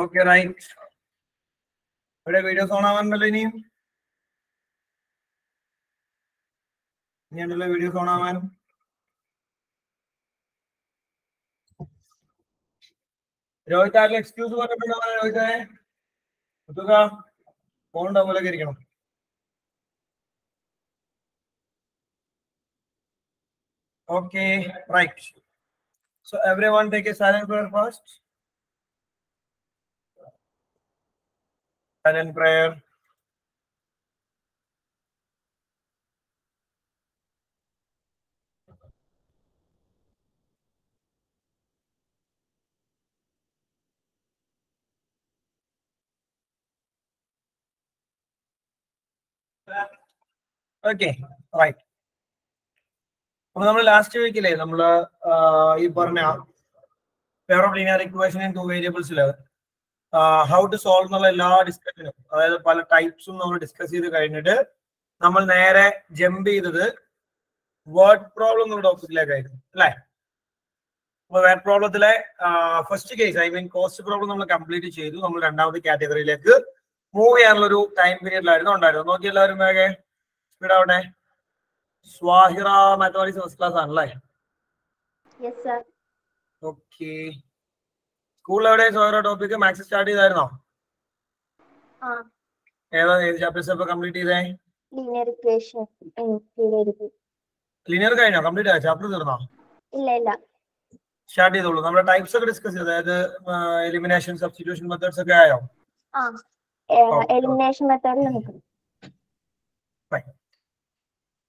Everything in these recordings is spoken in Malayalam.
ഓക്കെ റൈറ്റ് ഇവിടെ വീഡിയോസ് ഓൺ ആവാനുണ്ടല്ലോ ഇനിയും? ഇനിയുണ്ടല്ലോ വീഡിയോസ് ഓൺ ആവാനും. രോഹിത് ആരിലും എക്സ്ക്യൂസ് പറഞ്ഞിട്ടുണ്ടോ രോഹിത്തെ? ഒത്തുക ഫോൺ പോലെ ഇരിക്കണം. Okay, right. So everyone take a silent prayer first. Silent prayer. Okay, right. അപ്പൊ നമ്മൾ ലാസ്റ്റ് വീക്കിലെ നമ്മൾ ഈ പറഞ്ഞ pair of linear equation in two വേരിയബിൾസിൽ how to solve എന്നുള്ള എല്ലാ ഡിസ്കഷനും അതായത് പല ടൈപ്സും നമ്മൾ ഡിസ്കസ് ചെയ്ത് കഴിഞ്ഞിട്ട് നമ്മൾ നേരെ ജമ്പ് ചെയ്തത് വേർഡ് പ്രോബ്ലം എന്നുള്ള ടോപ്പിക്കിലേക്കായിരുന്നു അല്ലേ? അപ്പൊ word പ്രോബ്ലത്തിലെ first case I mean cost problem നമ്മൾ കംപ്ലീറ്റ് ചെയ്തു നമ്മൾ രണ്ടാമത്തെ കാറ്റഗറിയിലേക്ക് മൂവ് ചെയ്യാനുള്ള ഒരു ടൈം പീരീഡിലായിരുന്നു ഉണ്ടായിരുന്നത്. നോക്കി എല്ലാവരും വേഗം സ്പീഡ് ആവട്ടെ. സ്വാഹിറ മാത്തമാറ്റിക്സ് ഫസ്റ്റ് ക്ലാസ് ആണല്ലേ? ഓക്കെ സ്കൂളിൽ എവിടെ ഓരോ ടോപ്പിക് മാത്സ് സ്റ്റാർട്ട് ചെയ്തായിരുന്നോ ഏതാ ഏത് ചാപ്റ്റേഴ്സ് ഇപ്പൊ കംപ്ലീറ്റ് ചെയ്തേ? ലീനിയർ ഇക്വേഷൻ ലിനിയർ കഴിഞ്ഞോ? കംപ്ലീറ്റ് ആയോ? ചാപ്റ്റർ തീർന്നോ? ഇല്ല ഇല്ല. സ്റ്റാർട്ട് ചെയ്തോളൂ. നമ്മുടെ ടൈപ്സ് ഒക്കെ ഡിസ്കസ് ചെയ്തു? അതായത് എലിമിനേഷൻ സബ്സ്റ്റിറ്റ്യൂഷൻ മെത്തേഡ്സ് ഒക്കെ ആയോ? എലിമിനേഷൻ മെത്തേഡിൽ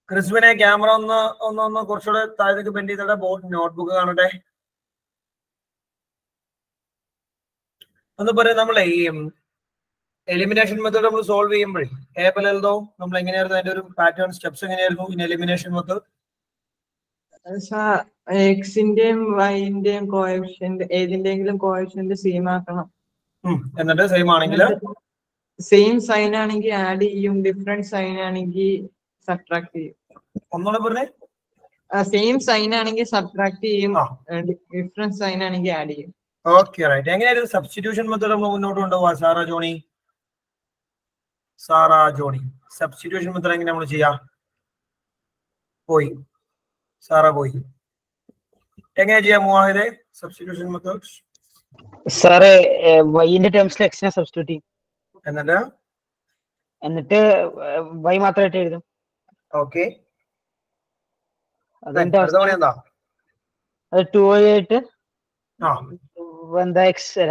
ക്രിസ്വിനെ ക്യാമറ ഒന്ന് ഒന്ന് ഒന്ന് കുറച്ചുകൂടെ താഴത്തേക്ക് ബെൻഡ് ചെയ്തിട്ട് ബോർഡ് നോട്ട്ബുക്ക് കാണട്ടെ? ഒന്ന് പറയാം നമ്മളെ ഈ എലിമിനേഷൻ മെത്തേഡ് നമ്മൾ സോൾവ് ചെയ്യുമ്പോഴേ എ പലതോ നമ്മൾ എങ്ങനെയായിരുന്നു അതിന്റെ ഒരു പാറ്റേൺ സ്റ്റെപ്സ് എങ്ങനെയായിരുന്നു ഇൻ എലിമിനേഷൻ മെത്തേഡ് എക്സിന്റെയും വൈന്റെയും കോയഫിഷ്യന്റ് ഏതിന്റെങ്കിലും കോയഫിഷ്യന്റ് സെയിം ആക്കണം. എന്നിട്ട് സെയിം ആണെങ്കിൽ സെയിം സൈൻ ആണെങ്കിൽ ആഡ് ചെയ്യും ഡിഫറെന്റ് സൈൻ ആണെങ്കിൽ സബ്ട്രാക്ട് ചെയ്യും. ഒന്നുകൂടെ പറഞ്ഞേ. സെയിം സൈൻ ആണെങ്കിൽ സബ്ട്രാക്ട് ചെയ്യും ഡിഫറെന്റ് സൈൻ ആണെങ്കിൽ ആഡ് ചെയ്യും. ഓക്കെ റൈറ്റ് എങ്ങനെയായിരുന്നു സബ്സ്റ്റിറ്റ്യൂഷൻ മെത്തേഡ് നമ്മൾ മുന്നോട്ട് കൊണ്ടുപോവാ? Sara Johnny? Sara Johnny. Substitution method എങ്ങനെ നമ്മൾ ചെയ്യാം? പോയി. സാറ പോയി. എങ്ങനെ ചെയ്യാം മൂവാഹിദെ സബ്സ്റ്റിറ്റ്യൂഷൻ മെത്തേഡ് സാറ് വൈന്റെ ടേംസിൽ എക്സിനെ സബ്സ്റ്റിറ്റ്യൂട്ട് ചെയ്യും. എന്നിട്ട്? എന്നിട്ട് വൈ മാത്രമായിട്ട് എഴുതും. ഓക്കെ അതെന്താ അത് ടു ആയിട്ട് ആ. എന്താ എക്സ്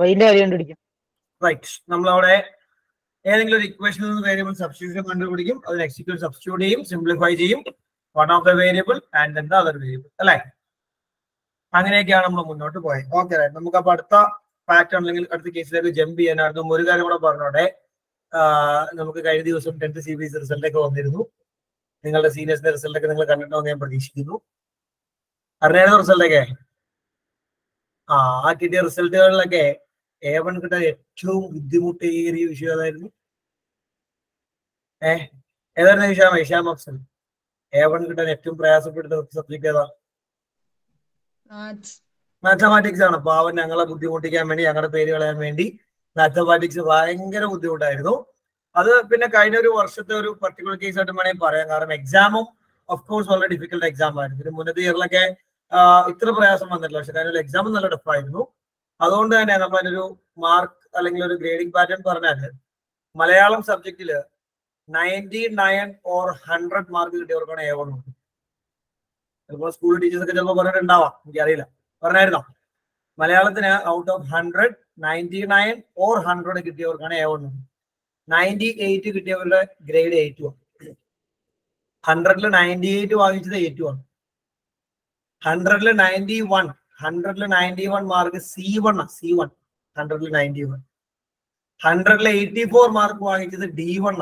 വൈന്റെ കാര്യം കണ്ടുപിടിക്കും. റൈറ്റ് നമ്മൾ അവിടെ ഏതെങ്കിലും ഒരു ഇക്വേഷനിൽ നിന്ന് വേരിയബിൾ സബ്സ്റ്റിറ്റ്യൂഷൻ കണ്ടുപിടിക്കും. അതിന് എക്സിക്യൂട്ട് സബ്സ്റ്റിറ്റ്യൂട്ട് ചെയ്യും സിംപ്ലിഫൈ ചെയ്യും. One of the variable and then the other variable അല്ലേ? അങ്ങനെയൊക്കെയാണ് നമ്മൾ മുന്നോട്ട് പോയത് ഓക്കെ റൈറ്റ് നമുക്ക് അപ്പൊ അടുത്ത പാറ്റേൺ അല്ലെങ്കിൽ അടുത്ത കേസിലേക്ക് ജമ്പ് ചെയ്യാനായിരുന്നു. ഒരു കാര്യം കൂടെ പറഞ്ഞോടെ നമുക്ക് കഴിഞ്ഞ ദിവസം tenth C B S result ഒക്കെ വന്നിരുന്നു. നിങ്ങളുടെ സീനിയേഴ്സിന്റെ റിസൾട്ട് ഒക്കെ നിങ്ങൾ കണ്ടിട്ടുണ്ടെന്ന് ഞാൻ പ്രതീക്ഷിക്കുന്നു. അറിഞ്ഞായിരുന്നു റിസൾട്ട് ഒക്കെ? ആ ആ കിട്ടിയ റിസൾട്ടുകളിലൊക്കെ എ വൺ കിട്ടാൻ ഏറ്റവും ബുദ്ധിമുട്ടേറിയ വിഷയം അതായിരുന്നു ഏഹ് ഏതായിരുന്നു ഹിഷാം ഹിഷാം അഫ്സൽ എ വൺ കിട്ടാൻ ഏറ്റവും പ്രയാസപ്പെട്ട സബ്ജക്ട് ഏതാ? മാത്തമാറ്റിക്സ് ആണ്. പാവം ഞങ്ങളെ ബുദ്ധിമുട്ടിക്കാൻ വേണ്ടി ഞങ്ങളുടെ പേര് കളയാൻ വേണ്ടി മാത്തമാറ്റിക്സ് ഭയങ്കര ബുദ്ധിമുട്ടായിരുന്നു. അത് പിന്നെ കഴിഞ്ഞ ഒരു വർഷത്തെ ഒരു പർട്ടിക്കുലർ കേസ് ആയിട്ട് വേണമെങ്കിൽ പറയാം. കാരണം എക്സാമും ഓഫ് കോഴ്സ് വളരെ ഡിഫിക്കൽട്ട് എക്സാം ആയിരുന്നു. ഇതിന് മുന്നത്തെ ഇയറിലൊക്കെ ഇത്ര പ്രയാസം വന്നിട്ടില്ല. പക്ഷെ കാര്യം എക്സാം നല്ല ടഫ് ആയിരുന്നു അതുകൊണ്ട് തന്നെ നമ്മൾ അതിനൊരു മാർക്ക് അല്ലെങ്കിൽ ഒരു ഗ്രേഡിംഗ് പാറ്റേൺ പറഞ്ഞാൽ Malayalam സബ്ജക്റ്റിൽ ninety nine or hundred mark കിട്ടിയവർക്കാണ് A one ചിലപ്പോൾ സ്കൂൾ ടീച്ചേഴ്സ് ഒക്കെ ചിലപ്പോൾ പറഞ്ഞിട്ടുണ്ടാവാം എനിക്കറിയില്ല. പറഞ്ഞായിരുന്നോ? മലയാളത്തിന് out of hundred ninety nine or hundred കിട്ടിയവർക്കാണ് A one ninety eight കിട്ടിയവരുടെ ഗ്രേഡ് എ ടു ആണ്. ഹൺഡ്രഡിൽ നയന്റി എയ്റ്റ് വാങ്ങിച്ചത് എ ടു ആണ്. ഹൺഡ്രഡിൽ ninety one ഹൺഡ്രഡിൽ ninety one mark C one ആ സി വൺ ഹൺഡ്രഡിൽ നയന്റി വൺ ഹൺഡ്രഡിൽ എയ്റ്റി ഫോർ മാർക്ക് വാങ്ങിച്ചത് ഡി വൺ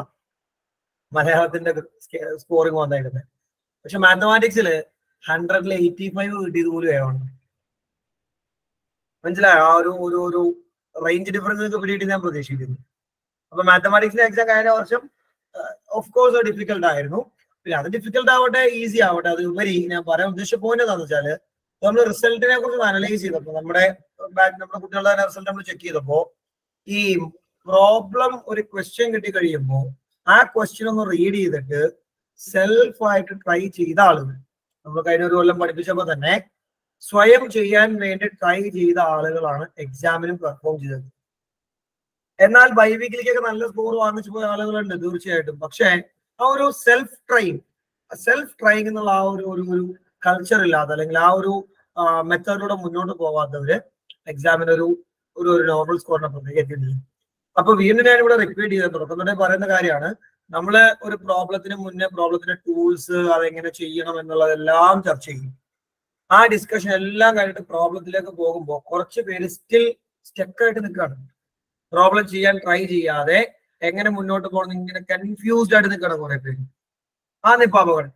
മലയാളത്തിന്റെ സ്കോറിംഗ് വന്നായിരുന്നത് പക്ഷെ മാത്തമാറ്റിക്സിൽ ഹൺഡ്രഡിൽ എയ്റ്റി ഫൈവ് കിട്ടിയത് പോലും ഏവണം മനസ്സിലായോ? ആ ഒരു ഒരു ഒരു റേഞ്ച് ഡിഫറൻസ് പിടിയിട്ട് ഞാൻ പ്രതീക്ഷിക്കുന്നു. അപ്പൊ മാത്തമാറ്റിക്സിന്റെ എക്സാം കഴിഞ്ഞ വർഷം ഓഫ് കോഴ്സ് ഡിഫിക്കൽട്ട് ആയിരുന്നു. പിന്നെ അത് ഡിഫിക്കൽട്ട് ആവട്ടെ ഈസി ആവട്ടെ അത് ഉപരി. ഞാൻ പറയാൻ ഉദ്ദേശിച്ച പോയിന്റ് എന്താണെന്ന് നമ്മൾ റിസൾട്ടിനെ കുറിച്ച് അനലൈസ് ചെയ്തപ്പോൾ നമ്മുടെ നമ്മുടെ കുട്ടികളുടെ റിസൾട്ട് നമ്മൾ ചെക്ക് ചെയ്തപ്പോ ഈ പ്രോബ്ലം ഒരു ക്വസ്റ്റ്യൻ കിട്ടി കഴിയുമ്പോൾ ആ ക്വസ്റ്റ്യൻ ഒന്ന് റീഡ് ചെയ്തിട്ട് സെൽഫ് ആയിട്ട് ട്രൈ ചെയ്ത ആളുകൾ. നമ്മൾ കഴിഞ്ഞ ഒരു കൊല്ലം പഠിപ്പിച്ചപ്പോൾ തന്നെ സ്വയം ചെയ്യാൻ വേണ്ടി ട്രൈ ചെയ്ത ആളുകളാണ് എക്സാമിനും പെർഫോം ചെയ്തത്. എന്നാൽ ബൈ വീക്കിലേക്കൊക്കെ നല്ല സ്കോർ വാങ്ങിച്ചു പോയ ആളുകളുണ്ട് തീർച്ചയായിട്ടും. പക്ഷേ ആ ഒരു സെൽഫ് ട്രൈ സെൽഫ് ട്രൈങ് എന്നുള്ള ആ ഒരു ഒരു കൾച്ചർ ഇല്ലാതെ അല്ലെങ്കിൽ ആ ഒരു മെത്തേഡിലൂടെ മുന്നോട്ട് പോവാത്തവര് എക്സാമിന് ഒരു ഒരു ഒരു നോർമൽ സ്കോറിനെ പുറത്തേക്ക് എത്തിയിട്ടില്ല. അപ്പൊ വീണ്ടും ഞാൻ ഇവിടെ റിപ്പീറ്റ് ചെയ്ത് തുടക്കം തന്നെ പറയുന്ന കാര്യമാണ് നമ്മൾ ഒരു പ്രോബ്ലത്തിന് മുന്നേ പ്രോബ്ലത്തിന്റെ ടൂൾസ് അതെങ്ങനെ ചെയ്യണം എന്നുള്ളതെല്ലാം ചർച്ച ചെയ്യും. ആ ഡിസ്കഷൻ എല്ലാം കഴിഞ്ഞിട്ട് പ്രോബ്ലത്തിലേക്ക് പോകുമ്പോൾ കുറച്ച് പേര് സ്റ്റിൽ സ്റ്റക്കായിട്ട് നിൽക്കുകയാണ്. പ്രോബ്ലം ചെയ്യാൻ ട്രൈ ചെയ്യാതെ എങ്ങനെ മുന്നോട്ട് പോകണം ഇങ്ങനെ കൺഫ്യൂസ്ഡ് ആയിട്ട് നിൽക്കണം കുറെ പേര്. ആ നിപ്പ അപകടം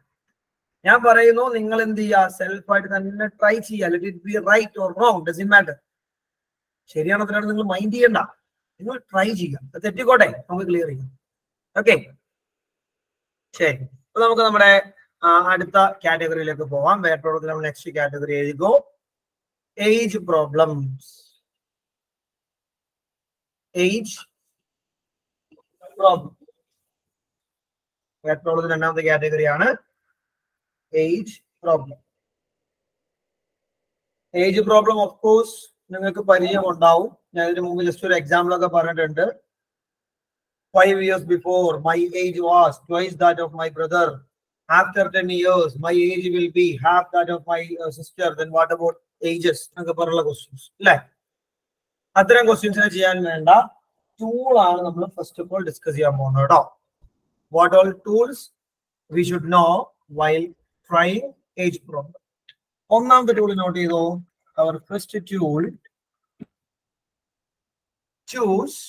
ഞാൻ പറയുന്നു നിങ്ങൾ എന്ത് ചെയ്യുക? സെൽഫായിട്ട് തന്നെ ട്രൈ ചെയ്യുക. It be right or wrong doesn't matter ശരിയാണോ തെറ്റാണോ നിങ്ങൾ മൈൻഡ് ചെയ്യണ്ട. നിങ്ങൾ ട്രൈ ചെയ്യുക. തെറ്റിക്കോട്ടെ. നമുക്ക് ക്ലിയർ ചെയ്യാം. ഓക്കെ ശരി. അപ്പൊ നമുക്ക് നമ്മുടെ അടുത്ത കാറ്റഗറിയിലേക്ക് പോവാം. വേട്ടോടത്തിൽ നമ്മൾ നെക്സ്റ്റ് കാറ്റഗറി എഴുതിക്കോ ഏജ് പ്രോബ്ലംസ് ഏജ് പ്രോബ്ലം വേട്ടോളത്തിൽ രണ്ടാമത്തെ കാറ്റഗറിയാണ് age problem age problem of course നിങ്ങൾക്ക് പരിചയം ഉണ്ടാവും ഞാൻ ഇതിന് മുമ്പ് ജസ്റ്റ് ഒരു എക്സാമ്പിൾ ഒക്കെ പറഞ്ഞിട്ടുണ്ട്. Five years before my age was twice that of my brother after ten years my age will be half that of my sister then what about ages എന്നൊക്കെ പറഞ്ഞുള്ള ക്വസ്റ്റ്യൻസ് അല്ലേ? അത്തരം ക്വസ്റ്റ്യൻസിനെ ചെയ്യാൻ വേണ്ട. ടൂൾ ആണ് നമ്മൾ ഫസ്റ്റ് ഓഫ് ഓൾ ഡിസ്കസ് ചെയ്യാൻ പോകുന്നത് കേട്ടോ what all tools we should know while trying age problem ഒന്നാമത്തെ ടൂൾ നോട്ട് ചെയ്തോ? അവർ first tool choose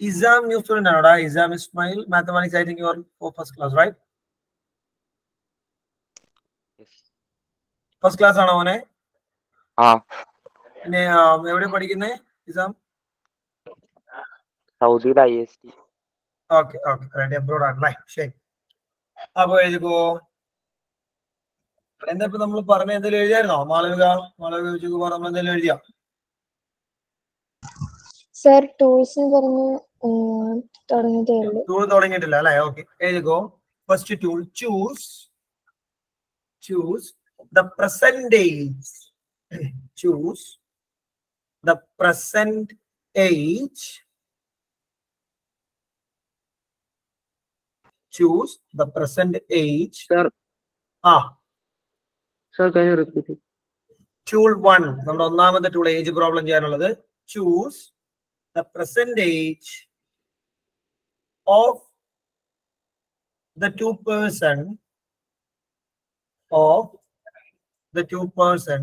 Isam new student ആണോടാ Isam Ismail mathematics I think your first class right first class ആണോ മോനെ? പിന്നെ എവിടെ പഠിക്കുന്നേ? ഇസാം സൗദിയിൽ I S T okay okay ready abroad ആണല്ലേ ശരി. അപ്പൊ എഴുതിക്കോ? എന്താ ഇപ്പൊ നമ്മൾ പറഞ്ഞ എന്തെങ്കിലും എഴുതിയായിരുന്നോ? മാളവിക മാളവിക വിജയകുമാർ നമ്മൾ എന്തെങ്കിലും എഴുതിയാ? സർ ടൂൾസ് പറഞ്ഞു തുടങ്ങിയിട്ടേ ഉള്ളൂ ടൂൾ തുടങ്ങിയിട്ടില്ല അല്ലേ? ഓക്കെ എഴുതിക്കോ. First tool choose choose the present age choose The present age choose the present age Sir. ആ സർ കഴിഞ്ഞ റിപ്പീറ്റ് ടൂൾ വൺ നമ്മുടെ ഒന്നാമത്തെ ടൂൾ ഏജ് പ്രോബ്ലം ചെയ്യാനുള്ളത് choose the present age of the two person of the two person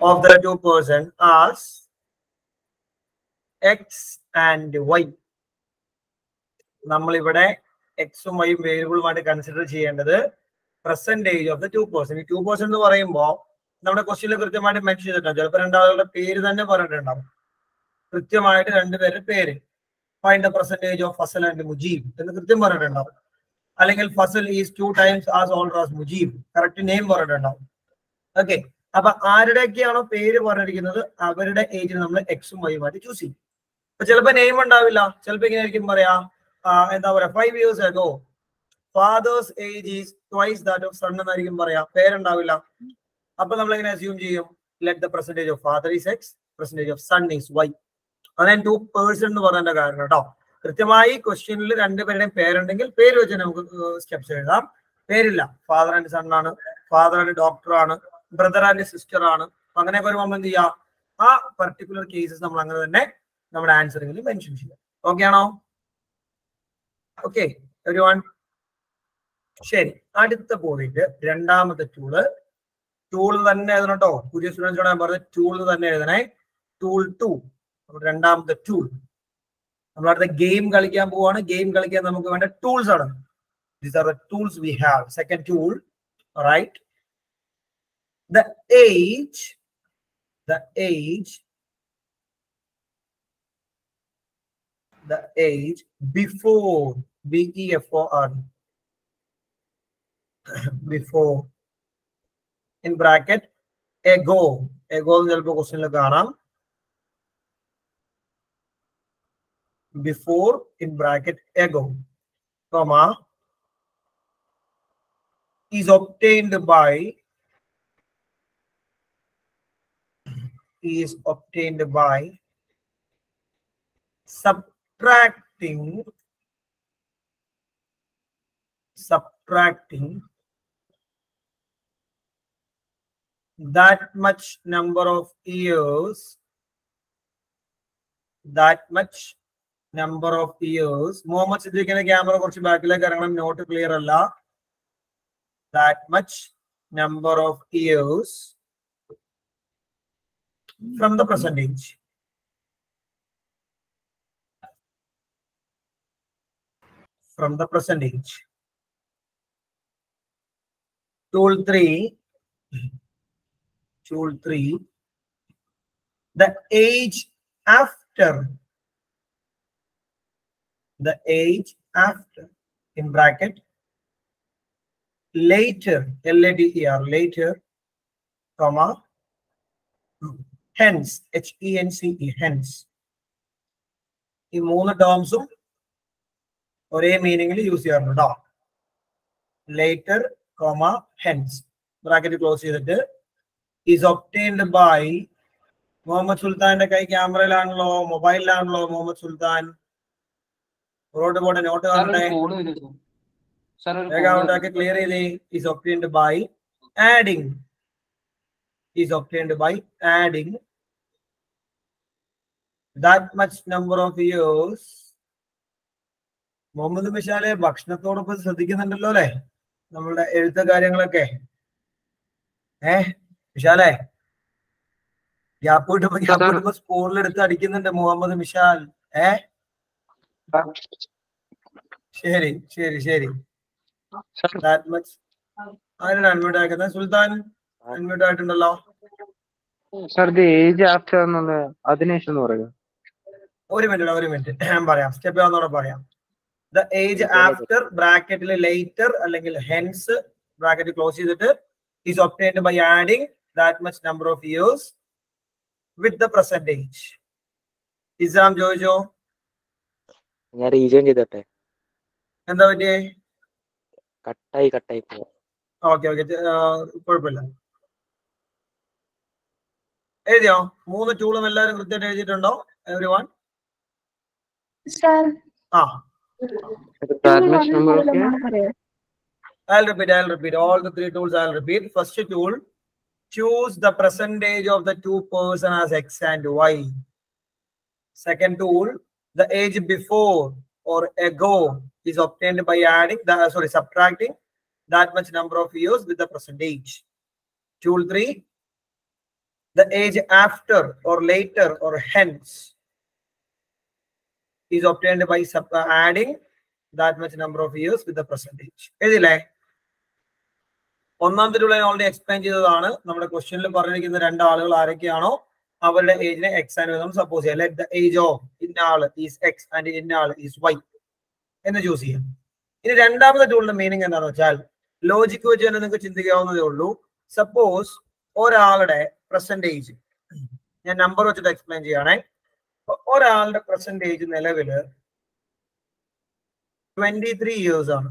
of the two person as X and Y നമ്മളിവിടെ എക്സും വൈയും വേരിയബിളുമായിട്ട് കൺസിഡർ ചെയ്യേണ്ടത് present age of the two person ഈ ടു പേഴ്സൺ എന്ന് പറയുമ്പോൾ നമ്മുടെ ക്വസ്റ്റ്യനിൽ കൃത്യമായിട്ട് മെൻഷൻ ചെയ്തിട്ടുണ്ട് ചിലപ്പോൾ രണ്ടാളുടെ പേര് തന്നെ പറഞ്ഞിട്ടുണ്ടാവും. കൃത്യമായിട്ട് രണ്ടുപേരുടെ പേര്. Find the present age of Fazal and Mujeeb എന്ന് കൃത്യം പറഞ്ഞിട്ടുണ്ടാവും. അല്ലെങ്കിൽ Fazal is two times as older as Mujeeb correct name പറഞ്ഞിട്ടുണ്ടാവും. ഓക്കെ അപ്പൊ ആരുടെയൊക്കെയാണോ പേര് പറഞ്ഞിരിക്കുന്നത് അവരുടെ ഏജിന് നമ്മൾ എക്സും വൈ മാറ്റി ചൂസ് ചെയ്യും. അപ്പൊ ചിലപ്പോ നെയിം ഉണ്ടാവില്ല. ചിലപ്പോ ഇങ്ങനെ ആയിരിക്കും പറയാ എന്താ പറയാ five years ago father's age is twice that of son എന്നായിരിക്കും പറയാ. പേരുണ്ടാവില്ല. അപ്പൊ നമ്മൾ എങ്ങനെ അസ്യൂം ചെയ്യും let the present age of father is X present age of son is Y അങ്ങനെ ടു പേഴ്സൺ എന്ന് പറഞ്ഞതിന്റെ കാരണം കേട്ടോ. കൃത്യമായി ക്വസ്റ്റ്യനിൽ രണ്ടുപേരുടെയും പേരുണ്ടെങ്കിൽ പേര് വെച്ച് നമുക്ക് സ്റ്റെപ്സ് എഴുതാം. പേരില്ല. ഫാദർ ആൻഡ് സൺ ആണ്. ഫാദർ ആൻഡ് ഡോക്ടർ ആണ്. ബ്രദർ ആൻഡ് സിസ്റ്റർ ആണ്. അങ്ങനെ വരുമ്പോൾ എന്ത് ചെയ്യാം? ആ പർട്ടിക്കുലർ കേസസ് നമ്മൾ അങ്ങനെ തന്നെ നമ്മുടെ ആൻസറിംഗിൽ മെൻഷൻ ചെയ്യാം. ഓക്കെ ആണോ? ഓക്കെ എവരി വൺ ശരി അടുത്ത പോയിന്റ് രണ്ടാമത്തെ ടൂൾ ടൂൾ തന്നെ എഴുതണം കേട്ടോ പുതിയ സ്റ്റുഡൻസിനോട് ഞാൻ പറഞ്ഞത് ടൂൾ തന്നെ എഴുതണേ. ടൂൾ ടു രണ്ടാമത്തെ ടൂൾ നമ്മൾ അടുത്ത ഗെയിം കളിക്കാൻ പോവാണ്. ഗെയിം കളിക്കാൻ നമുക്ക് വേണ്ട ടൂൾസ് ആണ്. These are the tools we have second tool right the age the age the age before B E F O R before in bracket ago ago എന്ന് ചിലപ്പോൾ ക്വസ്റ്റ്യനിൽ കാണാം before in bracket ago comma is obtained by is obtained by subtracting subtracting that much number of years that much number of years Muhammad സിദ്ദീഖിന്റെ camera കുറച്ച് ബാക്കിലേക്ക് ഇറങ്ങണം നോട്ട് ക്ലിയർ അല്ല that much number of years from the percentage. From the percentage. Tool 3 tool 3 the age after. The age after in bracket. Later L-A-D-E-R later comma hence H E N C E hence ഈ മൂന്ന് ടേംസും ഒരേ മീനിങ്ങിൽ യൂസ് ചെയ്യാറുണ്ട് കേട്ടോ later comma hence bracket close ചെയ്തിട്ട് ഈസ് ഒപ്റ്റൈൻഡ് ബൈ മുഹമ്മദ് സുൽത്താന്റെ കൈ ക്യാമറയിലാണല്ലോ മൊബൈലിലാണല്ലോ Muhammad Sultan. Road board note കാണട്ടെ വേഗം ഉണ്ടാക്കി ക്ലിയർ ചെയ്തേ. Is obtained by adding is obtained by adding that much number of years Muhammad മിഷാലെ ഭക്ഷണത്തോടൊപ്പം ശ്രദ്ധിക്കുന്നുണ്ടല്ലോ അല്ലെ? നമ്മളുടെ എഴുത്ത കാര്യങ്ങളൊക്കെ. ഏ? മിഷാലെ ഗ്യാപ്പ് കിട്ടുമ്പോ ഗ്യാപ്പ് കിട്ടുമ്പോ സ്കൂളിലെടുത്ത് അടിക്കുന്നുണ്ട് മുഹമ്മദ് മിഷാൽ ഏ? ശരി ശരി ശരി. ദാറ്റ് മച്ച് ആരാണ് അൺമ്യൂട്ട് ആക്കുന്നത്? സുൽത്താൻ അൺമ്യൂട്ട് ആയിട്ടുണ്ടല്ലോ. സാർ ഏജ് ആഫ്റ്റർ അതിനുശേഷം എന്ന് പറയുക. ഒരു മിനിറ്റ് ഒരു മിനിറ്റ് ഞാൻ പറയാം. സ്റ്റെപ്പ് ഒന്നുകൂടെ പറയാം. ദ ഏജ് ആഫ്റ്റർ ബ്രാക്കറ്റിൽ ലേറ്റർ അല്ലെങ്കിൽ ഹെൻസ് ബ്രാക്കറ്റ് ക്ലോസ് ചെയ്തിട്ട് is obtained by adding that much number of years with the present age Isam ചോദിച്ചോ ഞാൻ റീജോയിൻ ചെയ്തോട്ടെ. എന്താ പറ്റിയേ? കട്ടായി കട്ടായി ഓക്കെ ഓക്കെ കുഴപ്പമില്ല. എഴുതിയോ? മൂന്ന് ടൂളും എല്ലാവരും കൃത്യമായിട്ട് എഴുതിയിട്ടുണ്ടോ? Everyone Sir. Ah. Number. I'll repeat, I'll repeat. All the three tools I'll repeat. First tool, choose the percentage of the two person as X and Y. Second tool, the age before or ago is obtained by adding, the uh, sorry, subtracting that much number of years with the percentage. Tool 3, the age after or later or hence is obtained by uh, adding that much number of years with the percentage. എഴുതില്ലേ ഒന്നാമത്തെ ടൂൾ ഞാൻ ഓൾറെഡി എക്സ്പ്ലെയിൻ ചെയ്തതാണ്. നമ്മുടെ ക്വസ്റ്റ്യനിൽ പറഞ്ഞിരിക്കുന്ന രണ്ട് ആളുകൾ ആരൊക്കെയാണോ? അവരുടെ ഏജിനെ എക്സ് ആൻഡ് നമ്മൾ സപ്പോസ് ചെയ്യാം. ലെറ്റ് ദ ഏജ് ഓഫ് ഇന്ന ആൾ ഈസ് എക്സ് ആൻഡ് ഇന്ന ആൾ ഈസ് വൈ എന്ന് ചൂസ് ചെയ്യാം. ഇനി രണ്ടാമത്തെ ടൂളിന്റെ മീനിങ് എന്താണെന്ന് വെച്ചാൽ ലോജിക്ക് വെച്ച് തന്നെ നിങ്ങൾക്ക് ചിന്തിക്കാവുന്നതേ ഉള്ളൂ. സപ്പോസ് ഒരാളുടെ പ്രസന്റേജ് ഞാൻ നമ്പർ വെച്ചിട്ട് എക്സ്പ്ലെയിൻ ചെയ്യണേ ഒരാളുടെ ഏജ് നിലവിൽ ട്വന്റി ത്രീ ഇയേഴ്സ് ആണ്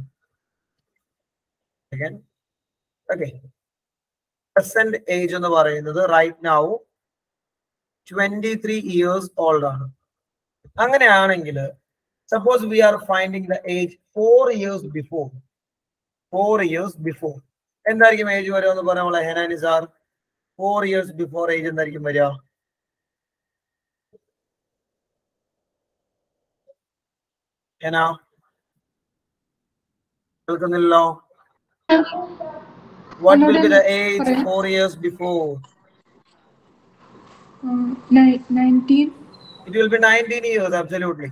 ഓക്കെ പ്രസന്റ് ഏജ് എന്ന് പറയുന്നത് right now twenty three years old ആണ്. അങ്ങനെയാണെങ്കിൽ suppose we are finding the age four years before four years before എന്തായിരിക്കും ഏജ് വരിക എന്ന് പറയാനുള്ള ഹെനാനി sir four years before age എന്തായിരിക്കും വരിക? you know Alhamdulillah. What will be the age four years before? Um, 19. It will be 19 years, absolutely.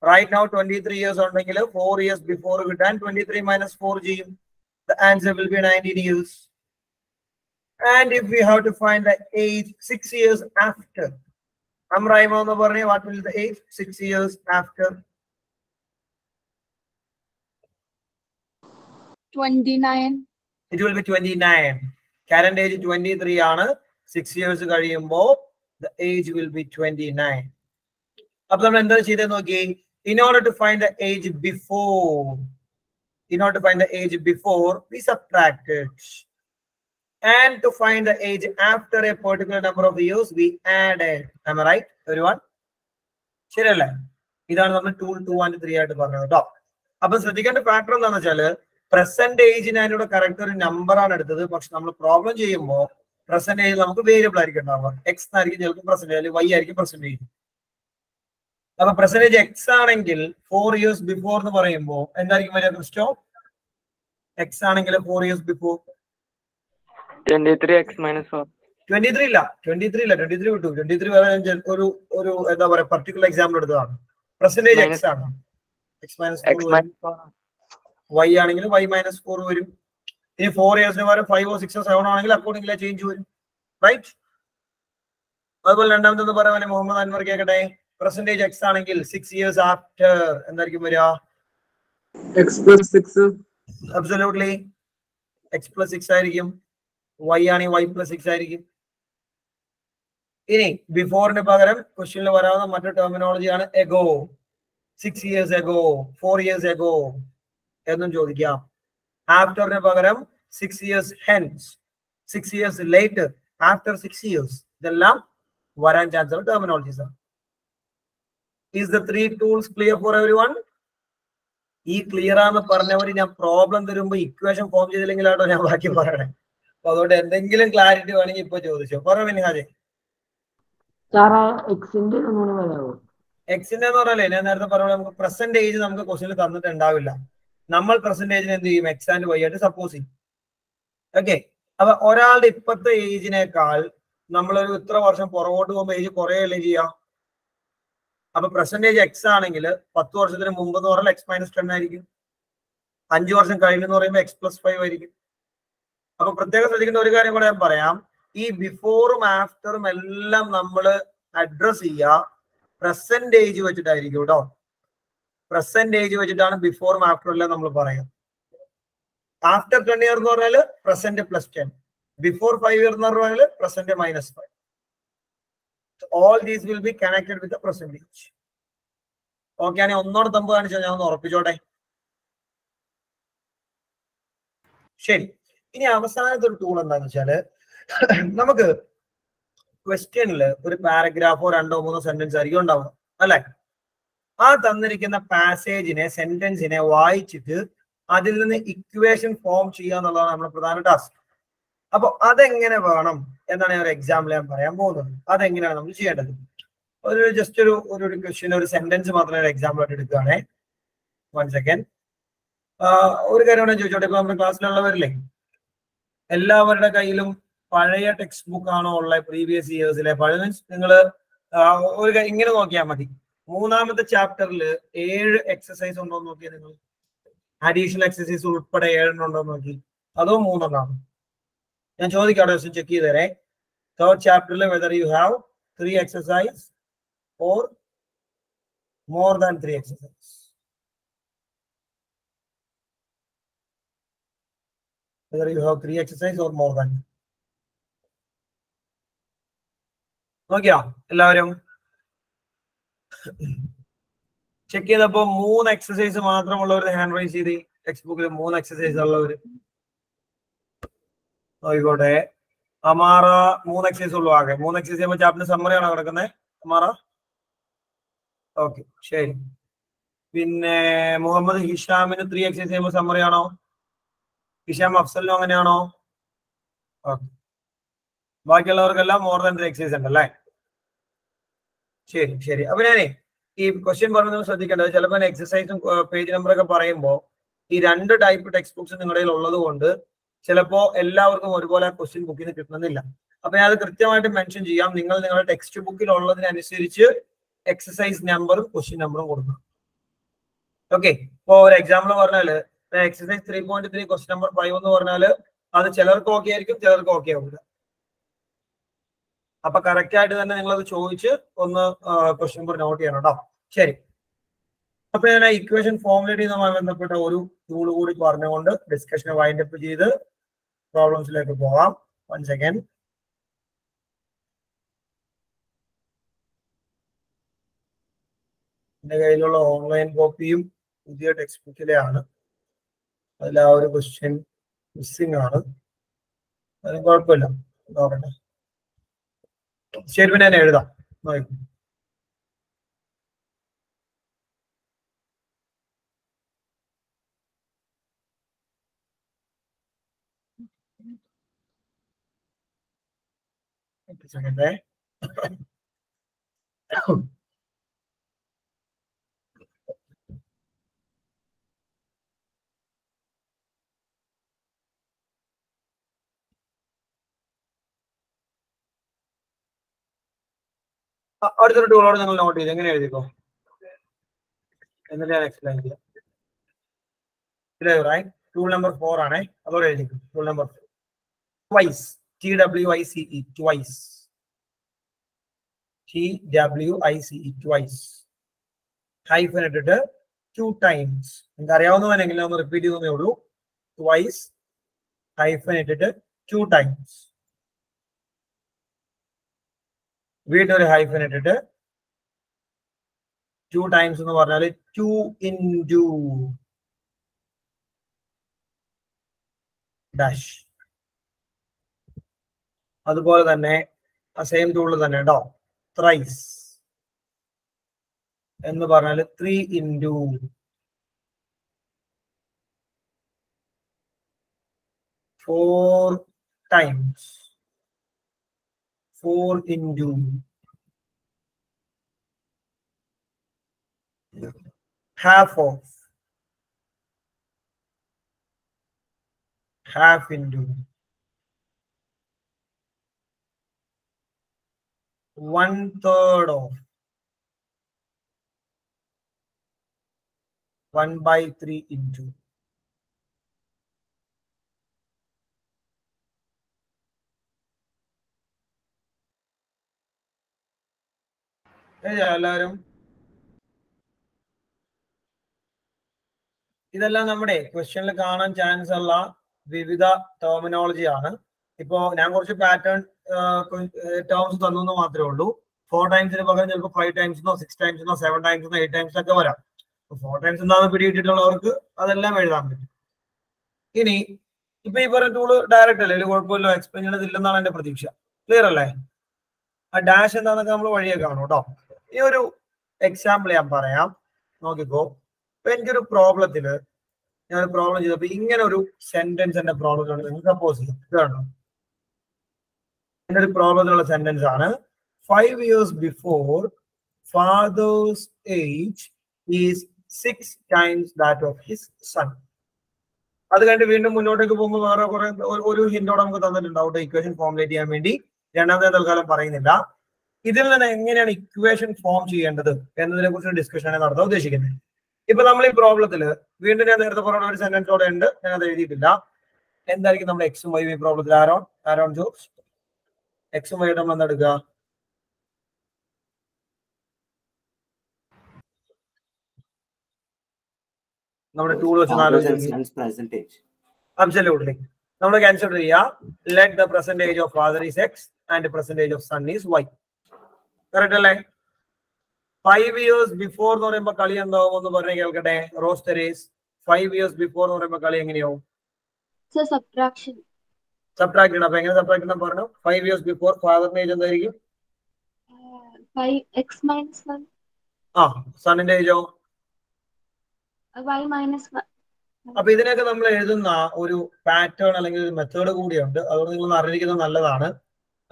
Right now, 23 years on regular, 4 years before we done 23 minus 4G. The answer will be 19 years. And if we have to find the age 6 years after, Amraima, what will the age? 6 years after it will be twenty nine current age twenty three ആണ്. സിക്സ് ഇയേഴ്സ് കഴിയുമ്പോൾ the age will be twenty nine അപ്പൊ നമ്മൾ എന്താ ചെയ്തത് നോക്കി? In order to find the age before in order to find the age before, we subtracted. And to find the age after a particular number of years, we added. Am I right, everyone? ശരിയല്ലേ? ഇതാണ് നമ്മൾ ടു ടു ആൻഡ് ത്രീ ആയിട്ട് പറഞ്ഞത് കേട്ടോ അപ്പൊ ശ്രദ്ധിക്കേണ്ട ഫാക്ടർ എന്താണെന്ന് വെച്ചാൽ പ്രസന്റ് ഏജ് ഞാനിവിടെ കറക്റ്റ് ഒരു നമ്പർ ആണ് എടുത്തത്. പക്ഷെ നമ്മൾ പ്രോബ്ലം ചെയ്യുമ്പോൾ പ്രസന്റ് ഏജ് നമുക്ക് വേരിയബിൾ ആയിരിക്കും ഉണ്ടാവുക. എക്സ് ആയിരിക്കും ചിലപ്പോൾ പ്രസന്റ് ഏജ് വൈ ആയിരിക്കും പ്രസന്റ് ഏജ് അപ്പൊ പെർസെന്റേജ് എക്സ് ആണെങ്കിൽ ഫോർ ഇയേഴ്സ് ബിഫോർ എന്ന് പറയുമ്പോൾ എന്തായിരിക്കും വരിക ക്രിസ്റ്റോ? എക്സ് ആണെങ്കിൽ four years before twenty three X minus four twenty three ഇല്ല. ട്വന്റി ത്രീ ഇല്ല. ട്വന്റി ത്രീ വിട്ടു. ട്വന്റി ത്രീ വേറെ ഞാൻ ഒരു ഒരു എന്താ പറയാ പർട്ടിക്കുലർ എക്സാമ്പിൾ എടുത്തതാണ്. പ്രസന്റേജ് എക്സ് ആണ്. X minus X minus four Y ആണെങ്കിൽ വൈ മൈനസ് ഫോർ വരും. ഇനി ഫോർ ഇയേഴ്സിന് പകരം ഫൈവോ സിക്സോ സെവൻ ആണെങ്കിൽ അക്കോർഡിംഗിലെ ചേഞ്ച് വരും. റൈറ്റ് അതുപോലെ രണ്ടാമത്തെ പറയാൻ മുഹമ്മദ് അൻവർ കേൾക്കട്ടെ പെർസെന്റേജ് എക്സ് ആണെങ്കിൽ സിക്സ് ഇയേഴ്സ് ആഫ്റ്റർ എന്തായിരിക്കും വരിക? X plus six absolutely X plus six ആയിരിക്കും. വൈ ആണെങ്കിൽ വൈ പ്ലസ് സിക്സ് ആയിരിക്കും. ഇനി ബിഫോറിന് പകരം ക്വസ്റ്റ്യനിൽ വരാവുന്ന മറ്റൊരു ടെർമിനോളജിയാണ് ago six years ago four years ago എന്നും ചോദിക്കാം. ആഫ്റ്ററിന് പകരം six years hence six years later after six years ഇതെല്ലാം വരാൻ ചാൻസ് ഉള്ള ടെർമിനോളജീസ് ആണ് is the three tools clear for everyone ഈ ക്ലിയർ ആണെന്ന് പറഞ്ഞവർ ഞാൻ പ്രോബ്ലം തരുമ്പോൾ ഇക്വേഷൻ ഫോം ചെയ്തില്ലെങ്കിൽ ആട്ടോ ഞാൻ ബാക്കി പറയണേ. അപ്പൊ അതുകൊണ്ട് എന്തെങ്കിലും ക്ലാരിറ്റി വേണമെങ്കിൽ ഇപ്പൊ ചോദിച്ചോ. പറ മിനിഹാജെ. എക്സിന്റെ എന്ന് പറഞ്ഞാലേ ഞാൻ നേരത്തെ പറഞ്ഞ നമുക്ക് പ്രസന്റ് ഏജ് നമുക്ക് ക്വസ്റ്റിൽ തന്നിട്ടുണ്ടാവില്ല. നമ്മൾ പ്രസന്റേജിന് എന്ത് ചെയ്യും? എക്സ് ആൻഡ് വൈ ആയിട്ട് സപ്പോസ് ചെയ്യും. ഓക്കെ അപ്പൊ ഒരാളുടെ ഇപ്പോഴത്തെ ഏജിനേക്കാൾ നമ്മളൊരു ഇത്ര വർഷം പുറകോട്ട് പോകുമ്പോൾ ഏജ് കുറയല്ലേ ചെയ്യാം? അപ്പൊ പ്രസന്റേജ് എക്സ് ആണെങ്കിൽ പത്ത് വർഷത്തിന് മുമ്പ് എന്ന് പറഞ്ഞാൽ എക്സ് മൈനസ് ടെൻ ആയിരിക്കും. അഞ്ചു വർഷം കഴിഞ്ഞെന്ന് പറയുമ്പോൾ എക്സ് പ്ലസ് ഫൈവ് ആയിരിക്കും. അപ്പൊ പ്രത്യേകം ശ്രദ്ധിക്കേണ്ട ഒരു കാര്യം കൂടെ ഞാൻ പറയാം. ഈ ബിഫോറും ആഫ്റ്ററും എല്ലാം നമ്മൾ അഡ്രസ് ചെയ്യുക പ്രസന്റേജ് വെച്ചിട്ടായിരിക്കും കേട്ടോ പ്രസന്റ് ഏജ് വെച്ചിട്ടാണ് ബിഫോറും ആഫ്റ്ററും എല്ലാം നമ്മൾ പറയാം ആഫ്റ്റർ ടെൻ ഇയർ എന്ന് പറഞ്ഞാൽ present plus ten before five year എന്ന് പറഞ്ഞാൽ present minus five all these will be connected with present age okay ആണെങ്കിൽ ഒന്നോട് തമ്പ് കാണിച്ചാൽ ഞാൻ ഒന്ന് ഉറപ്പിച്ചോട്ടെ. ശരി. ഇനി അവസാനത്തെ ഒരു ടൂൾ എന്താന്ന് വെച്ചാൽ നമുക്ക് ക്വസ്റ്റ്യനിൽ ഒരു പാരഗ്രാഫോ രണ്ടോ മൂന്നോ സെന്റൻസ് ആയിരിക്കും ഉണ്ടാവുക. അല്ലെ? ആ തന്നിരിക്കുന്ന പാസേജിനെ സെന്റൻസിനെ വായിച്ചിട്ട് അതിൽ നിന്ന് ഇക്വേഷൻ ഫോം ചെയ്യുക എന്നുള്ളതാണ് നമ്മുടെ പ്രധാന ടാസ്ക് അപ്പൊ അതെങ്ങനെ വേണം എന്നാണ് ഞാൻ ഒരു എക്സാമ്പിൾ ഞാൻ പറയാൻ പോകുന്നത്. അതെങ്ങനെയാണ് നമ്മൾ ചെയ്യേണ്ടത്? ഒരു ജസ്റ്റ് ഒരു ഒരു ക്വസ്റ്റ്യൻ ഒരു സെന്റൻസ് മാത്രം ഒരു എക്സാമ്പിൾ ആയിട്ട് എടുക്കുകയാണേ. വൺ സെക്കൻഡ് ഒരു കാര്യം ഞാൻ ചോദിച്ചോട്ടെ? ഇപ്പൊ നമ്മുടെ ക്ലാസ്സിലുള്ളവരില്ലേ എല്ലാവരുടെ കയ്യിലും പഴയ ടെക്സ്റ്റ് ബുക്ക് ആണോ ഉള്ളത് പ്രീവിയസ് ഇയേഴ്സിലെ പഴയ മീൻസ് നിങ്ങൾ ഒരു ഇങ്ങനെ നോക്കിയാൽ മതി. മൂന്നാമത്തെ ചാപ്റ്ററിൽ ഏഴ് എക്സസൈസ് ഉണ്ടോ എന്ന് നോക്കിയാൽ നിങ്ങൾ. അഡീഷണൽ എക്സസൈസ് ഉൾപ്പെടെ ഏഴെണ്ണം ഉണ്ടോ എന്ന് നോക്കി. അതോ മൂന്നെണ്ണം ഞാൻ ചോദിക്കാം അവിടെ ചെക്ക് ചെയ്ത് തരേ തേർഡ് ചാപ്റ്ററിൽ whether you have three exercise or more than three exercise whether you have three exercise or more than. നോക്കിയാ? എല്ലാവരും? ചെക്ക് ചെയ്തപ്പോ മൂന്ന് എക്സസൈസ് മാത്രമുള്ളവർ ഹാൻഡ് റൈസ് ചെയ്ത് ടെക്സ്റ്റ് ബുക്കിൽ മൂന്ന് എക്സസൈസ് ഉള്ളവര്. ആയിക്കോട്ടെ. അമാറ മൂന്ന് എക്സസൈസ് ഉള്ളു ആകെ. മൂന്ന് എക്സസൈസ് ചെയ്യുമ്പോൾ ചാപ്റ്റർ സമ്മറി ആണോ കിടക്കുന്നത് അമാറ? ഓക്കെ ശരി. പിന്നെ മുഹമ്മദ് ഹിഷാമിന് ത്രീ എക്സസൈസ് ചെയ്യുമ്പോൾ സമ്മറി ആണോ? ഹിഷാം അഫ്സലിനും അങ്ങനെയാണോ? ഓക്കെ ബാക്കിയുള്ളവർക്കെല്ലാം മോർ ദാൻ ത്രീ എക്സസൈസ് ഉണ്ട് അല്ലേ ശരി ശരി. അപ്പൊ ഞാനേ ഈ ക്വസ്റ്റ്യൻ പറയുന്നത് ശ്രദ്ധിക്കേണ്ടത് ചിലപ്പോൾ എക്സസൈസും പേജ് നമ്പറൊക്കെ പറയുമ്പോൾ ഈ രണ്ട് ടൈപ്പ് ടെക്സ്റ്റ് ബുക്ക്സ് നിങ്ങളുടെ കയ്യിൽ ഉള്ളത് കൊണ്ട് ചിലപ്പോ എല്ലാവർക്കും ഒരുപോലെ ക്വസ്റ്റ്യൻ ബുക്കിൽ നിന്ന് കിട്ടണമെന്നില്ല. അപ്പൊ ഞാൻ അത് കൃത്യമായിട്ട് മെൻഷൻ ചെയ്യാം. നിങ്ങൾ നിങ്ങളുടെ ടെക്സ്റ്റ് ബുക്കിൽ ഉള്ളതിനനുസരിച്ച് എക്സസൈസ് നമ്പറും ക്വസ്റ്റ്യൻ നമ്പറും കൊടുക്കണം. ഓക്കെ ഇപ്പൊ ഒരു എക്സാമ്പിൾ പറഞ്ഞാൽ exercise three point three question number five എന്ന് പറഞ്ഞാൽ അത് ചിലർക്ക് ഓക്കെ ആയിരിക്കും ചിലർക്ക് ഓക്കെ ആവില്ല അപ്പൊ കറക്റ്റ് ആയിട്ട് തന്നെ നിങ്ങൾ അത് ചോദിച്ച് ഒന്ന് ക്വസ്റ്റ്യൻ നമ്പർ നോട്ട് ചെയ്യണം കേട്ടോ ശരി. അപ്പൊ ഞാൻ ഇക്വേഷൻ ഫോർമുലേറ്റ് ചെയ്യുന്നതുമായി ബന്ധപ്പെട്ട ഒരു ടൂൾ കൂടി പറഞ്ഞുകൊണ്ട് ഡിസ്കഷനെ വൈൻഡ് അപ്പ് ചെയ്ത് പ്രോബ്ലംസിലേക്ക് പോകാം. വൺ സെക്കൻഡ് എന്റെ കയ്യിലുള്ള ഓൺലൈൻ കോപ്പിയും പുതിയ ടെക്സ്റ്റ് ബുക്കിലെയാണ് അതിൽ ആ ഒരു ക്വസ്റ്റ്യൻ മിസ്സിംഗ് ആണ്. അതിന് കുഴപ്പമില്ല. നോക്കട്ടെ. ശരി പിന്നെ ഞാൻ എഴുതാം. അ- അടുത്തൊരു ടൂളോട് നിങ്ങൾ നോട്ട് ചെയ്ത്. എങ്ങനെ എഴുതിക്കോ? എന്നിട്ട് ഞാൻ എക്സ്പ്ലെയിൻ ചെയ്യാം. റൈറ്റ് ടൂൾ നമ്പർ ഫോർ ആണേ. അതോടെ എഴുതിക്കും. Tool number twice T W I C E twice T W I C E twice hyphen ഇട്ടിട്ട് ടു ടൈംസ് നിങ്ങൾക്ക് അറിയാവുന്നവനെങ്കിലും ഒന്ന് റിപ്പീറ്റ് ചെയ്യുന്നതേ ഉള്ളൂ. ട്വൈസ് ഹൈഫൻ ഇട്ടിട്ട് ടു ടൈംസ് വീണ്ടും ഒരു ഹൈഫൻ ഇട്ടിട്ട് ടു ടൈംസ് എന്ന് പറഞ്ഞാൽ ടു ഇന്റു ഡാഷ് അതുപോലെ തന്നെ ആ സെയിം ടൂളിൽ തന്നെ കേട്ടോ ത്രൈസ് എന്ന് പറഞ്ഞാൽ three into four times 4 into half of. Half into 1 One third of. 1 by 3 into എല്ലാവരും. ഇതെല്ലാം നമ്മുടെ ക്വസ്റ്റ്യനിൽ കാണാൻ ചാൻസ് ഉള്ള വിവിധ ടെർമിനോളജി ആണ്. ഇപ്പോ ഞാൻ കുറച്ച് പാറ്റേൺ ടേംസ് തന്നു എന്ന് മാത്രമേ ഉള്ളൂ. ഫോർ ടൈംസിന് പകരം ചിലപ്പോൾ ഫൈവ് ടൈംസിനോ സിക്സ് ടൈംസിനോ സെവൻ ടൈംസിനോ എയ്റ്റ് ടൈംസ് ഒക്കെ വരാം. ഫോർ ടൈംസ് എന്താണെന്ന് പിടിയിട്ടിട്ടുള്ളവർക്ക് അതെല്ലാം എഴുതാൻ പറ്റും. ഇനി ഇപ്പൊ ഈ പറഞ്ഞ ടൂൾ ഡയറക്റ്റ് അല്ലേ? ഒരു കുഴപ്പമില്ല എക്സ്പ്ലെയിൻ ചെയ്യണതില്ലെന്നാണ് എന്റെ പ്രതീക്ഷ. ക്ലിയർ അല്ലേ? ആ ഡാഷ് എന്താണെന്നൊക്കെ നമ്മൾ വഴിയെ കാണും കേട്ടോ. ഈ ഒരു എക്സാമ്പിൾ ഞാൻ പറയാം. നോക്കിക്കോ. ഇപ്പൊ എനിക്കൊരു പ്രോബ്ലത്തിൽ ഞാൻ ഒരു പ്രോബ്ലം ചെയ്തപ്പോ ഇങ്ങനെ ഒരു സെന്റൻസ് എന്റെ പ്രോബ്ലത്തിലുണ്ട് നിങ്ങൾ സപ്പോസ് ചെയ്യാം. എന്റെ ഒരു പ്രോബ്ലത്തിലുള്ള സെന്റൻസ് ആണ്. Five years before father's age is six times that of his son അത് കഴിഞ്ഞ് വീണ്ടും മുന്നോട്ടേക്ക് പോകുമ്പോൾ വേറെ കുറെ ഒരു ഹിന്റോടെ നമുക്ക് തന്നിട്ടുണ്ട് ഔട്ട് ഇക്വേഷൻ ഫോർമുലേറ്റ് ചെയ്യാൻ വേണ്ടി. രണ്ടാമത്തെ തൽക്കാലം പറയുന്നില്ല. ഇതിൽ നിന്ന് എങ്ങനെയാണ് ഇക്വേഷൻ ഫോം ചെയ്യേണ്ടത് എന്നതിനെ കുറിച്ച് ഡിസ്കഷൻ ആണ് നടത്താൻ ഉദ്ദേശിക്കുന്നത്. ഇപ്പൊ നമ്മൾ ഈ പ്രോബ്ലത്തിൽ വീണ്ടും ഞാൻ നേരത്തെ പറഞ്ഞ ഒരു സെന്റൻസോടെ ഉണ്ട്. ഞാൻ അത് എഴുതിയിട്ടില്ല. എന്തായിരിക്കും നമ്മുടെ എക്സും വൈ ഈ പ്രോബ്ലത്തിൽ ആരോൺ ആരോൺ ജോസ് എക്സും വൈ നമ്മൾ എന്തെടുക്കുക നമ്മുടെ ടൂൾ വെച്ച് ആലോചിച്ച്. അബ്സല്യൂട്ട്ലി നമ്മൾ കൺസിഡർ ചെയ്യാം. Let the present age of father is X and present age of son is Y correct അല്ലേ? ഫൈവ് ഇയേഴ്സ് ബിഫോർ എന്ന് പറയുമ്പോൾ കളി എന്താവും എന്ന് പറഞ്ഞു കേൾക്കട്ടെ. റോസ്റ്ററീസ് ഫൈവ് ഇയേഴ്സ് ബിഫോർ എന്ന് പറയുമ്പോൾ കളി എങ്ങനെയാവും. സബ്ട്രാക്ട് ചെയ്യണം. അപ്പൊ എങ്ങനെ സബ്ട്രാക്ട് ചെയ്യണം പറഞ്ഞു? ഫൈവ് ഇയേഴ്സ് ബിഫോർ ഫാദറിന്റെ ഏജ് എന്തായിരിക്കും? Uh, 5 1, ആ സണ്ണിന്റെ ഏജോ y minus 1. അപ്പൊ ഇതിനൊക്കെ നമ്മൾ എഴുതുന്ന ഒരു പാറ്റേൺ അല്ലെങ്കിൽ ഒരു മെത്തേഡ് കൂടിയുണ്ട്. അതുകൊണ്ട് നിങ്ങൾ അറിഞ്ഞിരിക്കുന്നത് നല്ലതാണ്.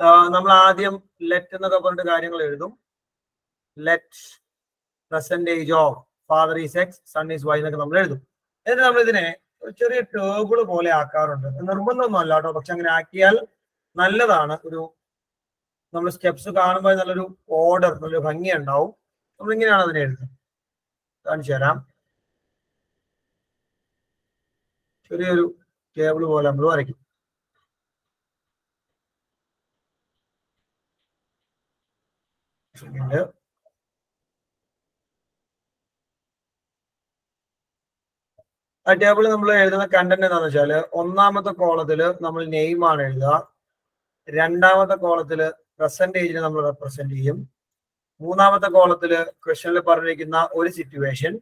നമ്മൾ ആദ്യം ലെറ്റ് എന്നൊക്കെ പറഞ്ഞിട്ട് കാര്യങ്ങൾ എഴുതും. Let present age of father is X son is Y എന്നൊക്കെ നമ്മൾ എഴുതും. എന്നിട്ട് നമ്മൾ ഇതിനെ ഒരു ചെറിയ ടേബിൾ പോലെ ആക്കാറുണ്ട്. നിർബന്ധമൊന്നും അല്ല കേട്ടോ. പക്ഷെ അങ്ങനെ ആക്കിയാൽ നല്ലതാണ്. ഒരു നമ്മൾ സ്റ്റെപ്സ് കാണുമ്പോൾ നല്ലൊരു ഓർഡർ നല്ലൊരു ഭംഗി ഉണ്ടാവും നമ്മൾ ഇങ്ങനെയാണ് അതിനെ എഴുതുന്നത്. കാണിച്ചു തരാം. ചെറിയൊരു ടേബിൾ പോലെ നമ്മൾ വരയ്ക്കും. സെക്കൻഡ് ആ ടേബിളിൽ നമ്മൾ എഴുതുന്ന കണ്ടന്റ് എന്താണെന്ന് വെച്ചാൽ ഒന്നാമത്തെ കോളത്തിൽ നമ്മൾ നെയിം ആണ് എഴുതുക. രണ്ടാമത്തെ കോളത്തിൽ പ്രസന്റേജിനെ നമ്മൾ റെപ്രസെന്റ് ചെയ്യും. മൂന്നാമത്തെ കോളത്തിൽ ക്വസ്റ്റനിൽ പറഞ്ഞിരിക്കുന്ന ഒരു സിറ്റുവേഷൻ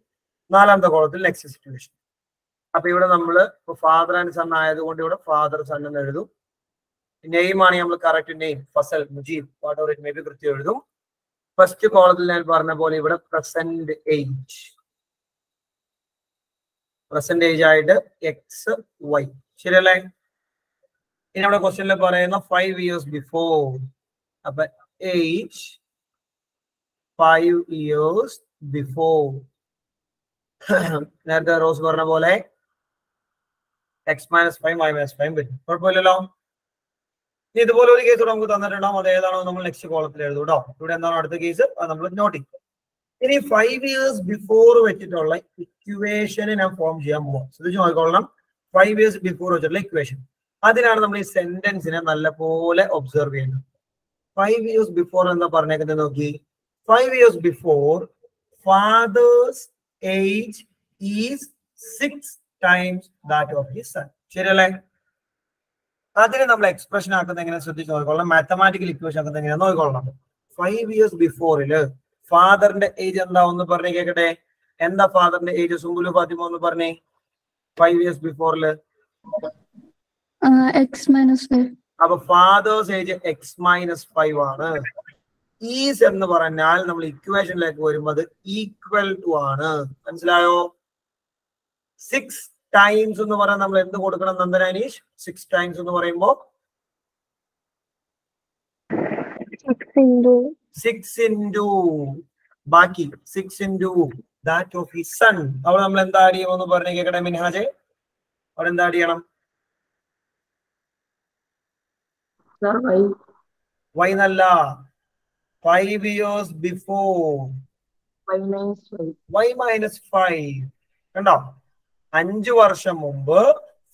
നാലാമത്തെ കോളത്തിൽ നെക്സ്റ്റ് സിറ്റുവേഷൻ അപ്പൊ ഇവിടെ നമ്മൾ ഇപ്പൊ ഫാദർ ആൻഡ് സൺ ആയതുകൊണ്ട് ഇവിടെ ഫാദർ സൺ എന്ന് എഴുതും. നെയിം ആണ് നമ്മൾ correct name Fazal Mujeeb what or it may be കൃത്യം എഴുതും. ഫസ്റ്റ് കോളത്തിൽ ഞാൻ പറഞ്ഞ പോലെ ഇവിടെ പ്രസന്റ് ഏജ് പ്രസന്റ് ഏജ് ആയിട്ട് എക്സ് വൈ ശരിയല്ലേ? ഇനി നമ്മുടെ ക്വസ്റ്റ്യനിൽ പറയുന്ന ഫൈവ് ഇയേഴ്സ് ബിഫോർ അപ്പൊ ഏജ് ഫൈവ് ഇയേഴ്സ് ബിഫോർ നേരത്തെ റോസ് പറഞ്ഞ പോലെ X minus five minus five വരും. കുഴപ്പമില്ലല്ലോ? ഇനി ഇതുപോലെ ഒരു കേസ് നമുക്ക് തന്നിട്ടുണ്ടാവും. അത് ഏതാണോ നമ്മൾ നെക്സ്റ്റ് കോളത്തിൽ എഴുതും കേട്ടോ ഇവിടെ എന്താണ് അടുത്ത കേസ് അത് നമ്മൾ നോട്ട് ചെയ്യും ഇനി ഫൈവ് ഇയേഴ്സ് ബിഫോർ വെച്ചിട്ടുള്ള ഇക്വേഷനെ ഞാൻ ഫോം ചെയ്യാൻ പോവാം. ശ്രദ്ധിച്ചു നോക്കിക്കൊള്ളണം ഫൈവ് ഇയേഴ്സ് ബിഫോർ വെച്ചിട്ടുള്ള ഇക്വേഷൻ അതിനാണ് നമ്മൾ ഈ സെന്റൻസിനെ നല്ലപോലെ ഒബ്സർവ് ചെയ്യുന്നത് ഫൈവ് ഇയേഴ്സ് ബിഫോർ എന്താ പറഞ്ഞേക്കുന്നത് നോക്കി. Five years before father's age is six times that of his son ശരിയല്ലേ? അതിനെ നമ്മൾ എക്സ്പ്രഷൻ ആക്കുന്നത് എങ്ങനെ ശ്രദ്ധിച്ച് നോക്കിക്കൊള്ളണം മാത്തമാറ്റിക്കൽ ഇക്വേഷൻ ആക്കുന്നത് എങ്ങനെ നോക്കിക്കൊള്ളണം ഫൈവ് ഇയേഴ്സ് ബിഫോറിൽ ഫാദറിന്റെ ഏജ് എന്താ ഒന്ന് പറഞ്ഞു കേക്കട്ടെ? എന്താ ഫാദറിന്റെ ഏജ് സുമുലു ഫാത്തിമ ഒന്ന് പറഞ്ഞേ. ഫൈവ് ഇയേഴ്സ് ബിഫോറിൽ എക്സ് മൈനസ് ഫൈവ് അപ്പൊ father's age X minus five ആണ്. ഈസ് എന്ന് പറഞ്ഞാൽ നമ്മൾ ഇക്വേഷനിലേക്ക് വരുമ്പോൾ അത് ഈക്വൽ ടു ആണ്. മനസ്സിലായോ? സിക്സ് ടൈംസ് എന്ന് പറയാൻ നമ്മൾ എന്ത് കൊടുക്കണം നന്ദനാനീഷ് സിക്സ് ടൈംസ് എന്ന് പറയുമ്പോ? സിക്സ് ഇന്റു ബാക്കി six into that of his son അവിടെ നമ്മൾ എന്താ ആഡ് ചെയ്യുമെന്ന് പറഞ്ഞു കേൾക്കണേ മിൻഹാജെ? അവിടെ എന്താ ആഡ് ചെയ്യണം? Sir, why? വൈ നല്ല five years before? Y minus five കണ്ടോ? അഞ്ചു വർഷം മുമ്പ്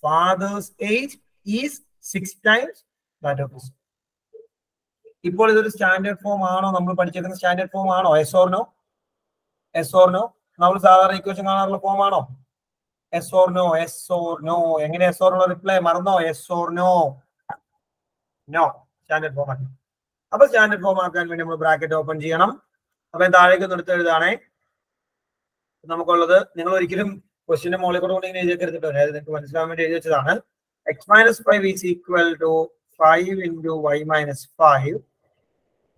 father's age is six times that ഇപ്പോൾ ഇതൊരു സ്റ്റാൻഡേർഡ് ഫോം ആണോ? നമ്മൾ പഠിച്ചേക്കുന്ന സ്റ്റാൻഡേർഡ് ഫോം ആണോ? Yes or no yes or no നമ്മൾ സാധാരണ ഇക്വേഷൻ കാണാറുള്ള ഫോം ആണോ? S or no yes or no എങ്ങനെ എസ് ഓർനോ റിപ്ലൈ മറന്നോ? Yes or no no standard form ആണ് അപ്പൊ സ്റ്റാൻഡേർഡ് ഫോം ആക്കാൻ വേണ്ടി നമ്മൾ ബ്രാക്കറ്റ് ഓപ്പൺ ചെയ്യണം. അപ്പൊ താഴേക്ക് ഒന്ന് എഴുതാണേ. നമുക്കുള്ളത് നിങ്ങൾ ഒരിക്കലും ക്വസ്റ്റിന്റെ മോളിൽ കൂടെ കൊണ്ട് ഇങ്ങനെ എഴുതി എടുത്തിട്ടോ? അതായത് നിങ്ങൾക്ക് മനസ്സിലാവാൻ വേണ്ടി എഴുതി വെച്ചതാണ്. X minus five is equal to five into Y minus five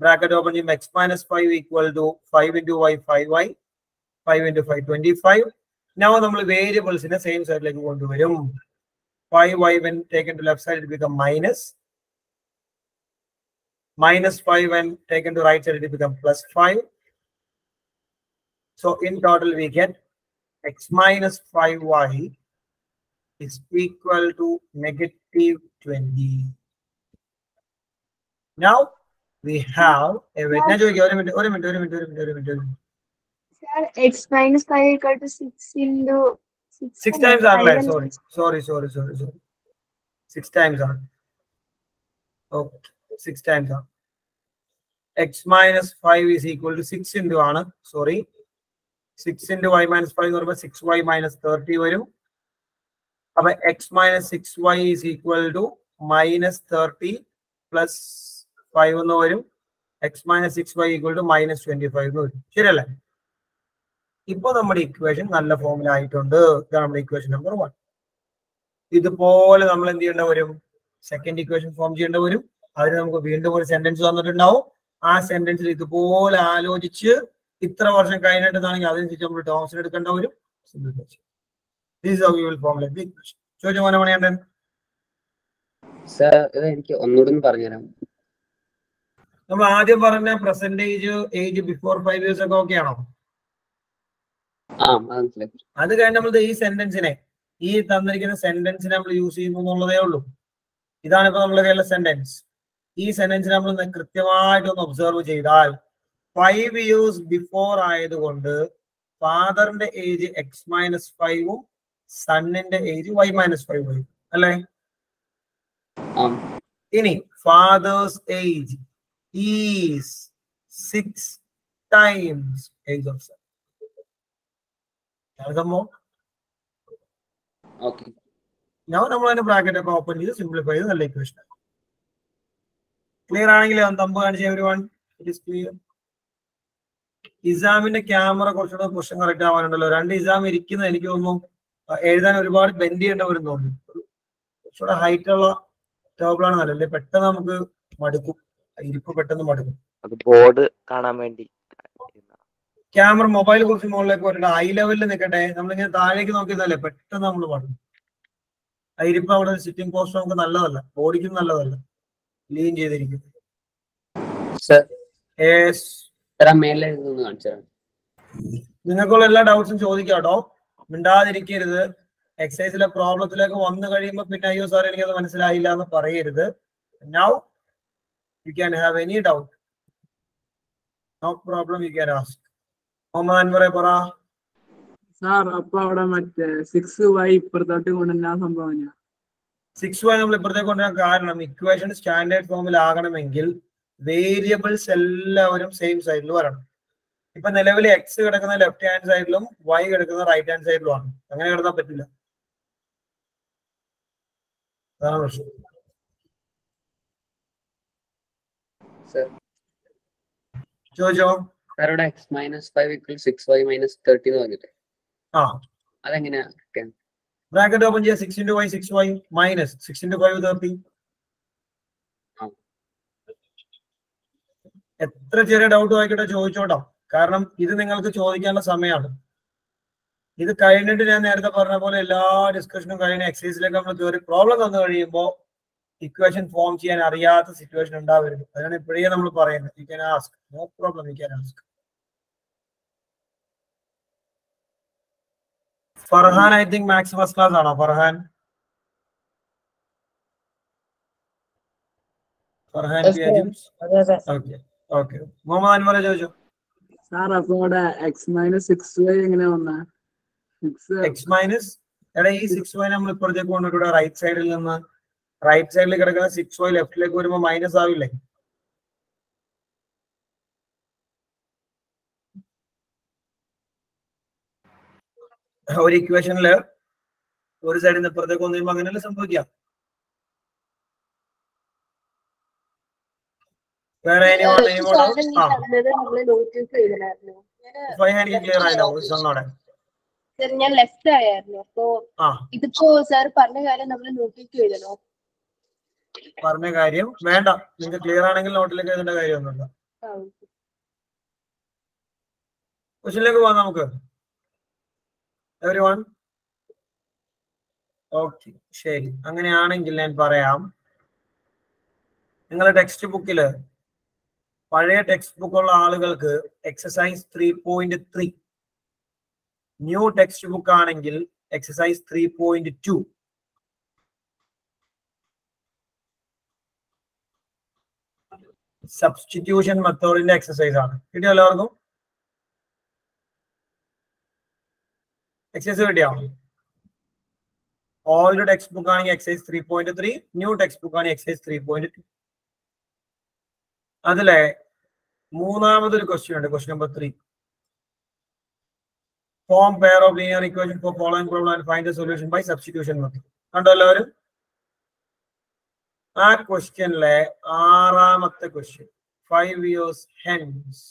bracket open ചെയ്യുമ്പോൾ X minus five equal to five into Y five Y five into five twenty five now നമ്മൾ വേരിയബിൾസിനെ സെയിം സൈഡിലേക്ക് കൊണ്ടുവരും. Five Y when taken to left side become minus minus. 5 when taken to right side it become plus 5 so in total we get x minus 5y is equal to negative 20. Now we have a wait, Najo, wait a minute, wait a minute, wait wait wait. Sir, x minus 5 equal to 6 into 6, six times r sorry, sorry, sorry, sorry, sorry. Six times r. Okay, six times r. x minus 5 is equal to 6 into r, sorry. Six into Y minus five എന്ന് പറയുമ്പോൾ സിക്സ് വൈ മൈനസ് തേർട്ടി വരും. അപ്പൊ X minus six Y is equal to minus thirty plus five എന്ന് വരും. X minus six Y equal to minus twenty five എന്ന് വരും. ശരിയല്ലേ? ഇപ്പൊ നമ്മുടെ ഇക്വേഷൻ നല്ല ഫോമിൽ ആയിട്ടുണ്ട്. ഇതാണ് നമ്മുടെ ഇക്വേഷൻ നമ്പർ വൺ ഇതുപോലെ നമ്മൾ എന്ത് ചെയ്യേണ്ട വരും? സെക്കൻഡ് ഇക്വേഷൻ ഫോം ചെയ്യേണ്ട വരും. അതിന് നമുക്ക് വീണ്ടും ഒരു സെന്റൻസ് തന്നിട്ടുണ്ടാവും. ആ സെന്റൻസിൽ ഇതുപോലെ ആലോചിച്ച് ഇത്ര വർഷം കഴിഞ്ഞിട്ടാണെങ്കിൽ അതിനനുസരിച്ച് നമ്മൾ ടോംസിന് എടുക്കേണ്ട ഒരു ചോദിച്ച മോനെ പണിയണ്ടൻ സർ ഇത് എനിക്ക് ഒന്നുകൂടി ഒന്ന് പറഞ്ഞുതരാം നമ്മൾ ആദ്യം പറഞ്ഞ percentage age before five years ഒക്കെ ഓക്കെ ആണോ? അത് കഴിഞ്ഞ് നമ്മൾ ഈ സെന്റൻസിനെ ഈ തന്നിരിക്കുന്ന സെന്റൻസിനെ നമ്മൾ യൂസ് ചെയ്യുന്നു എന്നുള്ളതേ ഉള്ളൂ. ഇതാണ് ഇപ്പൊ നമ്മുടെ കയ്യിലുള്ള സെന്റൻസ് ഈ സെന്റൻസിനെ നമ്മൾ കൃത്യമായിട്ടൊന്ന് ഒബ്സർവ് ചെയ്താൽ ഫൈവ് ഇയേഴ്സ് ബിഫോർ ആയതുകൊണ്ട് ഫാദറിന്റെ ഏജ് എക്സ് മൈനസ് ഫൈവും സണ്ണിന്റെ ഏജ് വൈ മൈനസ് ഫൈവ് ആയി അല്ലെ? ഇനി father's age is six times age of son okay. ഞാൻ നമ്മൾ അതിന്റെ ബ്രാക്കറ്റ് ഒക്കെ ഓപ്പൺ ചെയ്ത് സിംപ്ലിഫൈ ചെയ്ത് നല്ല ഇക്വേഷൻ ക്ലിയർ ആണെങ്കിൽ തമ്പ് കാണിച്ച every one it is clear ഇസാമിന്റെ camera കുറച്ചുകൂടെ പൊഷൻ കറക്റ്റ് ആവാനുണ്ടല്ലോ. രണ്ട് ഇസാം ഇരിക്കുന്നത് എനിക്ക് തോന്നുന്നു എഴുതാൻ ഒരുപാട് ബെൻഡ് ചെയ്യേണ്ട വരും തോന്നുന്നു കുറച്ചുകൂടെ ഹൈറ്റ് ഉള്ള ടേബിളാണ് നല്ലത്. പെട്ടെന്ന് നമുക്ക് മടുക്കും. ഇരിപ്പ് പെട്ടെന്ന് മടുക്കും. അത് ബോർഡ് കാണാൻ വേണ്ടി. ക്യാമറ മൊബൈൽ കുറച്ച് മുകളിലേക്ക് വരട്ടെ. ഹൈ ലെവലിൽ നിൽക്കട്ടെ നമ്മളിങ്ങനെ താഴേക്ക് നോക്കിയതല്ലേ? പെട്ടെന്ന് നമ്മൾ മടുക്കും. ആ ഇരിപ്പ് അവിടെ സിറ്റിംഗ് പോസ്റ്റ് നമുക്ക് നല്ലതല്ല. ബോഡിക്കും നല്ലതല്ല. ലീൻ ചെയ്തിരിക്കും ആ മേലെ ഇതൊന്ന് കാണിച്ചു തരാം. നിങ്ങൾക്കുള്ള എല്ലാ ഡൗട്ട്സും ചോദിക്കാം കേട്ടോ. മിണ്ടാതിരിക്കരുത്. എക്സസൈസിലെ പ്രോബ്ലത്തിലേക്ക് വന്നു കഴിയുമ്പോൾ പിന്നെ അയ്യോ സാർ എനിക്കത് മനസ്സിലായില്ല എന്ന് പറയരുത്. Now you can have any doubt no problem you can ask Muhammad അൻവറെ പറ. സാർ അപ്പൊ അവിടെ മറ്റേ സിക്സ് വൈ ഇപ്പുറത്തോട്ട് കൊണ്ടുവന്ന ആ സംഭവം സിക്സ് വൈ നമ്മൾ ഇപ്പുറത്തേക്ക് കൊണ്ടുവരാൻ കാരണം ഇക്വേഷൻ സ്റ്റാൻഡേർഡ് ഫോമിൽ ആകണമെങ്കിൽ വേരിയബിൾസ് എല്ലാവരും സെയിം സൈഡിൽ വരണം. ഇപ്പൊ നിലവിൽ എക്സ് കിടക്കുന്ന ലെഫ്റ്റ് ഹാൻഡ് സൈഡിലും വൈ കിടക്കുന്ന റൈറ്റ് ഹാൻഡ് സൈഡിലും ആണ്. അങ്ങനെ കിടന്നാൽ പറ്റില്ല. അതാണ് പ്രശ്നം. സർ ചോദിച്ചോ? സാർ ഇവിടെ X minus five equal six Y minus thirty എന്ന് പറഞ്ഞിട്ട് ആ. അതെങ്ങനെയാ? ബ്രാക്കറ്റ് ഓപ്പൺ ചെയ്യാം. Six into Y six Y minus six into five thirty ആ. എത്ര ചെറിയ ഡൗട്ട് ആയിക്കോട്ടെ ചോദിച്ചോട്ടോ. കാരണം ഇത് നിങ്ങൾക്ക് ചോദിക്കാനുള്ള സമയമാണ്. ഇത് കഴിഞ്ഞിട്ട് ഞാൻ നേരത്തെ പറഞ്ഞ പോലെ എല്ലാ ഡിസ്കഷനും കഴിഞ്ഞ എക്സസൈസിലേക്ക് നമ്മൾ കയറി പ്രോബ്ലം തന്നു കഴിയുമ്പോൾ ഇക്വേഷൻ ഫോം ചെയ്യാൻ അറിയാത്ത സിറ്റുവേഷൻ ഉണ്ടാവരുത്. അതാണ് ഇപ്പോഴേ നമ്മൾ പറയുന്നത്. You can ask no problem you can ask Farhan I think maths first class ആണോ? Farhan? Farhan okay okay. Muhammad അൻവറെ ചോദിച്ചു. സാർ അപ്പൊ ഇവിടെ എക്സ് മൈനസ് സിക്സ് വൈ എങ്ങനെയാ വന്ന? എക്സ് മൈനസ് എടാ ഈ സിക്സ് വൈ നമ്മൾ ഇപ്പുറത്തേക്ക് കൊണ്ടിട്ട് റൈറ്റ് സൈഡിൽ നിന്ന് റൈറ്റ് സൈഡിൽ കിടക്കുന്ന സിക്സ് വൈ ലെഫ്റ്റിലേക്ക് വരുമ്പോൾ മൈനസ് ആവില്ലേ? ഒരു ഇക്വേഷനിൽ ഒരു സൈഡിൽ നിന്ന് ഇപ്പുറത്തേക്ക് വന്നു കഴിയുമ്പോൾ അങ്ങനെയല്ലേ സംഭവിക്കാം വേറെ anyone, anyone else? ആ നമ്മൾ നോട്ടീസ് ചെയ്തിട്ടുണ്ടായിരുന്നു ഫൈൻ ക്ലിയർ ആയില്ല ഒന്നോടെ ഞാൻ ലെഫ്റ്റ് ആയിരുന്നു അപ്പൊ ഇതിപ്പോ സാർ പറഞ്ഞ കാര്യം നമ്മൾ നോട്ടീസ് ചെയ്തല്ലോ പറഞ്ഞ കാര്യം വേണ്ട. നിങ്ങൾക്ക് ക്ലിയർ ആണെങ്കിൽ നോട്ടിലേക്ക് എഴുതേണ്ട കാര്യമൊന്നുമില്ല. ക്വസ്റ്റിനിലേക്ക് പോവാം നമുക്ക്. എവരി വൺ ഓക്കെ ശരി. അങ്ങനെയാണെങ്കിൽ ഞാൻ പറയാം. നിങ്ങളുടെ ടെക്സ്റ്റ് ബുക്കിൽ പഴയ ടെക്സ്റ്റ് ബുക്ക് ഉള്ള ആളുകൾക്ക് exercise three point three new text book ആണെങ്കിൽ exercise three point two substitution മെത്തേഡിന്റെ exercise ആണ്. കിട്ടിയോ എല്ലാവർക്കും? എക്സസൈസ് കിട്ടിയോ ഓൾഡ് ടെക്സ്റ്റ് ബുക്ക് ആണെങ്കിൽ exercise three point three new text book ആണെങ്കിൽ എക്സസൈസ് ത്രീ പോയിന്റ് ടു അതിലെ മൂന്നാമതൊരു ക്വസ്റ്റ്യൻ ഉണ്ട് question number three form pair of linear equation for following problem and find the solution by substitution method കണ്ടോ എല്ലാവരും? ആ ക്വസ്റ്റ്യനിലെ ആറാമത്തെ ക്വസ്റ്റ്യൻ ഫൈവ് ഇയേഴ്സ് ഹെൻസ്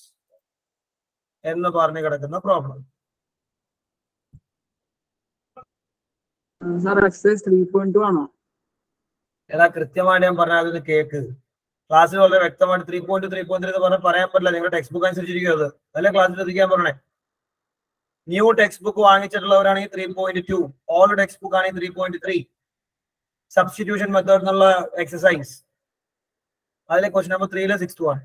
എന്ന് പറഞ്ഞു കിടക്കുന്ന പ്രോബ്ലം ഏതാ കൃത്യമായിട്ട് ഞാൻ പറഞ്ഞാൽ അതൊന്ന് കേക്ക്. ക്ലാസ്സിൽ വളരെ വ്യക്തമായിട്ട് three point three point three പറഞ്ഞാൽ പറയാൻ പറ്റില്ല. നിങ്ങളുടെ ടെക്സ്റ്റ് ബുക്ക് അനുസരിച്ചിരിക്കും അത്. അല്ലേ ക്ലാസ്സിൽ ശ്രദ്ധിക്കാൻ പറഞ്ഞേ? New text book വാങ്ങിച്ചിട്ടുള്ളവരാണെങ്കിൽ three point two old text book ആണെങ്കിൽ three point three substitution method എന്നുള്ള എക്സസൈസ് അതിലെ ക്വസ്റ്റ്യൻ നമ്പർ ത്രീയിലെ സിക്സ് ആണ്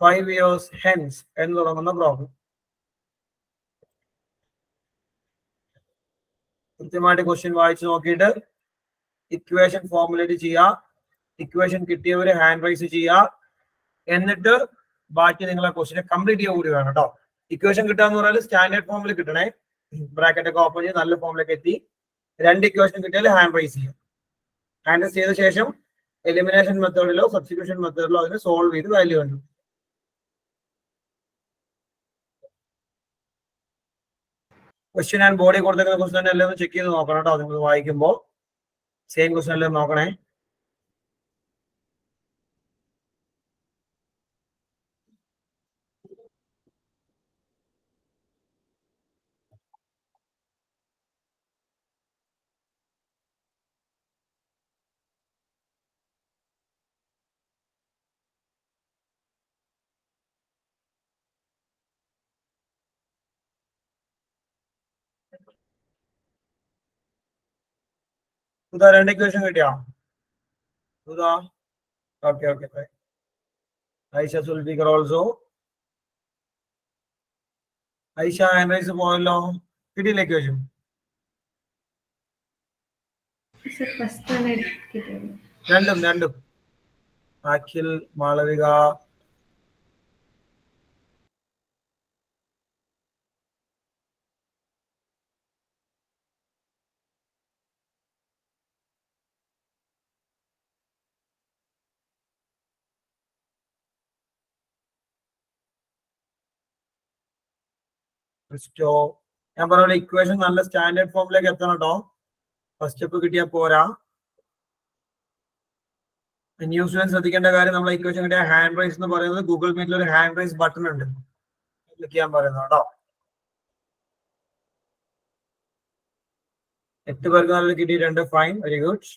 ഫൈവ് ഇയേഴ്സ് ഹെൻസ് എന്ന് തുടങ്ങുന്ന പ്രോബ്ലം കൃത്യമായിട്ട് ക്വസ്റ്റ്യൻ വായിച്ചു നോക്കിയിട്ട് ഇക്വേഷൻ ഫോർമുലേറ്റ് ചെയ്യുക ഇക്വേഷൻ കിട്ടിയവര് ഹാൻഡ് റൈസ് ചെയ്യുക എന്നിട്ട് ബാക്കി നിങ്ങളെ ക്വസ്റ്റിനെ കംപ്ലീറ്റ് ചെയ്യുക കൂടി വേണം കേട്ടോ ഇക്വേഷൻ കിട്ടുക എന്ന് പറഞ്ഞാൽ സ്റ്റാൻഡേർഡ് ഫോമിൽ കിട്ടണേ. ബ്രാക്കറ്റ് ഒക്കെ ഓപ്പൺ ചെയ്ത് നല്ല ഫോമിലേക്ക് എത്തി. രണ്ട് ഇക്വേഷൻ കിട്ടിയാൽ ഹാൻഡ് റൈസ് ചെയ്യും. ഹാൻഡ് റൈസ് ചെയ്ത ശേഷം എലിമിനേഷൻ മെത്തേഡിലോ സബ്സ്റ്റിറ്റ്യൂഷൻ മെത്തേഡിലോ അതിന് സോൾവ് ചെയ്ത് വാല്യൂ കണ്ടു. ക്വസ്റ്റ്യൻ ഞാൻ ബോഡി കൊടുത്തേക്കുന്ന ക്വസ്റ്റ്യൻ എല്ലാം ചെക്ക് ചെയ്ത് നോക്കണം കേട്ടോ നിങ്ങൾ വായിക്കുമ്പോൾ സെയിം ക്വസ്റ്റ്യൻ എല്ലാം നോക്കണേ സുധാ രണ്ട് ഇക്വേഷൻ കിട്ടിയോ? Sudha okay okay Aisha Zulfikar also Aisha hand raise പോയല്ലോ. കിട്ടിയില്ല ഇക്വേഷൻ രണ്ടും രണ്ടും. അഖിൽ മാളവിക ക്രിസ്റ്റോ ഞാൻ പറഞ്ഞ ഇക്വേഷൻ നല്ല സ്റ്റാൻഡേർഡ് ഫോമിലേക്ക് എത്തണം കേട്ടോ ഫസ്റ്റ് സ്റ്റെപ്പ് കിട്ടിയാൽ പോരാ. ന്യൂ സ്റ്റുഡൻസ് ശ്രദ്ധിക്കേണ്ട കാര്യം നമ്മൾ ഇക്വേഷൻ കിട്ടിയ ഹാൻഡ് റൈസ് എന്ന് പറയുന്നത് ഗൂഗിൾ മീറ്റിൽ ഒരു ഹാൻഡ് റൈസ് ബട്ടൺ ഉണ്ട്. ക്ലിക്ക് ചെയ്യാൻ പറയുന്നത് കേട്ടോ എട്ട് പേർക്ക് നല്ല കിട്ടിയിട്ടുണ്ട്. ഫൈൻ വെരി ഗുഡ്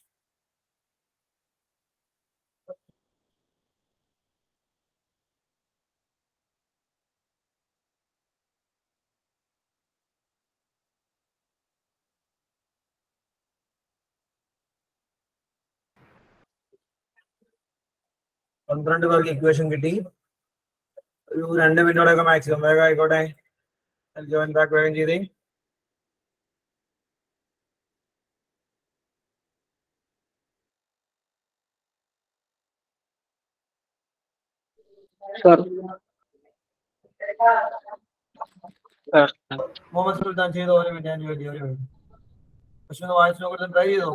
പന്ത്രണ്ട് പേർക്ക് ഇക്വേഷൻ കിട്ടി. ഒരു രണ്ട് മിനിറ്റോടെയൊക്കെ മാക്സിമം വേഗം ആയിക്കോട്ടെ. ജോയിൻ ബാക്ക് വേഗം ചെയ്തേ. സർ മുഹമ്മദ് സുൽത്താൻ ചെയ്തോ ഒരു മിനിറ്റ് ഞാൻ ജോലി ഒരു മിനിറ്റ് പക്ഷെ ഒന്ന് വായിച്ചു നോക്കിട്ട് ട്രൈ ചെയ്ത്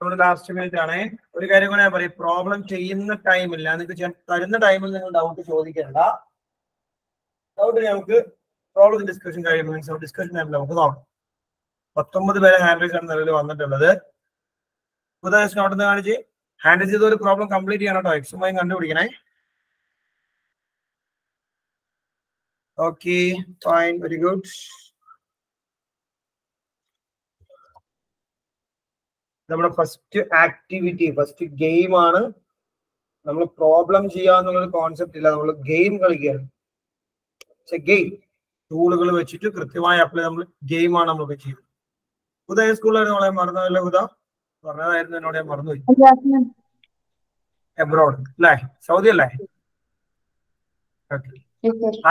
നമ്മുടെ ലാസ്റ്റ് മിനിറ്റ് ആണേ. ഒരു കാര്യം കൂടെ ഞാൻ പറയും. പ്രോബ്ലം ചെയ്യുന്ന ടൈമില്ല നിങ്ങൾക്ക് തരുന്ന ടൈമിൽ നിങ്ങൾ ഡൗട്ട് ചോദിക്കേണ്ട. ഡൗട്ട് നമുക്ക് പ്രോബ്ലം ഡിസ്കഷൻ കഴിയുമ്പോൾ ഡിസ്കഷൻ ടൈമിൽ നമുക്ക് നോക്കാം. പത്തൊമ്പത് പേരെ ഹാൻഡിൽ ചെയ്യാൻ ആണ് നിലവിൽ വന്നിട്ടുള്ളത്. പുതിയ അവിടെ നിന്ന് കാണിച്ച്. ഹാൻഡിൽ ചെയ്ത ഒരു പ്രോബ്ലം കംപ്ലീറ്റ് ചെയ്യണം കേട്ടോ എക്സുമായി കണ്ടുപിടിക്കണേ. ഓക്കെ ഫൈൻ വെരി ഗുഡ് നമ്മുടെ ഫസ്റ്റ് ആക്ടിവിറ്റി ഫസ്റ്റ് ഗെയിം ആണ് നമ്മൾ പ്രോബ്ലം ചെയ്യാന്നുള്ളൊരു കോൺസെപ്റ്റ് ഇല്ല. നമ്മൾ ഗെയിം കളിക്കുകയാണ് ഗെയിം ടൂളുകൾ വെച്ചിട്ട് കൃത്യമായി അപ്ലൈ നമ്മൾ ഗെയിം ആണ് നമ്മൾ ചെയ്യുന്നത്. ഉദയ സ്കൂളിലായിരുന്നു നമ്മളെ മറന്നതല്ലേ ഉദ? പറഞ്ഞതായിരുന്നു എന്നോട് ഞാൻ മറന്നുപോയി എബ്രോഡ് അല്ലേ സൗദി അല്ലേ? ഓക്കെ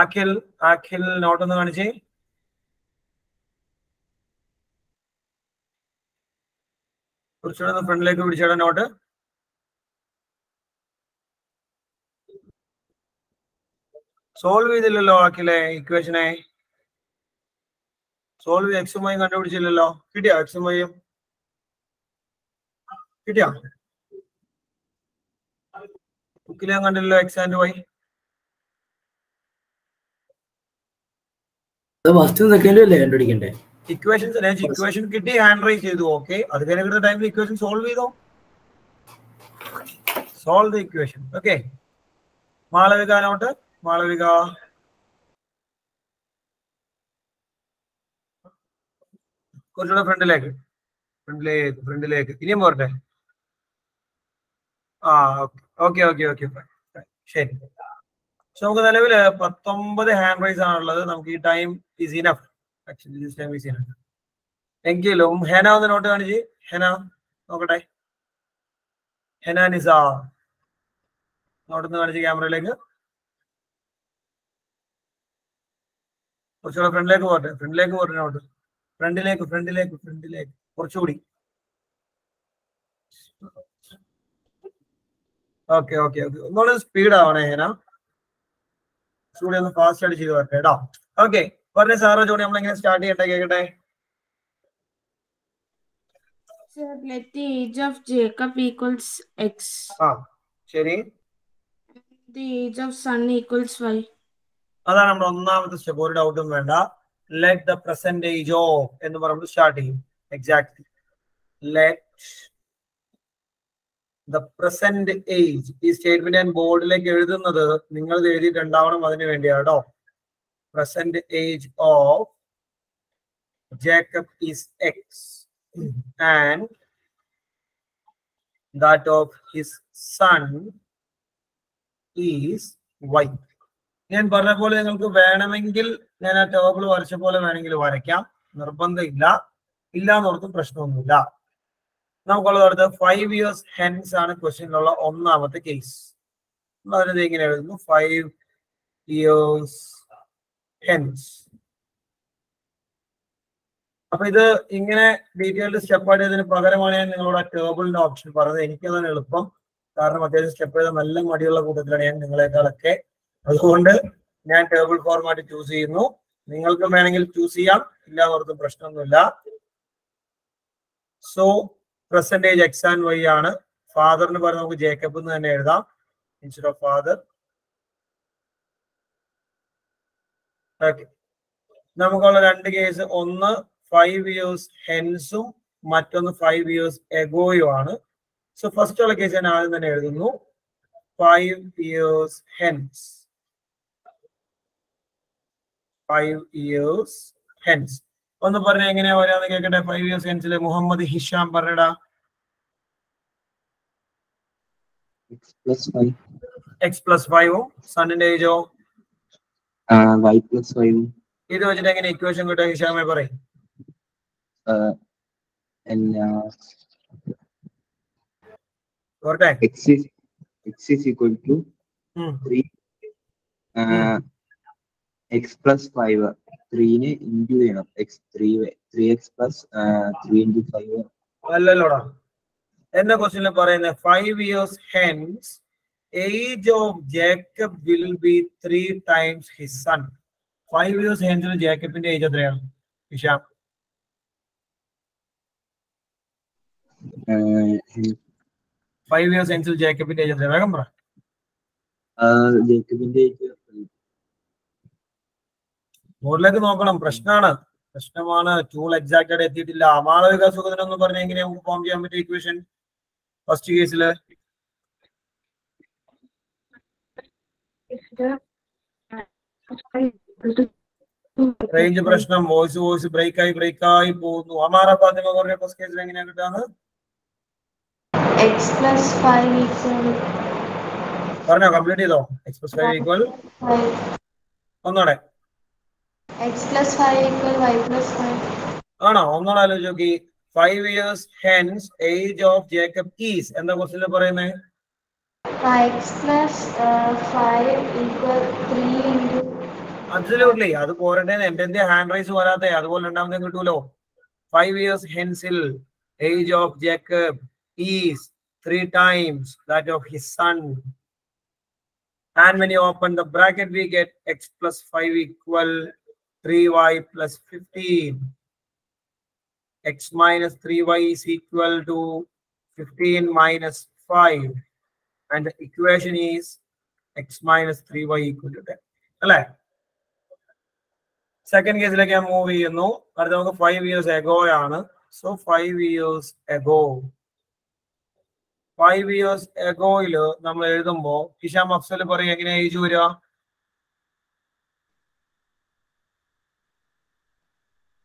ആഖിൽ ആഖിൽ നോട്ടൊന്ന് കാണിച്ചേ. കുറച്ചുകൂടെ ഫ്രണ്ടിലേക്ക് പിടിച്ചേടാ നോട്ട്. സോൾവ് ചെയ്തില്ലല്ലോ അഖിലെ ഇക്വേഷനെ. സോൾവ് എക്സും വൈയും കണ്ടുപിടിച്ചില്ലല്ലോ. കിട്ടിയോ എക്സും വൈയും കിട്ടിയോ? ബുക്കിൽ ഞാൻ കണ്ടില്ലല്ലോ എക്സ് ആൻഡ് വൈ ഫസ്റ്റ് സെക്കൻഡും കണ്ടുപിടിക്കണ്ടേ? ഇക്വേഷൻസ് ഇക്വേഷൻ കിട്ടി ഹാൻഡ് റൈസ് ചെയ്തു ഓക്കെ അത് കഴിഞ്ഞ കിട്ടുന്ന ടൈമിൽ ഇക്വേഷൻ സോൾവ് ചെയ്തോ? Solve the equation okay Malavika not Malavika. കുറച്ചുകൂടെ ഫ്രണ്ടിലേക്ക് ഫ്രണ്ടിലേക്ക് ഫ്രണ്ടിലേക്ക് ഇനിയും പോരട്ടെ? ആ ഓക്കെ ഓക്കെ ഓക്കെ ശരി. സോ നമുക്ക് നിലവിൽ പത്തൊമ്പത് ഹാൻഡ് റൈസ് ആണുള്ളത്. നമുക്ക് ഈ time is enough actually this time is enough എങ്കിലും ഹെന ഒന്ന് നോട്ട് കാണിച്ച് ഹെന നോക്കട്ടെ. ഹെന നിസ നോട്ടൊന്ന് കാണിച്ച് ക്യാമറയിലേക്ക്. കുറച്ചുകൂടെ ഫ്രണ്ടിലേക്ക് പോട്ടെ ഫ്രണ്ടിലേക്ക് പോട്ടെ നോട്ട്. ഫ്രണ്ടിലേക്ക് ഫ്രണ്ടിലേക്ക് ഫ്രണ്ടിലേക്ക്. കുറച്ചുകൂടി. ഓക്കെ ഓക്കെ ഓക്കെ ഒന്നുകൂടെ സ്പീഡ് ആവണേ ഹെന. കുറച്ചുകൂടി ഒന്ന് ഫാസ്റ്റ് ആയിട്ട് ചെയ്ത് വരട്ടെ കേട്ടോ. ഓക്കെ പറഞ്ഞ സാറോ ജോണി നമ്മൾ എങ്ങനെ സ്റ്റാർട്ട് ചെയ്യട്ടെ കേക്കട്ടെ? Sir, let the age of Jacob equals x. ആ ശരി. The age of son equals y. അതാണ് നമ്മുടെ ഒന്നാമത്തെ സ്റ്റെപ്പ് ഒരു ഡൗട്ടും വേണ്ട. ലെറ്റ് ദ പ്രസന്റേജ് ഓഫ് എന്ന് പറയുമ്പോൾ സ്റ്റാർട്ട് ചെയ്യും. Exact let the present age ഈ സ്റ്റേറ്റ്മെന്റ് ഞാൻ ബോർഡിലേക്ക് എഴുതുന്നത് നിങ്ങൾ എഴുതിയിട്ടുണ്ടാവണം അതിന് വേണ്ടിയാണ് കേട്ടോ age of of is X. And that of his son is Y. ഞാൻ പറഞ്ഞ പോലെ നിങ്ങൾക്ക് വേണമെങ്കിൽ ഞാൻ ആ ടേബിൾ വരച്ച പോലെ വേണമെങ്കിൽ വരയ്ക്കാം. നിർബന്ധമില്ല. ഇല്ല എന്നോർത്തും പ്രശ്നമൊന്നുമില്ല. നമുക്കുള്ളത് അടുത്ത ഫൈവ് ഇയേഴ്സ് ഹെൻസ് ആണ് ക്വസ്റ്റ്യനിലുള്ള ഒന്നാമത്തെ കേസ് അതിനത് ഇങ്ങനെ എഴുതുന്നു? ഫൈവ് ഇയേഴ്സ് ഹെൻസ് അപ്പൊ ഇത് ഇങ്ങനെ ഡീറ്റെയിൽഡ് സ്റ്റെപ്പ് ആയിട്ട് ഇതിന് പകരമാണ് ഞാൻ നിങ്ങളോട് ടേബിളിന്റെ ഓപ്ഷൻ പറഞ്ഞത്. എനിക്കതാണ് എളുപ്പം. കാരണം അത്യാവശ്യം സ്റ്റെപ്പ് ചെയ്ത നല്ല മടിയുള്ള കൂട്ടത്തിലാണ് ഞാൻ നിങ്ങളെക്കാളൊക്കെ. അതുകൊണ്ട് ഞാൻ ടേബിൾ ഫോർമാറ്റ് ചൂസ് ചെയ്യുന്നു. നിങ്ങൾക്ക് വേണമെങ്കിൽ ചൂസ് ചെയ്യാം. എന്നോർത്ത് പ്രശ്നമൊന്നുമില്ല. So present age X and Y ആണ്. ഫാദറിന് പറഞ്ഞ് നമുക്ക് ജേക്കബ് എന്ന് തന്നെ എഴുതാം. ഇൻസ്റ്റഡ് ഓഫ് ഫാദർ ഓക്കെ നമുക്കുള്ള രണ്ട് കേസ് ഒന്ന് ഫൈവ് ഇയേഴ്സ് ഹെൻസും മറ്റൊന്ന് ഫൈവ് ഇയേഴ്സ് എഗോയും ആണ്. സോ ഫസ്റ്റ് ഉള്ള കേസ് ഞാൻ ആദ്യം തന്നെ എഴുതുന്നു. Five years hence five years hence ഒന്ന് പറഞ്ഞ എങ്ങനെയാ വരാന്ന് കേൾക്കട്ടെ ഫൈവ് ഇയേഴ്സ് ഹെൻസിലെ Muhammad Hisham പറഞ്ഞടാ. X plus five X plus ഫൈവും സണ്ണിന്റെ ഏജോ വൈ പ്ലസ് ഫൈവ് ഇത് വെച്ചിട്ട് എങ്ങനെ ഇക്വേഷൻ കിട്ടുക? ഹിഷാമെ പറയും. എക്സ് ഈസ് ഈക്വൽ ടു ഉം. ത്രീ എക്സ് പ്ലസ് ഫൈവ് ത്രീന് ഇന്റു ചെയ്യണം. X three three X plus three into five അല്ലല്ലോടാ. എന്റെ ക്വസ്റ്റ്യനിൽ പറയുന്നത് five years hence age of Jacob will be three times his son five years ഹെൻസിൽ ജേക്കബിന്റെ ഏജ് എത്രയാണ്? ഹിഷാം ഫൈവ് ഇയേഴ്സ് ഹെൻസിൽ ജേക്കബിന്റെ ഏജ് എത്രയാണ്? വേഗം പറ. ജേക്കബിന്റെ ബോർഡിലേക്ക് നോക്കണം. പ്രശ്നമാണ് പ്രശ്നമാണ്. ടൂൾ എക്സാക്ട് ആയിട്ട് എത്തിയിട്ടില്ല. അമാളവിക സുഖത്തിനൊന്ന് പറഞ്ഞ എങ്ങനെയാ ഫോം ചെയ്യാൻ പറ്റിയ ഇക്വേഷൻ ഫസ്റ്റ് കേസിൽ റേഞ്ച് പ്രശ്നം വോയിസ് വോയിസ് ബ്രേക്ക് ആയി ബ്രേക്ക് ആയി പോകുന്നു. അമാറ ഫാത്തിമ കുറേ കേസിൽ എങ്ങനെയാ കിട്ടാന്ന്? X plus 5 equal പറഞ്ഞോ കംപ്ലീറ്റ് ചെയ്തോ? X plus five equal 5. ഒന്നോടെ. X plus 5 equal y plus 5. ആണോ? ഒന്നോടെ ആലോചിച്ച് നോക്കി. Five years hence age of Jacob is എന്താ ക്വസ്റ്റിൽ പറയുന്നത് x plus uh, 5 equal 3 into absolutely അത് പോരട്ടെ. എന്റെ എന്തേ ഹാൻഡ് റൈസ് വരാത്തെ. അതുപോലെ രണ്ടാമത്തെ കിട്ടൂലോ? Five years ഹെൻസിൽ age of Jacob is three times that of his son and when you open the bracket we get X plus five equal three Y plus fifteen X minus three Y is equal to fifteen minus five and the equation is minus three Y equal to ten അല്ലേ? സെക്കൻഡ് കേസിലേക്ക് ഞാൻ മൂവ് ചെയ്യുന്നു. അടുത്ത നമുക്ക് ഫൈവ് ഇയേഴ്സ് എഗോ ആണ്. So five years ago five years എഗോയിൽ നമ്മൾ എഴുതുമ്പോ ഹിഷാം അഫ്സൽ പറയും എങ്ങനെ ഏജ് വരിക?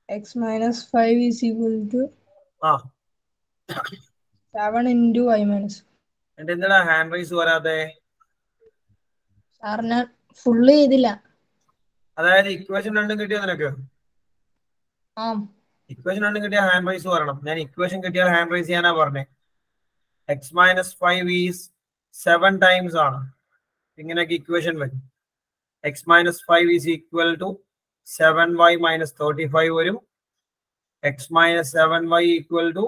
X minus five is equal to ആ. സെവൻ ഇന്റു വൈ മൈനസ് എന്നിട്ട് എന്തിനാ ഹാൻഡ് റൈസ് വരാതെ സാർ ഞാൻ ഫുള്ള് ചെയ്തില്ല. അതായത് ഇക്വേഷൻ രണ്ടും കിട്ടിയോ നിനക്ക്? ഇക്വേഷൻ രണ്ടും കിട്ടിയാൽ ഹാൻഡ് റൈസ് വരണം. ഞാൻ ഇക്വേഷൻ കിട്ടിയാൽ ഹാൻഡ് റൈസ് ചെയ്യാനാ പറഞ്ഞേ. X minus five is seven times ആണ്. ഇങ്ങനെയൊക്കെ ഇക്വേഷൻ വരും. X minus five is equal to seven Y minus thirty five വരും. X minus seven Y equal to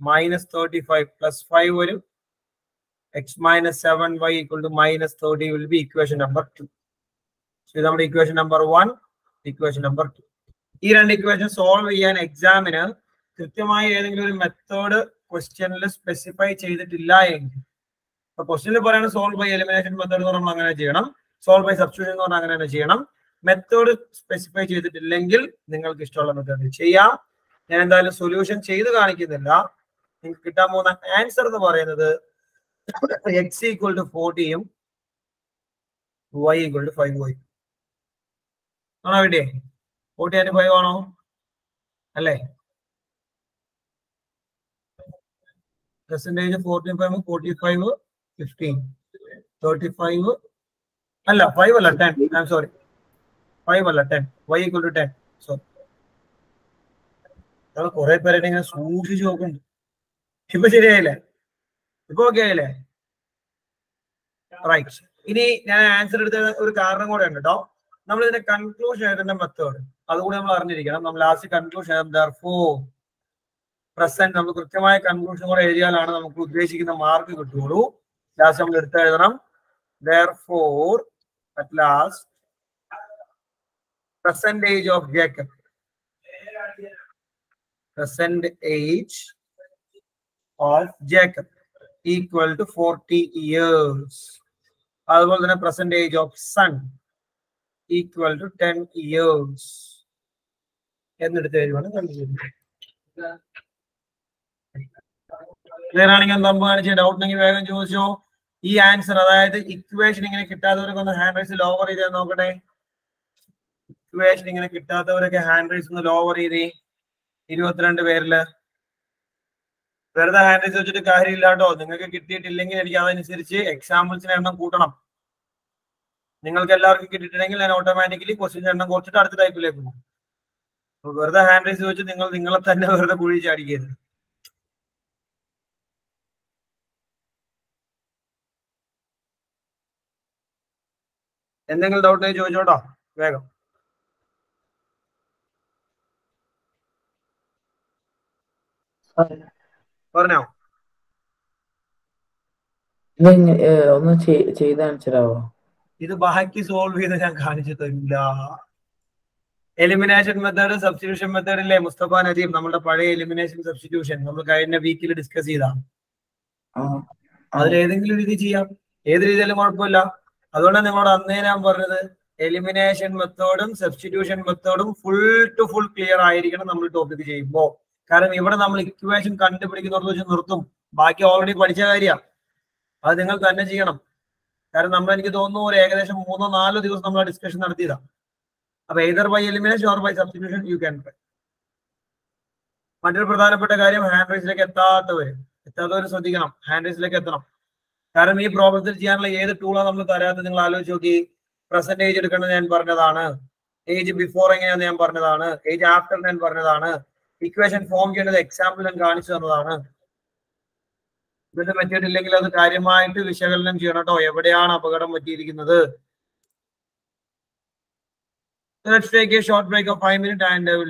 minus thirty five plus five വരും. Minus seven Y equal to minus thirty will be equation number two ഇത് നമ്മുടെ equation number 1, equation number 2. ഈ രണ്ട് ഇക്വേഷൻ സോൾവ് ചെയ്യാൻ എക്സാമിന് കൃത്യമായി ഏതെങ്കിലും ഒരു മെത്തേഡ് ക്വസ്റ്റ്യനിൽ സ്പെസിഫൈ ചെയ്തിട്ടില്ല എങ്കിൽ. ഇപ്പൊ ക്വസ്റ്റ്യനിൽ പറയുന്നത് സോൾവ് ബൈ എലിമിനേഷൻ മെത്തേഡ് എന്ന് നമ്മൾ അങ്ങനെ ചെയ്യണം. സോൾവ് ബൈ സബ്സ്റ്റിറ്റ്യൂഷൻ എന്ന് പറഞ്ഞാൽ അങ്ങനെ തന്നെ ചെയ്യണം. മെത്തേഡ് സ്പെസിഫൈ ചെയ്തിട്ടില്ലെങ്കിൽ നിങ്ങൾക്ക് ഇഷ്ടമുള്ള മെത്തേഡ് ചെയ്യാം. ഞാൻ എന്തായാലും സൊല്യൂഷൻ ചെയ്ത് കാണിക്കുന്നില്ല. നിങ്ങൾക്ക് കിട്ടാൻ പോകുന്ന ആൻസർ എന്ന് പറയുന്നത് X equal to ഫോർട്ടിയും Y equal to five Y ആണോ വേണ്ടേ ഫോർട്ടി ആൻഡ് ഫൈവ് ആണോ? അല്ലേ? Percentage forty five forty five fifteen thirty five അല്ല ഫൈവ് അല്ല ten I'm sorry five അല്ല ten Y equal to ten sorry കുറെ പേരുടെ ഇങ്ങനെ സൂക്ഷിച്ച് നോക്കുന്നുണ്ട്. ഇപ്പൊ ശരിയായില്ലേ? ഓക്കെ ആയില്ലേ റൈറ്റ് ഇനി ഞാൻ ആൻസർ എടുത്ത ഒരു കാരണം കൂടെ ഉണ്ട് കേട്ടോ നമ്മൾ ഇതിന്റെ കൺക്ലൂഷൻ എഴുതുന്ന മെത്തേഡ് അതുകൂടി നമ്മൾ അറിഞ്ഞിരിക്കണം. നമ്മൾ ലാസ്റ്റ് കൺക്ലൂഷൻ പ്രസന്റ് നമ്മൾ കൃത്യമായ കൺക്ലൂഷൻ കൂടെ എഴുതിയാലാണ് നമുക്ക് ഉദ്ദേശിക്കുന്ന മാർക്ക് കിട്ടുള്ളൂ ലാസ്റ്റ് നമ്മൾ എടുത്ത് എഴുതണം. Therefore at last percentage of Jacob. Age of Jacob. Equal to 40 years അതുപോലെ തന്നെ present age of son equal to ten years എന്നെടുത്ത് തരുവാണ് ക്ലിയർ ആണെങ്കിൽ ഒന്ന് തമ്പ് കാണിച്ച് ഡൗട്ട് ഉണ്ടെങ്കിൽ വേഗം ചോദിച്ചോ. ഈ ആൻസർ അതായത് ഇക്വേഷൻ ഇങ്ങനെ കിട്ടാത്തവരൊക്കെ ഒന്ന് ഹാൻഡ് റൈസ് ലോവർ ചെയ്ത് നോക്കട്ടെ. ഇക്വേഷൻ ഇങ്ങനെ കിട്ടാത്തവരൊക്കെ ഹാൻഡ് റൈസ് ഒന്ന് ലോവർ ചെയ്തേ. ഇരുപത്തിരണ്ട് പേരിൽ വെറുതെ ഹാൻഡ് റൈസ് വെച്ചിട്ട് കാര്യമില്ല കേട്ടോ നിങ്ങൾക്ക് കിട്ടിയിട്ടില്ലെങ്കിൽ എനിക്ക് അതനുസരിച്ച് എക്സാമ്പിൾസിന് എണ്ണം കൂട്ടണം. നിങ്ങൾക്ക് എല്ലാവർക്കും കിട്ടിയിട്ടുണ്ടെങ്കിൽ ഞാൻ ഓട്ടോമാറ്റിക്കലി ക്വസ്റ്റ്യൻ എണ്ണം കുറച്ചിട്ട് അടുത്ത ടൈപ്പിലേക്ക് പോകും. വെറുതെ ഹാൻഡ് റൈസ് വെച്ച് നിങ്ങൾ നിങ്ങളെ തന്നെ വെറുതെ കുഴി ചാടിക്കരുത്. എന്തെങ്കിലും ഡൗട്ട് ചോദിച്ചോട്ടോ. വേഗം. പറഞ്ഞോ. ഒന്ന് ചെയ്- ചെയ്ത് ഇത് ബാക്കി സോൾവ് ചെയ്ത് ഞാൻ കാണിച്ചു തരില്ല. എലിമിനേഷൻ മെത്തേഡ് സബ്സ്റ്റിറ്റ്യൂഷൻ മെത്തേഡ് അല്ലേ മുസ്തഫ നദീം? നമ്മുടെ പഴയ എലിമിനേഷൻ സബ്സ്റ്റിറ്റ്യൂഷൻ നമ്മൾ കഴിഞ്ഞ വീക്കിൽ ഡിസ്കസ് ചെയ്താണ് അതിൽ ഏതെങ്കിലും രീതി ചെയ്യാം. ഏത് രീതിയിലും കുഴപ്പമില്ല. അതുകൊണ്ടാണ് നിങ്ങളോട് അന്നേ ഞാൻ പറഞ്ഞത് എലിമിനേഷൻ മെത്തേഡും സബ്സ്റ്റിറ്റ്യൂഷൻ മെത്തേഡും ഫുൾ ടു ഫുൾ ക്ലിയർ ആയിരിക്കണം നമ്മൾ ടോപ്പിക് ചെയ്യുമ്പോൾ കാരണം ഇവിടെ നമ്മൾ ഇക്വേഷൻ കണ്ടുപിടിക്കുന്നിടത്ത് വെച്ച് നിർത്തും. ബാക്കി ഓൾറെഡി പഠിച്ച കാര്യമാണ് അത് നിങ്ങൾ തന്നെ ചെയ്യണം. കാരണം നമ്മൾ എനിക്ക് തോന്നുന്നു ഒരു ഏകദേശം മൂന്നോ നാലോ ദിവസം നമ്മൾ ഡിസ്കഷൻ നടത്തിയതാണ് അപ്പൊ either by elimination or by substitution you can try മറ്റൊരു പ്രധാനപ്പെട്ട കാര്യം ഹാൻഡ് റൈസിലേക്ക് എത്താത്തവര്. എത്താത്തവർ ശ്രദ്ധിക്കണം. ഹാൻഡ് റൈസിലേക്ക് എത്തണം. കാരണം ഈ പ്രോബ്ലത്തിൽ ചെയ്യാനുള്ള ഏത് ടൂളാണ് നമ്മൾ തരാത്തത് നിങ്ങൾ ആലോചിച്ച് നോക്കി. പ്രസന്റ് ഏജ് എടുക്കേണ്ടത് ഞാൻ പറഞ്ഞതാണ്. ഏജ് ബിഫോർ എങ്ങനെയാന്ന് ഞാൻ പറഞ്ഞതാണ്. ഏജ് ആഫ്റ്റർ ഞാൻ പറഞ്ഞതാണ്. ഇക്വേഷൻ ഫോം ചെയ്യേണ്ടത് എക്സാമ്പിൾ ഞാൻ കാണിച്ചു തന്നതാണ്. ഇതിന് പറ്റിയിട്ടില്ലെങ്കിൽ അത് കാര്യമായിട്ട് വിശകലനം ചെയ്യണം കേട്ടോ എവിടെയാണ് അപകടം പറ്റിയിരിക്കുന്നത്? Let's take a short break of five minutes uh,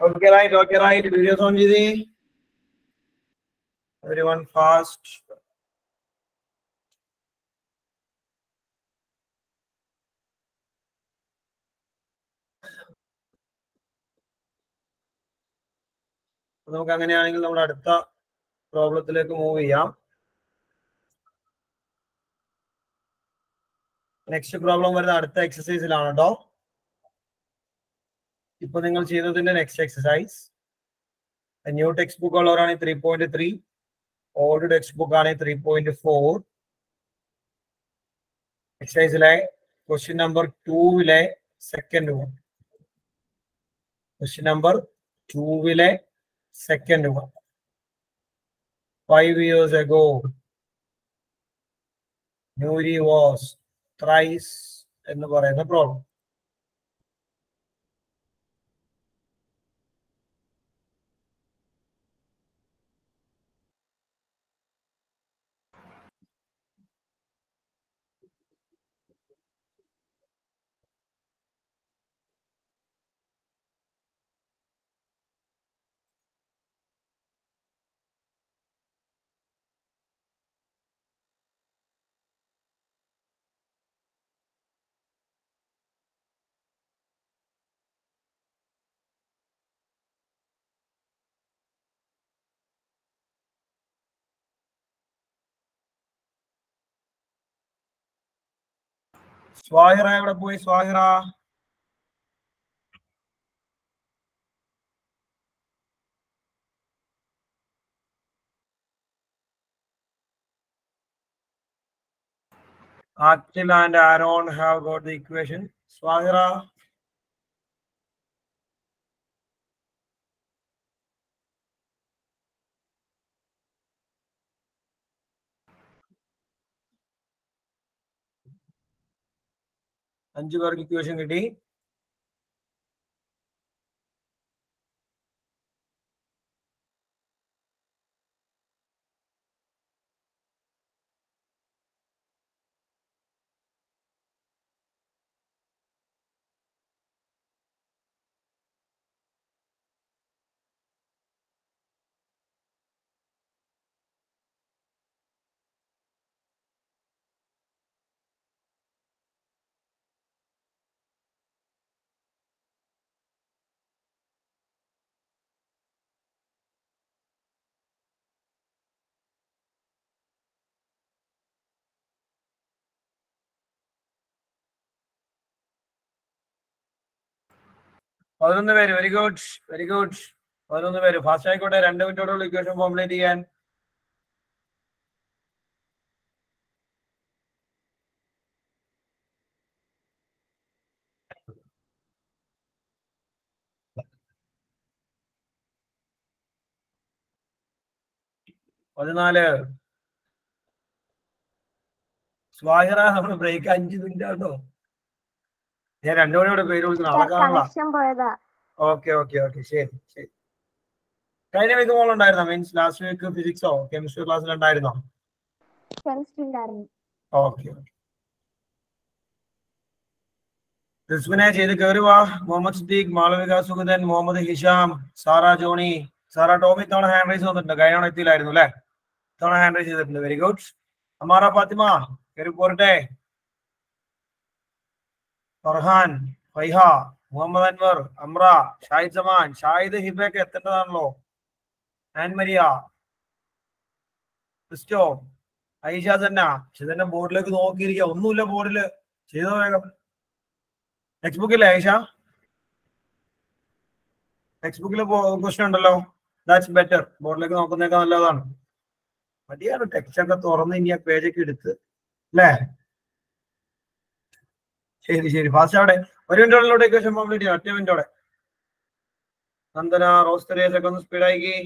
Okay, right, okay, right. Videos on Jidi. Everyone fast. നമുക്ക് അങ്ങനെയാണെങ്കിൽ നമ്മൾ അടുത്ത പ്രോബ്ലത്തിലേക്ക് മൂവ് ചെയ്യാം നെക്സ്റ്റ് പ്രോബ്ലം വരുന്ന അടുത്ത എക്സസൈസിലാണ് കേട്ടോ ഇപ്പൊ നിങ്ങൾ ചെയ്തതിന്റെ next exercise new text book ഉള്ളവരാണെങ്കിൽ three point three old text book ആണെങ്കിൽ ത്രീ പോയിന്റ് ഫോർ എക്സസൈസിലെ ക്വസ്റ്റ്യൻ നമ്പർ ടൂവിലെ second one question number ടൂവിലെ second one five years ago Nuri was thrice എന്ന് പറയുന്ന പ്രോബ്ലം സ്വാഹിറ എവിടെ പോയി സ്വാഹിറ Akhil and Aaron have got the equation. Swahira. അഞ്ചു പേർക്ക് ഇക്വേഷൻ കിട്ടി. പതിനൊന്ന് പേര്. വെരി ഗുഡ് വെരി ഗുഡ് പതിനൊന്ന് പേര്. ഫാസ്റ്റ് ആയിക്കോട്ടെ. രണ്ട് മിനിറ്റോടുള്ള ഇക്വേഷൻ ഫോംലേറ്റ് ചെയ്യാൻ. പതിനാല്. സ്വാഹിറ ബ്രേക്ക്. അഞ്ച് മിനിറ്റ് ആട്ടോ ഞാൻ രണ്ടുമണിയോടെ പേര് വിളിക്കണം ഓക്കെ ഓക്കെ ഓക്കെ. ശരി ശരി. കഴിഞ്ഞ വീക്ക് മോൾ ഉണ്ടായിരുന്നോ? മീൻസ് ലാസ്റ്റ് വീക്ക് ഫിസിക്സോ കെമിസ്ട്രി ക്ലാസ്സിൽ ഉണ്ടായിരുന്നോ? ഓക്കെ റിസ്മിനെ ചെയ്ത് കയറി വാ. മുഹമ്മദ് സിദ്ദീഖ് മാളവിക സുഗതൻ മുഹമ്മദ് ഹിഷാം സാറ ജോണി സാറ ടോമി. തവണ ഹാൻഡ് റൈസ് വന്നിട്ടുണ്ട്. കഴിഞ്ഞ എത്തിയില്ലായിരുന്നു അല്ലേ? തവണ ഹാൻഡ് റൈസ് ചെയ്തിട്ടുണ്ട്. വെരി ഗുഡ് അമാറ ഫാത്തിമ കയറി പോരട്ടെ. ഫർഹാൻ ഫൈഹ മുഹമ്മദ് അൻവർ അമ്ര ഷാഹിദ് ജമാൻ ഷാഹിദ് ഹിബയൊക്കെ എത്തേണ്ടതാണല്ലോ. ആൻമരിയ ക്രിസ്റ്റോ ഐഷ തന്നെ പക്ഷെ ബോർഡിലേക്ക് നോക്കിയിരിക്കുക ഒന്നുമില്ല ബോർഡിൽ. ചെയ്തോ വേഗം. ടെക്സ്റ്റ് ബുക്കില്ലേ ഐഷ? ടെക്സ്റ്റ് ബുക്കിൽ ക്വസ്റ്റൻ ഉണ്ടല്ലോ. ദാറ്റ്സ് ബെറ്റർ ബോർഡിലേക്ക് നോക്കുന്നേക്കാൾ നല്ലതാണ്. മതിയാണ് ടെക്സ്റ്റ് ഒക്കെ തുറന്ന് ഇനി ആ പേജൊക്കെ എടുത്ത്. അല്ലേ? ശരി ശരി. ഫാസ്റ്റ് അവിടെ ഒരു മിനിറ്റോടെ ഇക്വേഷൻ കംപ്ലീറ്റ് ചെയ്യാം. ഒറ്റ മിനിറ്റോടെ നന്ദന റോസ് തെരേസ് ഒക്കെ ഒന്ന് സ്പീഡാക്കി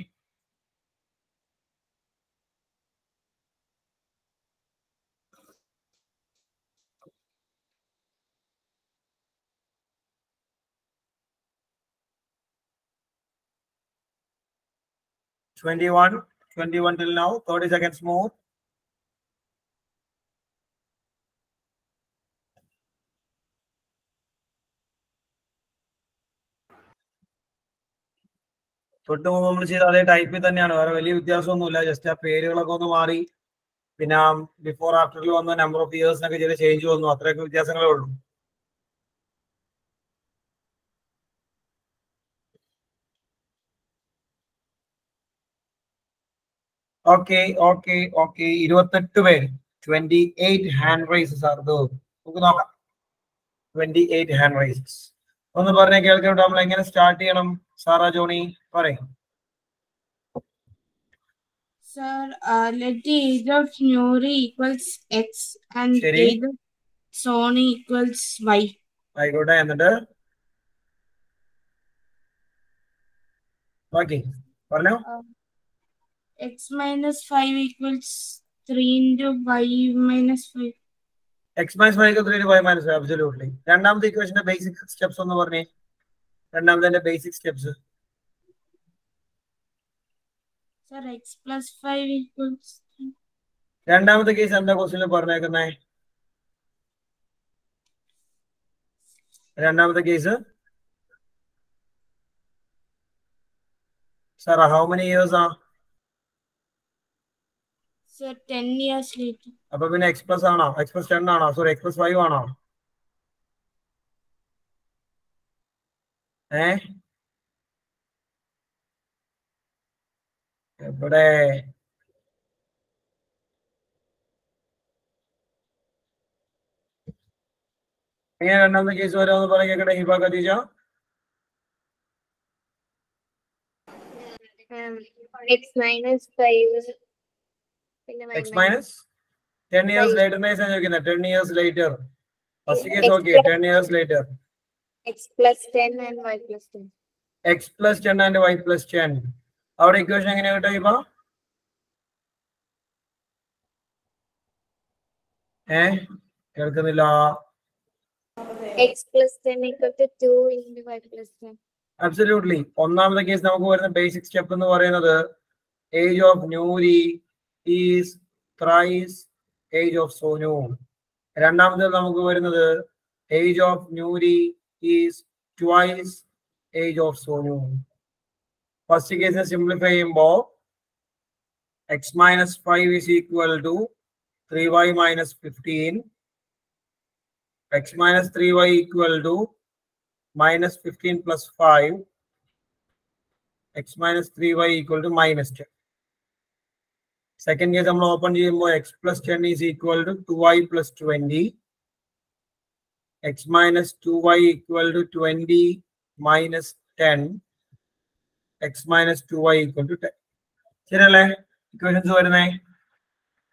Twenty one, twenty one till now, thirty seconds more. തൊട്ട് മുമ്പ് നമ്മൾ ചെയ്ത അതേ ടൈപ്പിൽ തന്നെയാണ്. വേറെ വലിയ വ്യത്യാസമൊന്നുമില്ല. ജസ്റ്റ് ആ പേരുകളൊക്കെ ഒന്ന് മാറി. പിന്നെ ബിഫോർ ആഫ്റ്ററിൽ വന്ന നമ്പർ ഓഫ് ഇയേഴ്സിനൊക്കെ ചെറിയ ചേഞ്ച് വന്നു. അത്രയൊക്കെ വ്യത്യാസങ്ങളേ ഉള്ളൂ. Okay okay okay. ഇരുപത്തെട്ട് പേര്. Twenty eight hand raises are നമുക്ക് നോക്കാം. ട്വന്റി എയ്റ്റ് ഹാൻഡ് റൈസസ് ഒന്ന് പറഞ്ഞ കേൾക്കട്ടെ നമ്മൾ എങ്ങനെ സ്റ്റാർട്ട് ചെയ്യണം? സാറാ ജോണി. പറയും Sir, uh, let the age of Nuri equals x and ശരി. age of Sony equals y. ആയിക്കോട്ടെ എന്നിട്ട് ബാക്കി പറഞ്ഞോ? X minus 5 equals 3 into y minus 5. X minus five three five minus absolutely രണ്ടാമത്തെ ഇക്വേഷന്റെ ബേസിക് സ്റ്റെപ്സ് ഒന്ന് പറഞ്ഞേ. രണ്ടാമത്തെ ബേസിക് സ്റ്റെപ്സ് Plus 5 equals രണ്ടാമത്തെ കേസ് എന്താ ക്വസ്റ്റിനിൽ പറഞ്ഞേക്കുന്നേ? രണ്ടാമത്തെ case sir how many years ആ Sir, 10 years later. അപ്പൊ പിന്നെ എക്സ്പ്രസ് ആണോ? എക്സ്പ്രസ് ടെൻ ആണോ? സോറി എക്സ്പ്രസ് ഫൈവ് ആണോ? ഏ? എവിടെ? എങ്ങനെ രണ്ടാമത്തെ കേസ് വരാമെന്ന് പറയാൻ കേക്കട്ടെ Hiba Khadija. Ten years later ചോദിക്കുന്നത് ten years later first case okay ten years later X plus ten and Y plus ten അവിടെ ഇക്വേഷൻ എങ്ങനെ കിട്ടും ഇപ്പൊ ഏ കേൾക്കുന്നില്ല. അബ്സല്യൂട്ട്ലി ഒന്നാമത്തെ കേസ് നമുക്ക് വരുന്ന ബേസിക് സ്റ്റെപ്പ് എന്ന് പറയുന്നത് age of Nuri is thrice age of Sonu രണ്ടാമത്തേത് നമുക്ക് വരുന്നത് age of Nuri is twice age of Sonu first equation simplify above x minus 5 is equal to 3y minus 15 x minus 3y equal to minus 15 plus 5 x minus 3y equal to minus 10 second case i'm open x plus 10 is equal to 2y plus 20 x minus 2y equal to 20 minus 10 10 x minus 2y equal to 10 ശരിയല്ലേ? ഇക്വേഷൻസ് വരുന്നേ?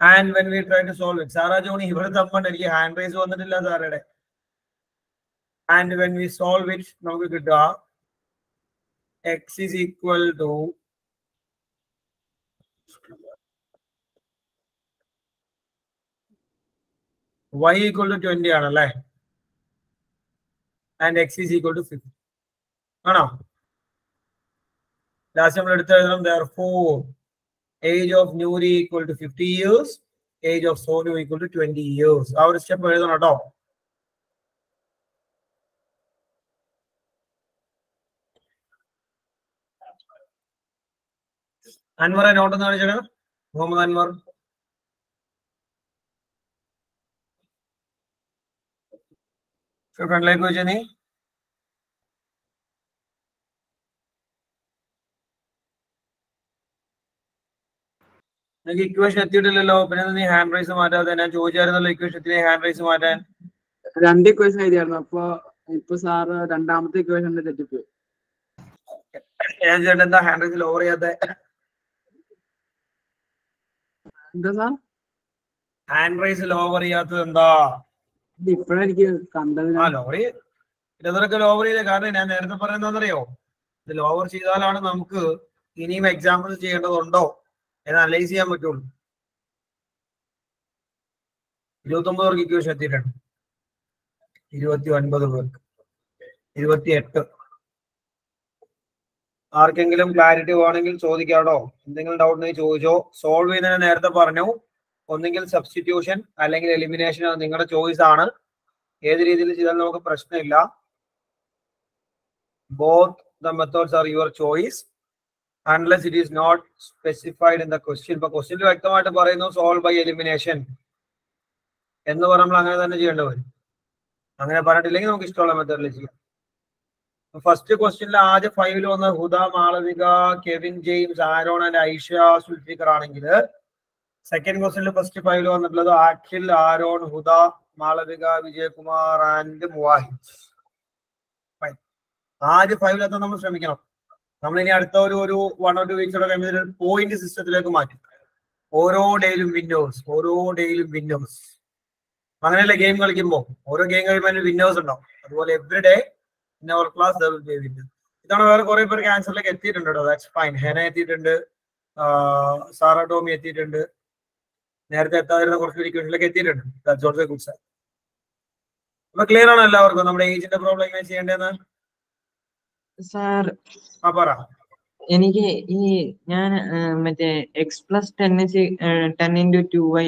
And when we try to solve it Sara Johnny ഇവിടെ തമ്മിൽ എനിക്ക് ഹാൻഡ് റൈസ് വന്നിട്ടില്ല സാറയുടെ and when we solve it നമുക്ക് കിട്ടുക x is equal to y equal to 20 ആണല്ലേ? And x is equal to 50 ആണോ? ലാസ്റ്റ് നമ്മൾ എടുത്ത് എഴുതണം therefore age of Nuri equal to 50 years age of Sonu equal to 20 years. ആ ഒരു സ്റ്റെപ്പ് എഴുതണം കേട്ടോ. അൻവറെ നോട്ട് എന്ന് കാണിച്ചത് മുഹമ്മദ് അൻവർ. ഫ്രണ്ടിലേക്ക് വെച്ച നീ. നിനക്ക് ഇക്വേഷൻ എത്തിയിട്ടില്ലല്ലോ. പിന്നെ നീ ഹാൻഡ് റൈസ് മാറ്റാതെ? ഞാൻ ചോദിച്ചായിരുന്നല്ലോ ഇക്വേഷൻ എത്തി ഹാൻഡ് റൈസ് മാറ്റാൻ. രണ്ട് ഇക്വേഷൻ എഴുതിയായിരുന്നു. അപ്പൊ ഇപ്പൊ സാർ രണ്ടാമത്തെ ഇക്വേഷന്റെ തെറ്റിപ്പോയി. ഞാൻ ചേട്ടൻ എന്താ ഹാൻഡ് റൈസ് ലോവർ ചെയ്യാത്ത? എന്താ സാർ ഹാൻഡ് റൈസ് ലോവർ ചെയ്യാത്തത് എന്താ? ഇപ്പഴെനിക്ക് കണ്ടത് ആ ലോവർ ഇതൊക്കെ ലോവർ ചെയ്ത? കാരണം ഞാൻ നേരത്തെ പറയുന്നതെന്നറിയോ ഇത് ലോവർ ചെയ്താലാണ് നമുക്ക് ഇനിയും എക്സാമ്പിൾ ചെയ്യേണ്ടതുണ്ടോ? എന്ന് അനലൈസ് ചെയ്യാൻ പറ്റുള്ളൂ. ഇരുപത്തി ഒമ്പത് പേർക്ക് ഇക്വേഷൻ എത്തിയിട്ടുണ്ട്. ഇരുപത്തി ഒൻപത് പേർക്ക്. ഇരുപത്തി എട്ട് ആർക്കെങ്കിലും ക്ലാരിറ്റി വേണമെങ്കിൽ ചോദിക്കാട്ടോ. എന്തെങ്കിലും ഡൗട്ട് ഉണ്ടെങ്കിൽ ചോദിച്ചോ. സോൾവ് ചെയ്യുന്നതിന് നേരത്തെ പറഞ്ഞു. ഒന്നെങ്കിൽ സബ്സ്റ്റിറ്റ്യൂഷൻ അല്ലെങ്കിൽ എലിമിനേഷൻ നിങ്ങളുടെ ചോയ്സ് ആണ്. ഏത് രീതിയിൽ ചെയ്താലും നമുക്ക് പ്രശ്നമില്ല. Both the methods are your choice unless it is not specified in the question ഇപ്പൊ ക്വസ്റ്റ്യൻ വ്യക്തമായിട്ട് പറയുന്നു സോൾവ് ബൈ എലിമിനേഷൻ എന്ന് പറയുമ്പോൾ അങ്ങനെ തന്നെ ചെയ്യേണ്ടി വരും. അങ്ങനെ പറഞ്ഞിട്ടില്ലെങ്കിൽ നമുക്ക് ഇഷ്ടമുള്ള മെത്തേഡിൽ ചെയ്യാം. ഫസ്റ്റ് ക്വസ്റ്റ്യനിൽ ആദ്യ ഫൈവിൽ വന്ന Huda Malavika Kevin James Aaron and Aisha Zulfikar ആണെങ്കിൽ സെക്കൻഡ് ക്വസ്റ്റ്യനിൽ ഫസ്റ്റ് ഫൈവിൽ വന്നിട്ടുള്ളത് അഖിൽ ആരോൺ ഹുദ മാളവിക വിജയകുമാർ ആൻഡ് മുവാഹിദ്. ആദ്യ ഫൈവിലെത്താൻ നമ്മൾ ശ്രമിക്കണം. നമ്മൾ ഇനി അടുത്ത ഒരു ഒരു വൺ ഓർ ടു വീക്സോടെ കഴിയുമ്പോൾ പോയിന്റ് സിസ്റ്റത്തിലേക്ക് മാറ്റും. ഓരോ ഡേയിലും വിൻഡോസ് ഓരോ ഡേയിലും വിൻഡോസ് അങ്ങനെയല്ല ഗെയിം കളിക്കുമ്പോൾ ഓരോ ഗെയിം കഴിയുമ്പോൾ വിൻഡോസ് ഉണ്ടാവും. അതുപോലെ every day in our class ഇതാണ് വേറെ കുറെ പേർ ക്യാൻസറിലേക്ക് എത്തിയിട്ടുണ്ട് കേട്ടോ. ദാറ്റ്സ് ഫൈൻ ഹെന എത്തിയിട്ടുണ്ട്. സാറ ടോമി എത്തിയിട്ടുണ്ട്. നേരത്തെ എത്താതിരുന്ന കുറച്ച് പേര് എത്തിയിട്ടുണ്ട്. ഗുഡ് അപ്പൊ ക്ലിയർ ആണ് എല്ലാവർക്കും? നമ്മുടെ ഏജിന്റെ പ്രോബ്ലം എങ്ങനെ ചെയ്യേണ്ടതെന്ന്? സാർ എനിക്ക് ഈ ഞാൻ മറ്റേ X plus ten ten into two Y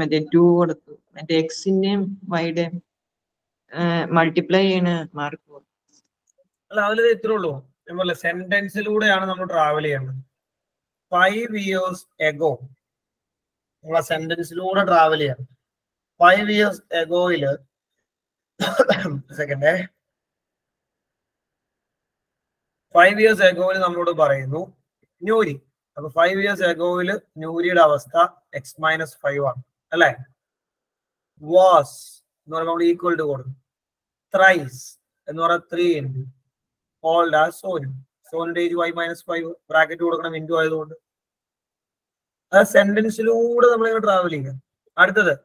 മറ്റേ ടു കൊടുത്തു. മറ്റേ എക്സിന്റെയും വൈയുടെയും മൾട്ടിപ്ലൈ ചെയ്യണ മാർക്ക് അല്ല അതിൽ ഇത്രേ ഉള്ളൂ. നമ്മളെ സെന്റൻസിലൂടെയാണ് നമ്മൾ ട്രാവൽ ചെയ്യേണ്ടത്. ഫൈവ് ഇയേഴ്സ് എഗോ നമ്മളെ സെന്റൻസിലൂടെ ട്രാവൽ ചെയ്യണം. ഫൈവ് ഇയേഴ്സ് എഗോയിൽ സെക്കൻഡേ ഫൈവ് ഇയേഴ്സ് എഗോയിൽ നമ്മളോട് പറയുന്നു ന്യൂരി അപ്പൊ ഫൈവ് ഇയേഴ്സ് എഗോയിൽ ന്യൂരിയുടെ അവസ്ഥ എക്സ് മൈനസ് ഫൈവ് ആണ് അല്ലെ? വാസ് എന്ന് പറയുമ്പോൾ നമ്മൾ ഈക്വൽ ടു കൊടുക്കും ത്രൈസ് എന്ന് പറഞ്ഞാൽ ത്രീ ഇന്റു ഓൾഡ് ആ Sonu. സോനിന്റെ age Y minus five bracket കൊടുക്കണം ഇന്റു ആയതുകൊണ്ട്. ആ സെന്റൻസിലൂടെ നമ്മളിങ്ങനെ ട്രാവൽ ചെയ്യുക. അടുത്തത്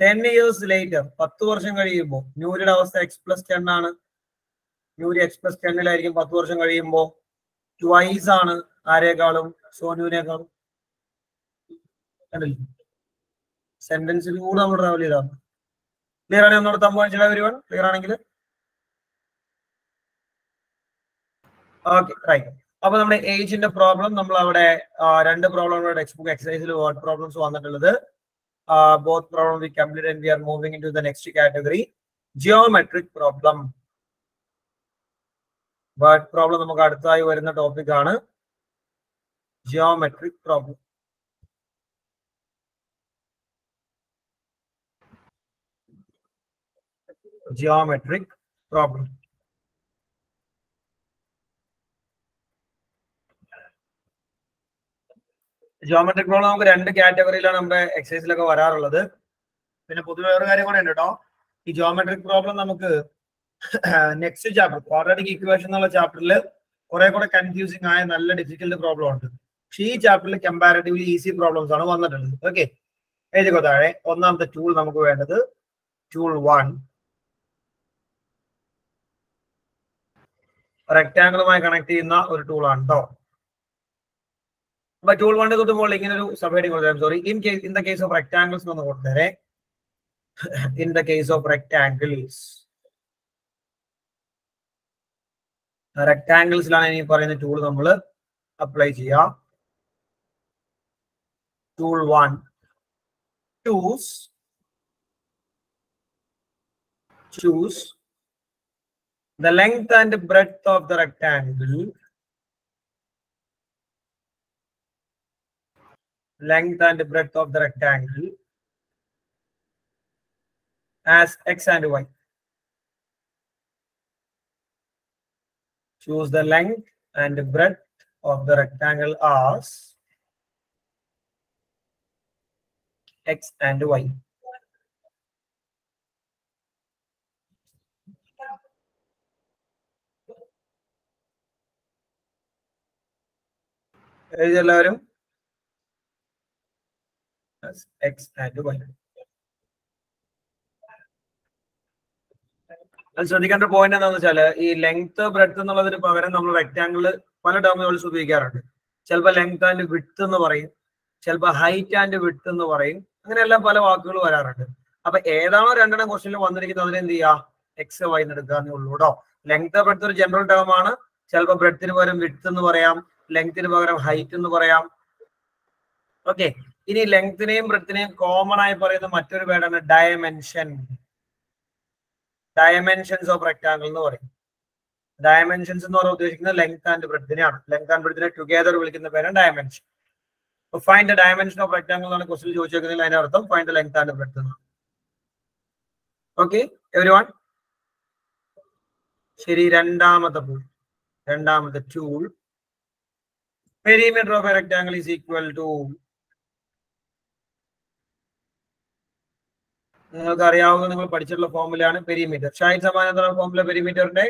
ടെൻ ഇയേഴ്സ് ലേറ്റർ പത്ത് വർഷം കഴിയുമ്പോൾ ന്യൂരിയുടെ അവസ്ഥ എക്സ് പ്ലസ് ടെൻ ആണ്. ന്യൂരി എക്സ്പ്രസ് ടെന്നിലായിരിക്കും പത്ത് വർഷം കഴിയുമ്പോൾ ട്വൈസ് ആണ് ആരേക്കാളും സോനുവിനേക്കാളും കണ്ടില്ലേ? സെന്റൻസിലൂടെ നമ്മൾ ട്രാവൽ ചെയ്താണ് ക്ലിയർ ആണെങ്കിൽ ഒന്നുകൂടെ തമ്പോ ചില വരുവാൻ ക്ലിയർ ആണെങ്കിൽ. ഓക്കെ റൈറ്റ് അപ്പൊ നമ്മുടെ ഏജിന്റെ പ്രോബ്ലം നമ്മൾ അവിടെ രണ്ട് പ്രോബ്ലം ടെക്സ്റ്റ് ബുക്ക് എക്സസൈസിൽ വേർഡ് പ്രോബ്ലംസ് വന്നിട്ടുള്ളത്. Both problem we complete and we are moving into the next category geometric problem word problem നമുക്ക് അടുത്തായി വരുന്ന ടോപ്പിക് ആണ് geometric problem geometric problem geometric problem നമുക്ക് രണ്ട് കാറ്റഗറിയിലാണ് നമ്മുടെ എക്സസൈസിലൊക്കെ വരാറുള്ളത്. പിന്നെ പൊതുവെ വേറെ കാര്യം കൂടെ ഉണ്ട് കേട്ടോ ഈ ജിയോമെട്രിക് പ്രോബ്ലം നമുക്ക് നെക്സ്റ്റ് ചാപ്റ്റർ ക്വാഡ്രാറ്റിക് ഇക്വേഷൻ എന്നുള്ള ചാപ്റ്ററിൽ കുറെ കൂടെ കൺഫ്യൂസിങ് ആയ നല്ല ഡിഫിക്കൽട്ട് പ്രോബ്ലം ഉണ്ട്. പക്ഷെ ഈ ചാപ്റ്ററിൽ കമ്പാരിറ്റീവ്ലി ഈസി പ്രോബ്ലംസ് ആണ് വന്നിട്ടുള്ളത്. ഓക്കെ എഴുതിക്കോ താഴെ. ഒന്നാമത്തെ ടൂൾ നമുക്ക് വേണ്ടത് ടൂൾ വൺ റെക്ടാങ്കിളുമായി കണക്ട് ചെയ്യുന്ന ഒരു ടൂൾ ആണ് കേട്ടോ അപ്പൊ ടൂൾ വണ്ണിൽ തൊട്ടുമ്പോൾ ഇങ്ങനെ ഒരു subheading കൊടുത്തരാം. Sorry in case in the case of rectangles എന്ന് കൊടുത്തേരെ. In the case of rectangles റെക്ടാങ്കിൾസിലാണ് ഇനി പറയുന്ന ടൂൾ നമ്മൾ അപ്ലൈ ചെയ്യാം tool one choose choose the length and breadth of the rectangle length and breadth of the rectangle as x and y choose the length and breadth of the rectangle as x and y എഴുതി എല്ലാവരും എക്സ് ആൻഡ് വൈ ശ്രദ്ധിക്കേണ്ട പോയിന്റ് എന്താണെന്ന് വെച്ചാൽ ഈ ലെങ്ത് ബ്രെഡ്ത്ത് എന്നുള്ളതിന് പകരം നമ്മൾ റെക്ടാങ്കിൾ പല ടേമുകളിൽ ഉപയോഗിക്കാറുണ്ട്. ചിലപ്പോൾ ലെങ്ത് ആൻഡ് വിഡ്ത്ത് എന്ന് പറയും. ചിലപ്പോൾ ഹൈറ്റ് ആൻഡ് വിഡ്ത്ത് എന്ന് പറയും. അങ്ങനെയെല്ലാം പല വാക്കുകൾ വരാറുണ്ട്. അപ്പൊ ഏതാണോ രണ്ടെണ്ണം ക്വസ്റ്റ്യനിൽ വന്നിരിക്കുന്നത് അതിനെന്ത് ചെയ്യാ എക്സ് വൈ എന്ന് എടുക്കാന്നേ ഉള്ളൂ കേട്ടോ ലെങ്ത് ബ്രെഡ്ത്ത് ഒരു ജനറൽ ടേം ആണ്. ചിലപ്പോൾ ബ്രെഡ്ത്തിന് പകരം വിഡ്ത്ത് എന്ന് പറയാം. ലെങ്ത്തിന് പകരം ഹൈറ്റ് എന്ന് പറയാം. ഓക്കെ ഇനി ലെങ്ത്തിനെയും ബ്രെഡ്ത്തിനെയും കോമൺ ആയി പറയുന്ന മറ്റൊരു വേർഡാണ് ഡയമെൻഷൻ ഡയമെൻഷൻസ് ഓഫ് റെക്ടാങ്കിൾ എന്ന് പറയും. ഡയമെൻഷൻസ് എന്ന് പറഞ്ഞാൽ ഉദ്ദേശിക്കുന്നത് ലെങ്ത് ആൻഡ് ബ്രെഡിനെയാണ് ലെങ്ത് ആൻഡ് ബ്രെഡിനെ ടുഗദർ വിളിക്കുന്ന പേരാണ് dimension find dimension of rectangle എന്നാണ് ക്വസ്റ്റിൽ ചോദിച്ചേക്കുന്നതിൽ അതിനർത്ഥം ഫൈൻഡ് ലെങ്ത് ആൻഡ് ബ്രെഡ് എന്നാണ്. ഓക്കെ എവരി വൺ ശരി രണ്ടാമത്തെ ടൂൾ രണ്ടാമത്തെ tool perimeter of a rectangle is equal to നിങ്ങൾക്ക് അറിയാവുന്ന നിങ്ങൾ പഠിച്ചിട്ടുള്ള ഫോമുലയാണ് പെരിമീറ്റർ ഷൈൻ സമാനത്ര ഫോമുല പെരിമീറ്ററിന്റെ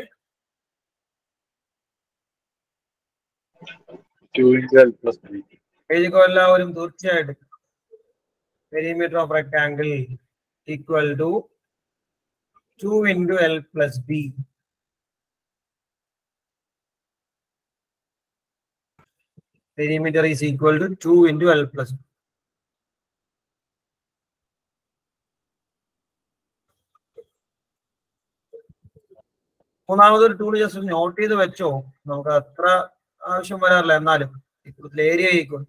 എഴുതിക്കോ എല്ലാവരും തീർച്ചയായിട്ടും perimeter of rectangle equal to two into L plus B perimeter is equal to 2 into L plus B. മൂന്നാമതൊരു ടൂൾ ജസ്റ്റ് നോട്ട് ചെയ്ത് വെച്ചോ. നമുക്ക് അത്ര ആവശ്യം വരാറില്ല. എന്നാലും ഇപ്പോഴത്തെ ഏരിയ ഈക്വൽ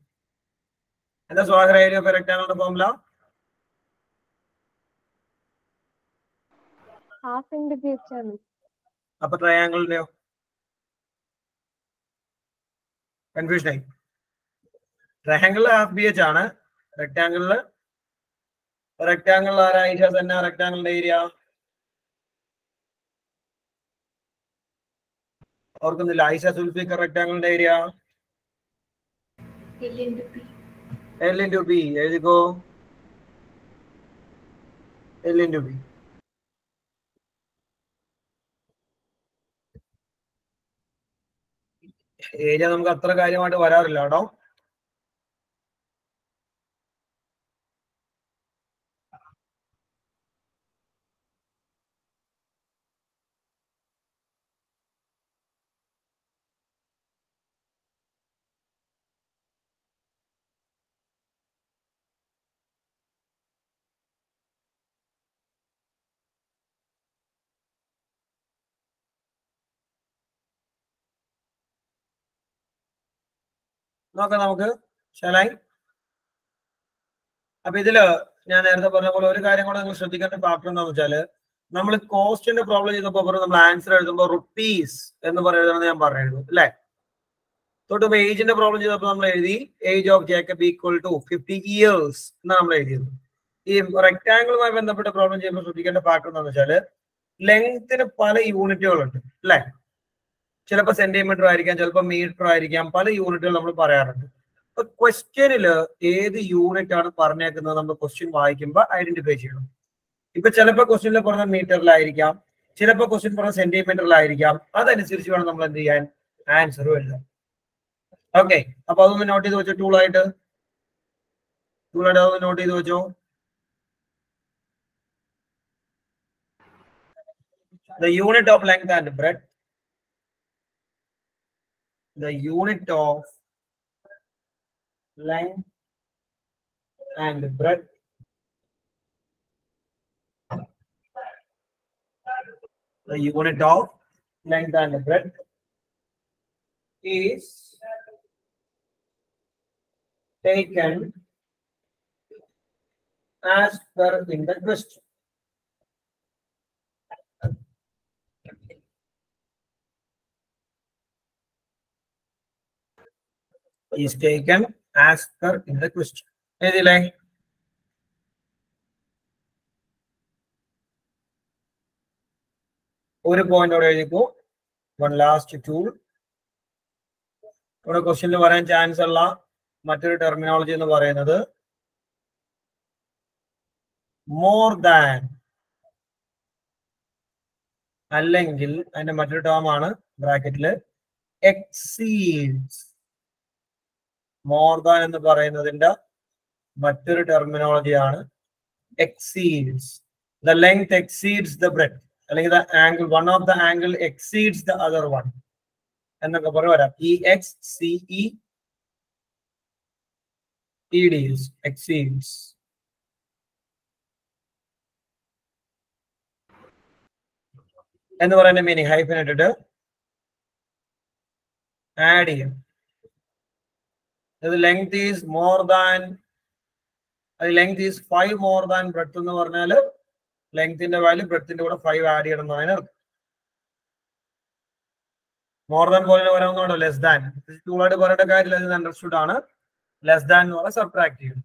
എന്താ സ്വാഗത ഏരിയ ഓഫ് എച്ച് ആണ്. അപ്പൊ ട്രയാങ്കിളിന്റെയോ കൺഫ്യൂഷൻ ആയി. ട്രയാങ്കിളിൽ ഹാഫ് ബി എച്ച് ആണ്. റെക്ടാങ്കിളിൽ ആരായിച്ച തന്നെ റെക്ടാങ്കിളിന്റെ ഏരിയ ഓർക്കുന്നില്ല. ഐസ സുൽഫിക്കർ റെക്ടാങ്കിളിന്റെ ഏരിയ. എൽ ഇന്റു ബി എഴുതിക്കോ? എൽ ഇന്റു ബി ഏരിയ നമുക്ക് അത്ര കാര്യമായിട്ട് വരാറില്ല കേട്ടോ. നോക്കാം നമുക്ക്. ശലായി അപ്പൊ ഇതിൽ ഞാൻ നേരത്തെ പറഞ്ഞ പോലെ ഒരു കാര്യം കൂടെ നിങ്ങൾ ശ്രദ്ധിക്കേണ്ട ഫാക്ടർ എന്താണെന്ന് വെച്ചാൽ നമ്മൾ കോസ്റ്റിന്റെ പ്രോബ്ലം ചെയ്തപ്പോ പറഞ്ഞു നമ്മൾ ആൻസർ എഴുതുമ്പോൾ റുപ്പീസ് എന്ന് പറയുന്നത് ഞാൻ പറയുന്നു അല്ലെ? തൊട്ട് ഏജിന്റെ പ്രോബ്ലം ചെയ്തപ്പോൾ നമ്മൾ എഴുതി age of Jacob equal to fifty years എന്നാണ് നമ്മൾ എഴുതിയത്. ഈ റെക്ടാംഗിളുമായി ബന്ധപ്പെട്ട പ്രോബ്ലം ചെയ്യുമ്പോൾ ശ്രദ്ധിക്കേണ്ട ഫാക്ടർ എന്താണെന്ന് വെച്ചാൽ ലെങ്ത്തിന് പല യൂണിറ്റുകളുണ്ട് അല്ലെ? ചിലപ്പോൾ സെന്റിമീറ്റർ ആയിരിക്കാം ചിലപ്പോൾ മീറ്റർ ആയിരിക്കാം പല യൂണിറ്റുകൾ നമ്മൾ പറയാറുണ്ട്. അപ്പൊ ക്വസ്റ്റ്യനിൽ ഏത് യൂണിറ്റ് ആണ് പറഞ്ഞേക്കുന്നത് നമ്മൾ ക്വസ്റ്റ്യൻ വായിക്കുമ്പോൾ ഐഡന്റിഫൈ ചെയ്യണം. ഇപ്പൊ ചിലപ്പോൾ ക്വസ്റ്റ്യനിൽ പറഞ്ഞ മീറ്ററിലായിരിക്കാം ചിലപ്പോൾ ക്വസ്റ്റ്യൻ പറഞ്ഞ സെന്റിമീറ്ററിലായിരിക്കാം അതനുസരിച്ച് വേണം നമ്മൾ എന്ത് ചെയ്യാൻ ആൻസർ എഴുതാൻ ഓക്കെ അപ്പൊ അതൊന്ന് നോട്ട് ചെയ്ത് വെച്ചോ ടൂളായിട്ട് ടൂളായിട്ട് അതൊന്ന് നോട്ട് ചെയ്ത് വെച്ചോ. The unit of length and breadth. The unit of length and breadth. The unit of length and breadth is taken as per in the question is taken as per in the question. എഴുതിയില്ലേ ഒരു പോയിന്റ് അവിടെ എഴുതിക്കോ? വൺ ലാസ്റ്റ് ടൂൾ ഇവിടെ ക്വസ്റ്റ്യനിൽ വരാൻ ചാൻസ് ഉള്ള മറ്റൊരു ടെർമിനോളജി എന്ന് പറയുന്നത് മോർ ദാൻ അല്ലെങ്കിൽ അതിന്റെ മറ്റൊരു ടേം ആണ് ബ്രാക്കറ്റിൽ എക്സീഡ്സ് മോർ ദാൻ എന്ന് പറയുന്നതിന്റെ മറ്റൊരു ടെർമിനോളജിയാണ് exceeds the length exceeds the breadth അല്ലെങ്കിൽ the angle one of the angle exceeds the other one എന്നൊക്കെ പറഞ്ഞു വരാം. E X C E E D exceeds എന്ന് പറയുന്ന മീനിങ് ഹൈഫിനിട്ടിട്ട് ആഡ് ചെയ്യും. അത് length is more than length is five more than breadth എന്ന് പറഞ്ഞാൽ ലെങ്ത്തിന്റെ വാല്യൂ ബ്രെഡത്തിന്റെ കൂടെ ഫൈവ് ആഡ് ചെയ്യണം അർത്ഥം. മോർ ദാൻ പോലെ വരാവുന്നതുകൊണ്ട് ലെസ് ദാൻ ടൂളായിട്ട് പറയേണ്ട കാര്യമില്ല ഇത് അണ്ടർസ്റ്റുഡ് ആണ്. ലെസ് ദാൻ എന്ന് പറഞ്ഞാൽ സബ്ട്രാക്ട് ചെയ്യും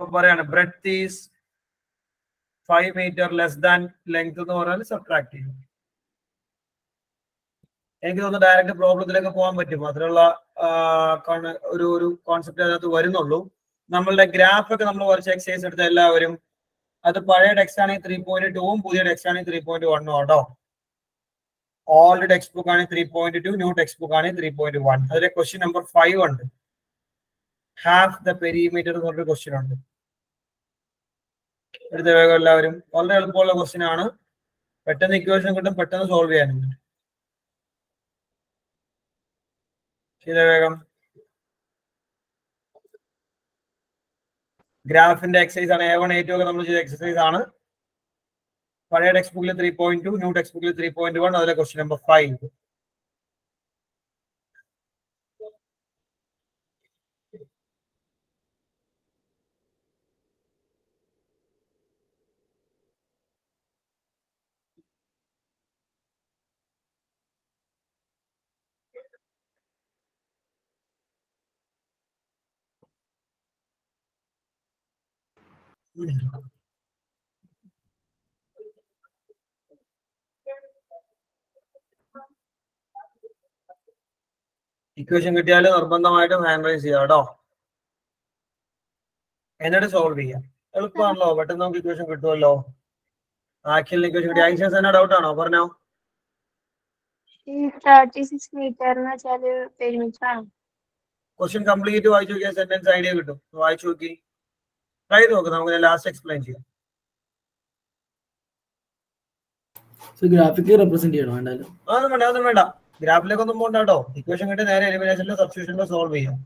പറയാണ് breadth is five meter less than length എന്ന് പറഞ്ഞാൽ സബ്ട്രാക്ട് ചെയ്യും എനിക്ക് തോന്നുന്നു ഡയറക്റ്റ് പ്രോബ്ലത്തിലേക്ക് പോകാൻ പറ്റും. അതിനുള്ള ഒരു ഒരു കോൺസെപ്റ്റ് അതിനകത്ത് വരുന്നുള്ളൂ. നമ്മളുടെ ഗ്രാഫ് ഒക്കെ നമ്മൾ കുറച്ച് എക്സസൈസ് എടുത്ത എല്ലാവരും അത് പഴയ ടെക്സ്റ്റ് ആണെങ്കിൽ ത്രീ പോയിന്റ് ടൂവും പുതിയ ടെക്സ്റ്റ് ആണെങ്കിൽ ത്രീ പോയിന്റ് വണ്ണും കേട്ടോ ഓൾഡ് ടെക്സ്റ്റ് ബുക്ക് ആണെങ്കിൽ three point two new text book ആണെങ്കിൽ ത്രീ പോയിന്റ് വൺ അതിലെ ക്വസ്റ്റ്യൻ നമ്പർ ഫൈവ് ഉണ്ട്. ഹാഫ് ദ പെരിമീറ്റർ എന്ന് പറഞ്ഞൊരു ക്വസ്റ്റ്യൻ ഉണ്ട്. എടുത്ത വേഗം എല്ലാവരും. വളരെ എളുപ്പമുള്ള ക്വസ്റ്റ്യൻ ആണ്. പെട്ടെന്ന് ഇക്വേഷൻ കിട്ടും പെട്ടെന്ന് സോൾവ് ചെയ്യാനും പറ്റും ചെയ്ത വേഗം. ഗ്രാഫിന്റെ എക്സസൈസ് ആണ്. എ വൺ എ ടു ഒക്കെ നമ്മൾ ചെയ്ത എക്സസൈസ് ആണ്. പഴയ ടെക്സ്റ്റ് ബുക്കിൽ three point two new text ബുക്കിൽ ത്രീ പോയിന്റ് വൺ അതിലെ ക്വസ്റ്റ്യൻ നമ്പർ ഫൈവ് ഇക്വേഷൻ കിട്ടിയാൽ നിർബന്ധമായിട്ടും ഹാൻഡ് റൈസ് ചെയ്യാം കേട്ടോ. എന്നിട്ട് സോൾവ് ചെയ്യാം. എളുപ്പമാണല്ലോ. പെട്ടെന്ന് നമുക്ക് ഇക്വേഷൻ കിട്ടുമല്ലോ. ആക്ച്വൽ ഇക്വേഷൻ കിട്ടി. ഐസസ് തന്നെ ഡൗട്ട് ആണോ? പറഞ്ഞോ. ഈ തേർട്ടി സിക്സ് മീറ്റർ എന്ന് വെച്ചാൽ പെരിമീറ്റർ ആണ് ക്വസ്റ്റ്യൻ കംപ്ലീറ്റ് വായിച്ചു നോക്കിയാൽ സെന്റൻസ് ഐഡിയ കിട്ടും. വായിച്ചു നോക്കി. ട്രൈ നോക്ക് നമുക്ക് ലാസ്റ്റ് എക്സ്പ്ലെയിൻ ചെയ്യാം. ഗ്രാഫിക്കലി റെപ്രസെന്റ് ചെയ്യണം വേണ്ടല്ലോ അതൊന്നും വേണ്ട അതൊന്നും വേണ്ട. ഗ്രാഫിലേക്ക് ഒന്നും പോകണ്ട കേട്ടോ. ഇക്വേഷൻ കിട്ടി നേരെ എലിമിനേഷനിലോ സബ്സ്റ്റിറ്റ്യൂഷനിലോ സോൾവ് ചെയ്യാം.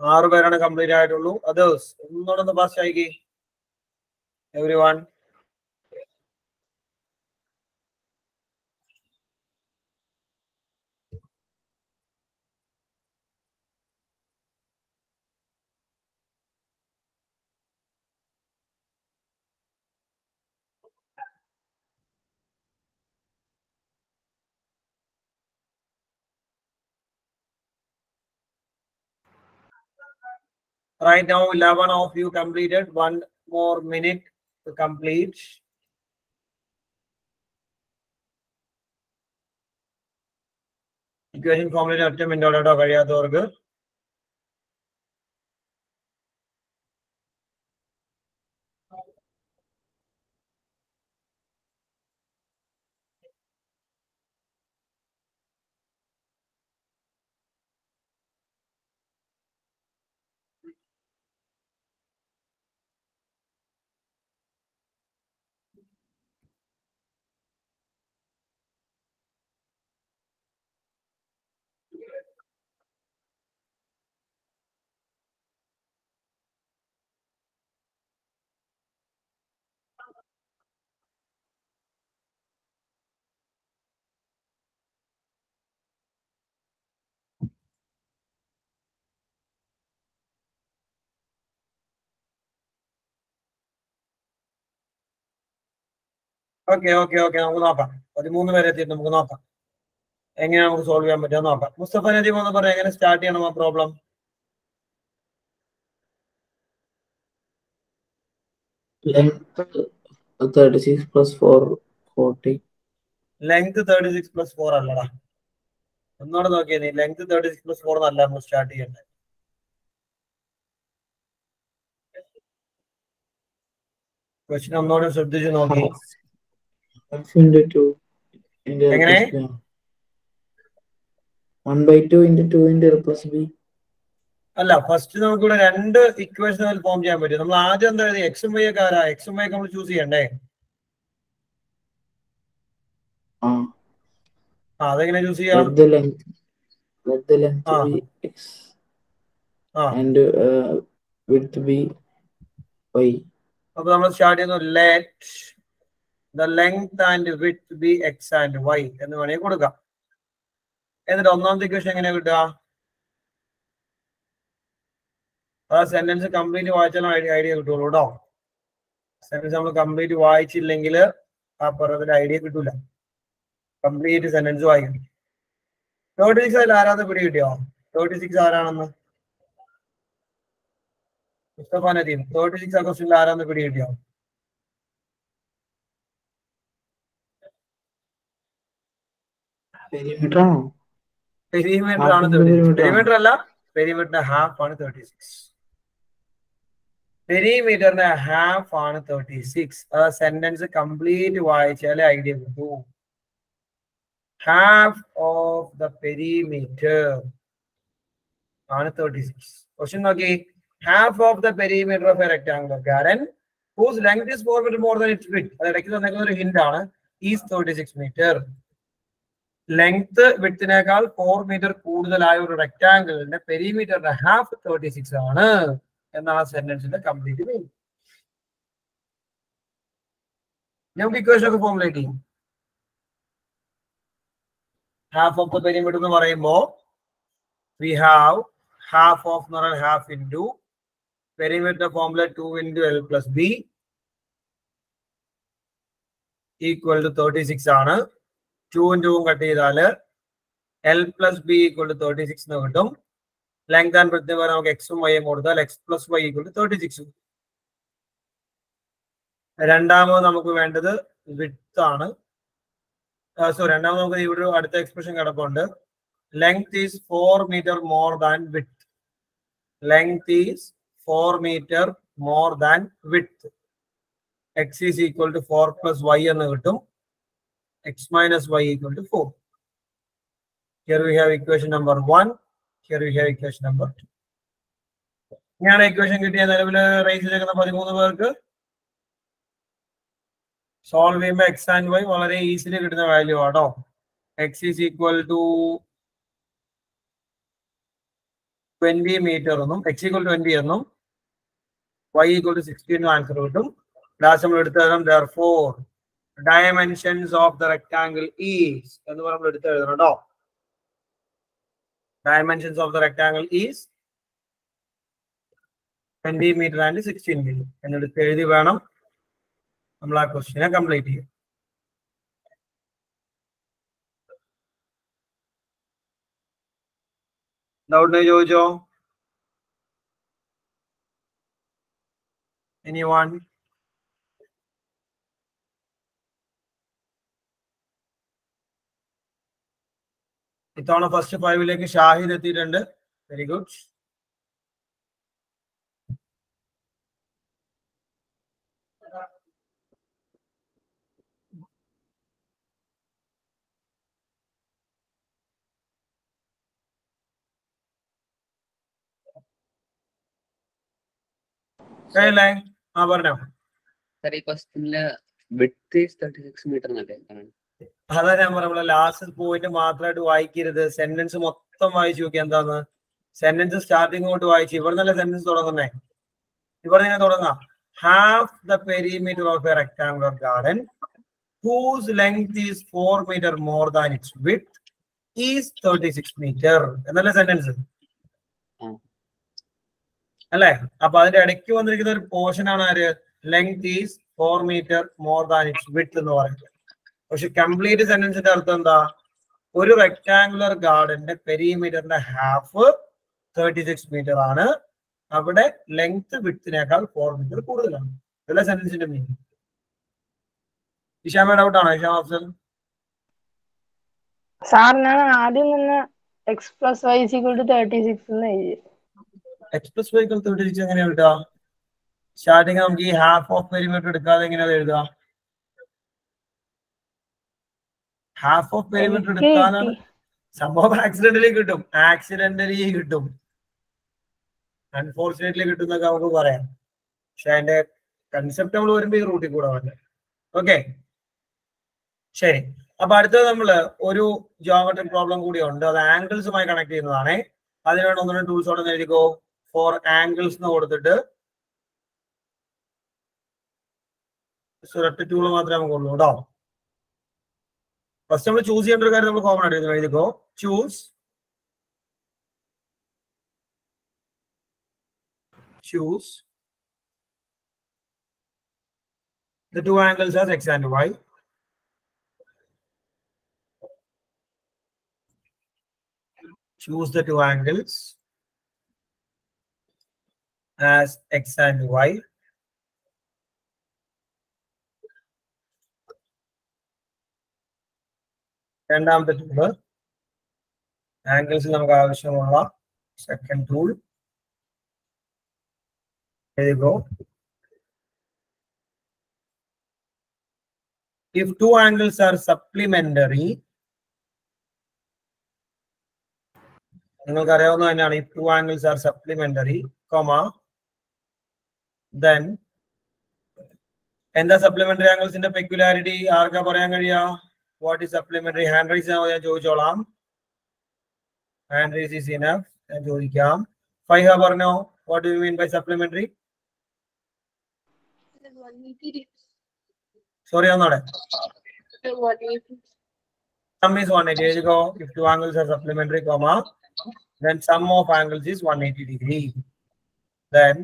ആറ് പേരാണ് കംപ്ലീറ്റ് ആയിട്ടുള്ളൂ. അതേഴ്സ് ഒന്നുകൂടെ ഒന്ന് pass ആയിക്കേ. Everyone Right now, 11 of you completed. One more minute to complete. Equation ഫോമിൽ ഒറ്റ മിനിറ്റോടെ കഴിയാത്തവർക്ക് ഓക്കെ ഓക്കെ ഓക്കെ നമുക്ക് നോക്കാം. പതിമൂന്ന് പേരെ എത്തിയിട്ട് നമുക്ക് നോക്കാം. എങ്ങനെ നമുക്ക് സോൾവ് ചെയ്യാൻ പറ്റുമോ നോക്കാം. മുസ്തഫ നദീം എന്ന് പറയാം എങ്ങനെ സ്റ്റാർട്ട് ചെയ്യണം ആ problem length thirty six plus four അല്ലടാ. ഒന്നുകൂടെ നോക്കിയേ നീ. Length thirty six plus four എന്നല്ല നമ്മൾ സ്റ്റാർട്ട് ചെയ്യേണ്ടത്. ക്വസ്റ്റ്യൻ ഒന്നുകൂടെ ശ്രദ്ധിച്ച് നോക്കി. അല്ല ഫസ്റ്റ് നമുക്ക് ഇവിടെ രണ്ട് ഇക്വേഷൻ ഫോം ചെയ്യാൻ പറ്റും. നമ്മൾ ആദ്യം എന്താ എഴുതി എക്സും വൈ ഒക്കെ ആരാ? എക്സും വൈ നമ്മൾ ചൂസ് ചെയ്യണ്ടേ? ആ. അതെങ്ങനെ ചൂസ് ചെയ്യാം? Let the length be x and uh, width be y. അപ്പൊ നമ്മൾ സ്റ്റാർട്ട് ചെയ്യുന്നു let the length and width be x and y എന്ന് വേണമെങ്കിൽ കൊടുക്കാം. എന്നിട്ട് ഒന്നാമത്തെ ഇക്വേഷൻ എങ്ങനെ കിട്ടുക? ആ സെന്റൻസ് കംപ്ലീറ്റ് വായിച്ചാലും ഐഡിയ ഐഡിയ കിട്ടുള്ളൂ കേട്ടോ സെന്റൻസ് നമ്മൾ കംപ്ലീറ്റ് വായിച്ചില്ലെങ്കിൽ ആ പറഞ്ഞതിന്റെ ഐഡിയ കിട്ടൂല. കംപ്ലീറ്റ് സെന്റൻസ് വായിക്കണം തേർട്ടി സിക്സ് അതിൽ ആരാധ പിടി കിട്ടിയോ? തേർട്ടി സിക്സ് ആരാണെന്ന്? മുസ്തഫ നദീം. തേർട്ടി സിക്സ് ആ ക്വസ്റ്റിനിൽ ആരാന്ന് പിടി കിട്ടിയോ? Perimeter ആണോ? പെരിമീറ്റർ ആണ്? പെരിമീറ്റർ അല്ല പെരിമീറ്ററിന്റെ ഹാഫ് ആണ് തേർട്ടി സിക്സ് പെരിമീറ്ററിന്റെ ഹാഫ് ആണ് തേർട്ടി സിക്സ് ആ സെന്റൻസ് കംപ്ലീറ്റ് വായിച്ചാലേ ഐഡിയ കിട്ടൂ. ഹാഫ് ഓഫ് ദ പെരിമീറ്റർ ആണ് തേർട്ടി സിക്സ് ക്വസ്റ്റ്യൻ നോക്കി. Half of the perimeter of a rectangular garden whose length is four metre more than it fit അത് ഇടയ്ക്ക് തന്നേക്കുന്ന ഒരു ഹിന്റ് ആണ്. Is thirty six metre length വിട്ടിനേക്കാൾ four metre കൂടുതലായ ഒരു റെക്ടാങ്കിളിന്റെ പെരിമീറ്ററിന്റെ ഹാഫ് തേർട്ടി സിക്സ് ആണ് എന്നാണ് സെന്റൻസിന്റെ കംപ്ലീറ്റ് മീനിങ് നമുക്ക് ഇക്വേഷൻ ഒക്കെ ഫോർമുലേറ്റ് ചെയ്യും. ഹാഫ് ഓഫ് ദ പെരിമീറ്റർ എന്ന് പറയുമ്പോൾ we have half of half into perimeter formula two into L plus B equal to thirty six ആണ്. ടൂവും ടൂവും കട്ട് ചെയ്താൽ L plus B equal to thirty six എന്ന് കിട്ടും. ലെങ്ത് ആൻഡ് ബ്രെഡ് പകരം നമുക്ക് എക്സും വൈയും കൊടുത്താൽ x plus y equal to thirty six രണ്ടാമത് നമുക്ക് വേണ്ടത് വിത്ത് ആണ്. സോ രണ്ടാമത് നമുക്ക് ഇവിടെ ഒരു അടുത്ത എക്സ്പ്രഷൻ കിടപ്പുണ്ട്. Length is four meter more than width length is four meter more than width x is equal to four plus y എന്ന് കിട്ടും. X minus y equal to 4. Here we have equation number 1. Here we have equation number 2. ഞാൻ equation കിട്ടിയ നിലവിൽ റേസ് ചെയ്തേക്കുന്ന പതിമൂന്ന് പേർക്ക് സോൾവ് ചെയ്യുമ്പോൾ എക്സ് ആൻഡ് വൈ വളരെ ഈസിലി കിട്ടുന്ന വാല്യൂ ആട്ടോ X is equal to twenty metre എന്നും എക്സ് ഈക്വൽ ട്വന്റി എന്നും വൈ ഈക്വൽ ടു സിക്സ്റ്റി എന്നും ആൻസർ കിട്ടും ലാസ്റ്റ് നമ്മൾ എടുത്തു തരാം therefore dimensions of the rectangle is എന്ന് പറയുമ്പോൾ എടുത്ത് എഴുതണോ dimensions of the rectangle is twenty metre and sixteen metre എന്നെടുത്ത് എഴുതി വേണം. നമ്മൾ ആ ക്വസ്റ്റ്യൻ കംപ്ലീറ്റ് ചെയ്യും ഡൗട്ട് ചോദിച്ചോ? എനിവൺ ഇത്തവണ ഫസ്റ്റ് ഫൈവിലേക്ക് ഷാഹിദ് എത്തിയിട്ടുണ്ട്. വെരി ഗുഡ് ആ പറഞ്ഞോ. സാർ ഈ ക്വസ്റ്റ്യനിൽ വിട്ട് തേർട്ടി സിക്സ് മീറ്റർ എന്നല്ലേ അതാ ഞാൻ പറഞ്ഞ ലാസ്റ്റ് പോയിന്റ് മാത്രമായിട്ട് വായിക്കരുത്. സെന്റൻസ് മൊത്തം വായിച്ചു നോക്കി എന്താന്ന്? സെന്റൻസ് സ്റ്റാർട്ടിങ് തൊട്ട് വായിച്ചു. ഇവിടെ നല്ല സെന്റൻസ് തുടങ്ങുന്നേ? ഇവിടെ ഇങ്ങനെ തുടങ്ങാം. Half the perimeter of a rectangular garden whose length is four metre more than its width is thirty six metre എന്നല്ല സെന്റൻസ് അല്ലേ? അപ്പൊ അതിന്റെ ഇടയ്ക്ക് വന്നിരിക്കുന്ന ഒരു പോർഷൻ ആണ് ആര്? Length is four metre more than its width എന്ന് പറയുന്നത്. പക്ഷെ കംപ്ലീറ്റ് സെന്റൻസിന്റെ അർത്ഥം എന്താ? ഒരു റെക്ടാങ്കുലർ ഗാർഡന്റെ പെരിമീറ്ററിന്റെ ഹാഫ് തേർട്ടി സിക്സ് മീറ്റർ ആണ്. അവിടെ ലെങ്ത് വിട്ടിനേക്കാൾ ഫോർ മീറ്റർ കൂടുതലാണ്. ഇതല്ല സെന്റൻസിന്റെ മീനിങ് ഇഷാമ ഡൗട്ട് ആണോ? ഇഷാം അഫ്സൽ സാർ ഞാൻ ആദ്യം നിന്ന് x plus y equal to thirty six എന്ന് എഴുതി. എക്സ്പ്രസ് വെഹിക്കിൾ തേർട്ടി സിക്സ് എങ്ങനെയാ കിട്ടുക സ്റ്റാർട്ടിങ് നമുക്ക് ഈ ഹാഫ് ഓഫ് പെരിമീറ്റർ എടുക്കാതെ എങ്ങനെയാ എഴുതുക? ഹാഫ് ഓഫ് പേയ്മെന്റ് എടുത്താണ്. സംഭവം ആക്സിഡന്റലി കിട്ടും. ആക്സിഡന്റലി കിട്ടും. അൺഫോർച്ചുനേറ്റ്ലി കിട്ടും എന്നൊക്കെ നമുക്ക് പറയാം. പക്ഷെ അതിന്റെ കൺസെപ്റ്റ് നമ്മൾ വരുമ്പോ ഈ റൂട്ടിൽ കൂടെ വന്നെ. ഓക്കെ ശരി. അപ്പൊ അടുത്തത് നമ്മൾ ഒരു ജോമെട്രിക് പ്രോബ്ലം കൂടി ഉണ്ട്. അത് ആംഗിൾസുമായി കണക്ട് ചെയ്യുന്നതാണ്. അതിനാണ് ഒന്നും രണ്ട് ടൂൾസ് അവിടെ എഴുതിക്കോ? ഫോർ ആംഗിൾസ് എന്ന് കൊടുത്തിട്ട് ഒരൊറ്റ ടൂൾ മാത്രമേ നമുക്ക് ഉള്ളൂ കേട്ടോ? ഫസ്റ്റ് നമ്മൾ ചൂസ് ചെയ്യേണ്ട ഒരു കാര്യം നമ്മൾ കോമൺ ആയിട്ട് എഴുതി എഴുതിക്കോ choose choose the two angles as x and y. Choose the two angles as x and y. രണ്ടാമത്തെ ടൂൾ ആംഗിൾസിൽ നമുക്ക് ആവശ്യമുള്ള second tool if two angles are supplementary, നിങ്ങൾക്ക് അറിയാവുന്ന തന്നെയാണ് if two angles are supplementary then എന്താ സപ്ലിമെന്ററി ആംഗിൾസിന്റെ പെക്യുലാരിറ്റി ആർക്കാ പറയാൻ കഴിയാ what is supplementary hand raise ഞാൻ ചോദിച്ചോളാം ഹാൻഡ് റൈസ് ഈസ് ഇനഫ് ഞാൻ ചോദിക്കാം ഫൈഹ പറഞ്ഞോ what do you mean by supplementary sorry ഒന്നോടെ sum is 180 there you go if two angles are supplementary comma then sum of angles is 180 degree then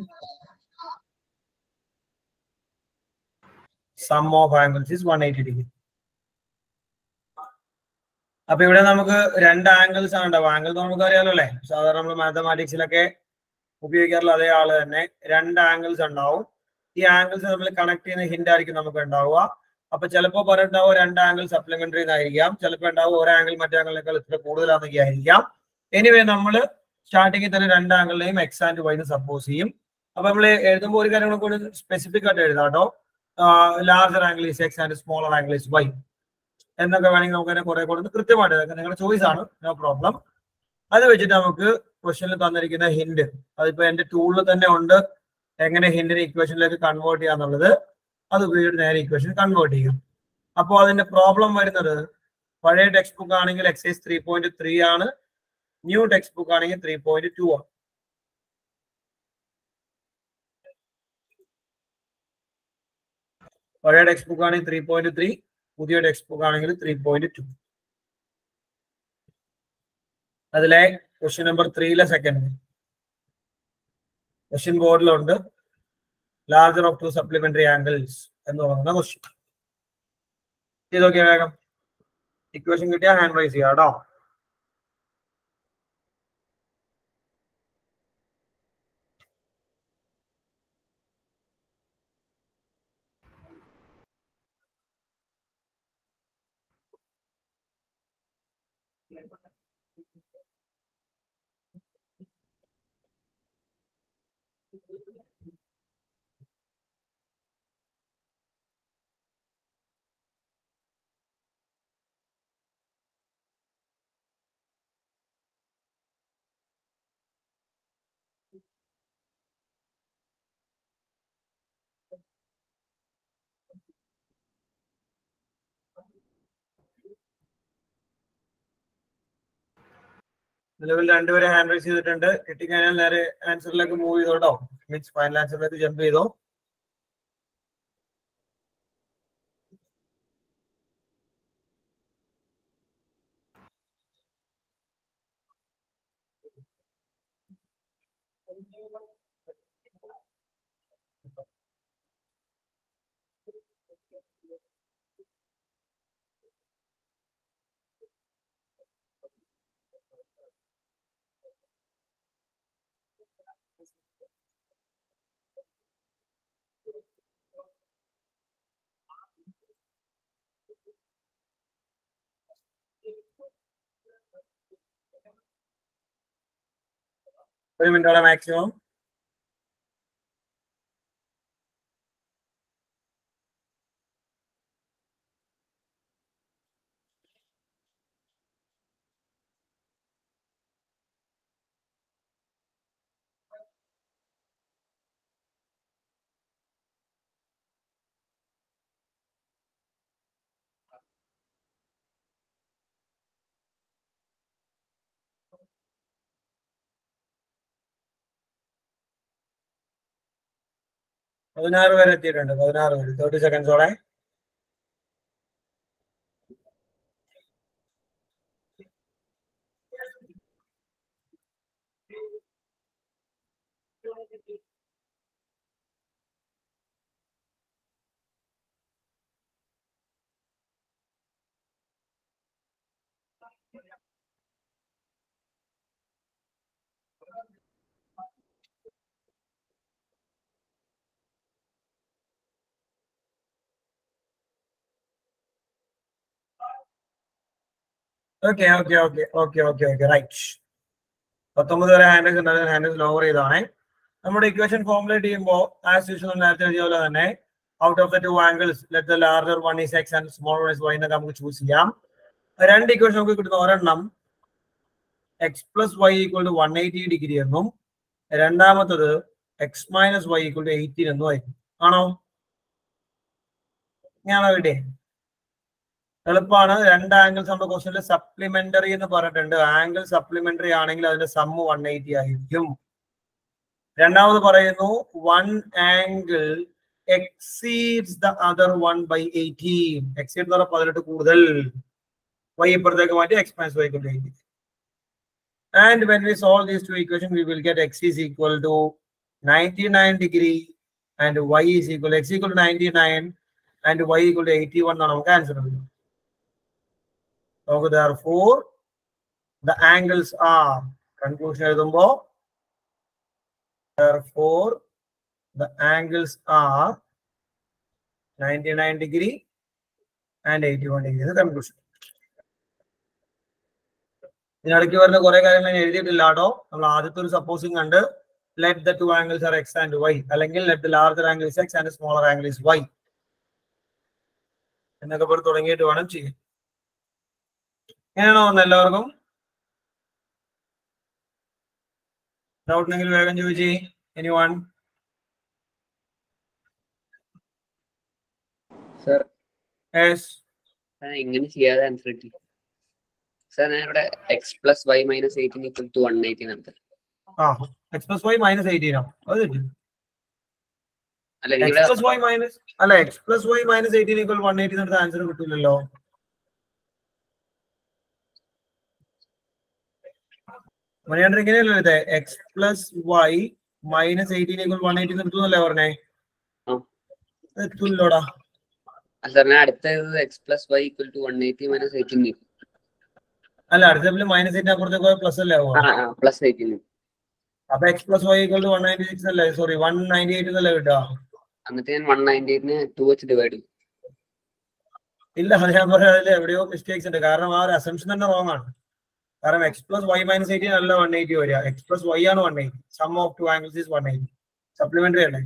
sum of angles is 180 degree അപ്പൊ ഇവിടെ നമുക്ക് രണ്ട് ആംഗിൾസ് ആണ് ഉണ്ടാവുക. ആംഗിൾ നമുക്ക് അറിയാലോ അല്ലേ? സാധാരണ നമ്മൾ മാത്തമാറ്റിക്സിലൊക്കെ ഉപയോഗിക്കാറുള്ള അതേ ആൾ തന്നെ. രണ്ട് ആംഗിൾസ് ഉണ്ടാവും. ഈ ആംഗിൾസ് നമ്മൾ കണക്ട് ചെയ്യുന്ന ഹിന്റ് ആയിരിക്കും നമുക്ക് ഉണ്ടാവുക. അപ്പൊ ചിലപ്പോൾ പറയുണ്ടാവും രണ്ട് ആംഗിൾ സപ്ലിമെന്ററി എന്നായിരിക്കാം ചിലപ്പോൾ ഉണ്ടാവും ഒരു ആംഗിൾ മറ്റേ ആംഗിളിനേക്കാൾ ഇത്ര കൂടുതലാണെന്നൊക്കെ ആയിരിക്കാം. എനിവേ നമ്മൾ സ്റ്റാർട്ടിങ്ങിൽ തന്നെ രണ്ട് ആംഗിളിനെയും എക്സ് ആൻഡ് വൈ സപ്പോസ് ചെയ്യും. അപ്പൊ നമ്മൾ എഴുതുമ്പോൾ ഒരു കാര്യം കൂടി സ്പെസിഫിക് ആയിട്ട് എഴുതാം കേട്ടോ. Larger angle is x and smaller angle is y എന്നൊക്കെ വേണമെങ്കിൽ നമുക്ക് അതിനെ കുറെ കൂടെ കൃത്യമായിട്ട് നിങ്ങളുടെ ചോയ്സ് ആണ്. നോ പ്രോബ്ലം അത് വെച്ചിട്ട് നമുക്ക് ക്വസ്റ്റനിൽ തന്നിരിക്കുന്ന ഹിന്റ് അതിപ്പോ എന്റെ ടൂളിൽ തന്നെ ഉണ്ട്. എങ്ങനെ ഹിന്റിനെ ഇക്വേഷനിലേക്ക് കൺവേർട്ട് ചെയ്യാന്നുള്ളത് അത് ഉപയോഗിച്ച് നേരെ ഇക്വേഷൻ കൺവേർട്ട് ചെയ്യും. അപ്പോൾ അതിന്റെ പ്രോബ്ലം വരുന്നത് പഴയ ടെക്സ്റ്റ് ബുക്ക് ആണെങ്കിൽ എക്സൈസ് ത്രീ പോയിന്റ് ത്രീ ആണ്. ന്യൂ ടെക്സ്റ്റ് ബുക്ക് ആണെങ്കിൽ ത്രീ പോയിന്റ് ടു ആണ്. പഴയ ടെക്സ്റ്റ് ബുക്ക് ആണെങ്കിൽ ത്രീ പോയിന്റ് ത്രീ പുതിയ ടെക്സ്റ്റ് ബുക്ക് ആണെങ്കിൽ ത്രീ പോയിന്റ് ടു അതിലെ ക്വസ്റ്റ്യൻ നമ്പർ ത്രീയിലെ second question ബോർഡിലുണ്ട് larger of two supplementary angles എന്ന് പറയുന്ന ക്വസ്റ്റ്യൻ ചെയ്തൊക്കെ വേഗം. ഇക്വേഷൻ കിട്ടിയാൽ ഹാൻഡ് റൈസ് ചെയ്യാം കേട്ടോ. നിലവിൽ രണ്ടുപേരെ ഹാൻഡ് റൈസ് ചെയ്തിട്ടുണ്ട്. കിട്ടിക്കഴിഞ്ഞാൽ നേരെ ആൻസറിലേക്ക് മൂവ് ചെയ്തോട്ടോ. മീൻസ് ഫൈനൽ ആൻസറിലേക്ക് ജമ്പ് ചെയ്തോ. ഒരു മിനിറ്റോടെ പതിനാറ് വരെ എത്തിയിട്ടുണ്ട് പതിനാറ് വരെ. Thirty സെക്കൻഡ്സോടെ okay okay okay okay okay okay right പത്തൊമ്പത് വരെ ഹാൻഡിൽസ് ഉണ്ടായിരുന്ന ഹാൻഡിൽസ് ലോവർ ചെയ്താണ് നമ്മുടെ ഇക്വേഷൻ ഫോർമുലേറ്റ് ചെയ്യുമ്പോൾ ആസ് യൂഷ്വൽ നേരത്തെ എഴുതിയ പോലെ തന്നെ out of the two angles let the larger one is x and small one is y എന്നൊക്കെ നമുക്ക് ചൂസ് ചെയ്യാം. രണ്ട് ഇക്വേഷൻ നമുക്ക് കിട്ടുന്ന ഒരെണ്ണം X plus Y equal to one eighty degree എന്നും രണ്ടാമത്തത് X minus Y equal to eighteen എന്നും ആയിരിക്കും. ആണോ? ഞാനോ ഇവിടെ എളുപ്പമാണ് രണ്ട് ആംഗിൾസ് നമ്മുടെ ക്വസ്റ്റനിൽ സപ്ലിമെന്ററി എന്ന് പറഞ്ഞിട്ടുണ്ട്. ആംഗിൾ സപ്ലിമെന്ററി ആണെങ്കിൽ അതിന്റെ സമ്മ് വൺ എയ്റ്റി ആയിരിക്കും. രണ്ടാമത് പറയുന്നു one angle exceeds the other one by eighteen exceed എന്ന് പറഞ്ഞാൽ പതിനെട്ട് കൂടുതൽ. വൈ ഇപ്പുറത്തേക്ക് മാറ്റി എക്സ്പെൻസ് വൈ കൊണ്ട് eighty and when we solve these two equation we will get x is equal to ninety nine degree and y is equal x equal to ninety nine and y equal to eighty one എന്നാണ് നമുക്ക് ആൻസർ ഉള്ളത്. നമുക്ക് therefore the angles are conclusion എഴുതുമ്പോ therefore therefore the angles are 99 degree and 81 degree. ഇത് കൺക്ലൂഷൻ ഇതിനിടയ്ക്ക് വരുന്ന കുറെ കാര്യങ്ങൾ ഞാൻ എഴുതിയിട്ടില്ല കേട്ടോ. നമ്മൾ ആദ്യത്തെ ഒരു സപ്പോസിങ് കണ്ട് let the two angles are x and y അല്ലെങ്കിൽ let the larger angle is x and smaller angle is y എന്നൊക്കെ പറഞ്ഞ് തുടങ്ങിയിട്ട് വേണം ചെയ്യാൻ. എങ്ങനെയാണോ വന്നത് എല്ലാവർക്കും? ഡൗട്ട് ഉണ്ടെങ്കിൽ വേഗം ചോദിച്ചേ എനി വൺ സർ ഇങ്ങനെ ചെയ്യാതെ ആൻസർ കിട്ടി. സർ ഞാൻ ഇവിടെ x plus y minus eighteen equal to one eighteen എടുത്തത് ആ എക്സ് പ്ലസ് വൈ മൈനസ് എയ്റ്റീനോ അത് തെറ്റി അല്ല എക്സ് പ്ലസ് വൈ മൈനസ് അല്ല x plus y minus eighteen equal one eighteen answer കിട്ടില്ലല്ലോ മണിയാണ്ട് ഇങ്ങനെയല്ലോ എഴുതേ x plus y minus eighteen equal one eighteen എടുത്തുന്നല്ലേ പറഞ്ഞേ? ആ. എത്തില്ലോടാ സർ ഞാൻ അടുത്തത് x plus y equal to one eighty minus eighteen അല്ല അടുത്ത മൈനസ് എയ്റ്റിന് അപ്പുറത്തേക്ക് പ്ലസ് അല്ലേ ആവുക? ആ പ്ലസ് എയ്റ്റീൻ അപ്പൊ x plus y equal to one ninety six അല്ലേ? സോറി വൺ നയന്റി എയ്റ്റ് എന്നല്ലേ കിട്ടുക? എന്നിട്ട് ഞാൻ വൺ നയന്റി എയ്റ്റിന് ടു വെച്ച് ഡിവൈഡ് ചെയ്യും. ഇല്ല ഞാൻ പറയാം അതിൽ എവിടെയോ മിസ്റ്റേക്സ് ഉണ്ട്. കാരണം ആ ഒരു അസംഷൻ തന്നെ റോങ് ആണ്. കാരണം x plus y minus eighteen അല്ല വൺ എയ്റ്റി വരിക. എക്സ് പ്ലസ് വൈ ആണ് one eighty sum of two angles is one eighty supplementary അല്ലേ?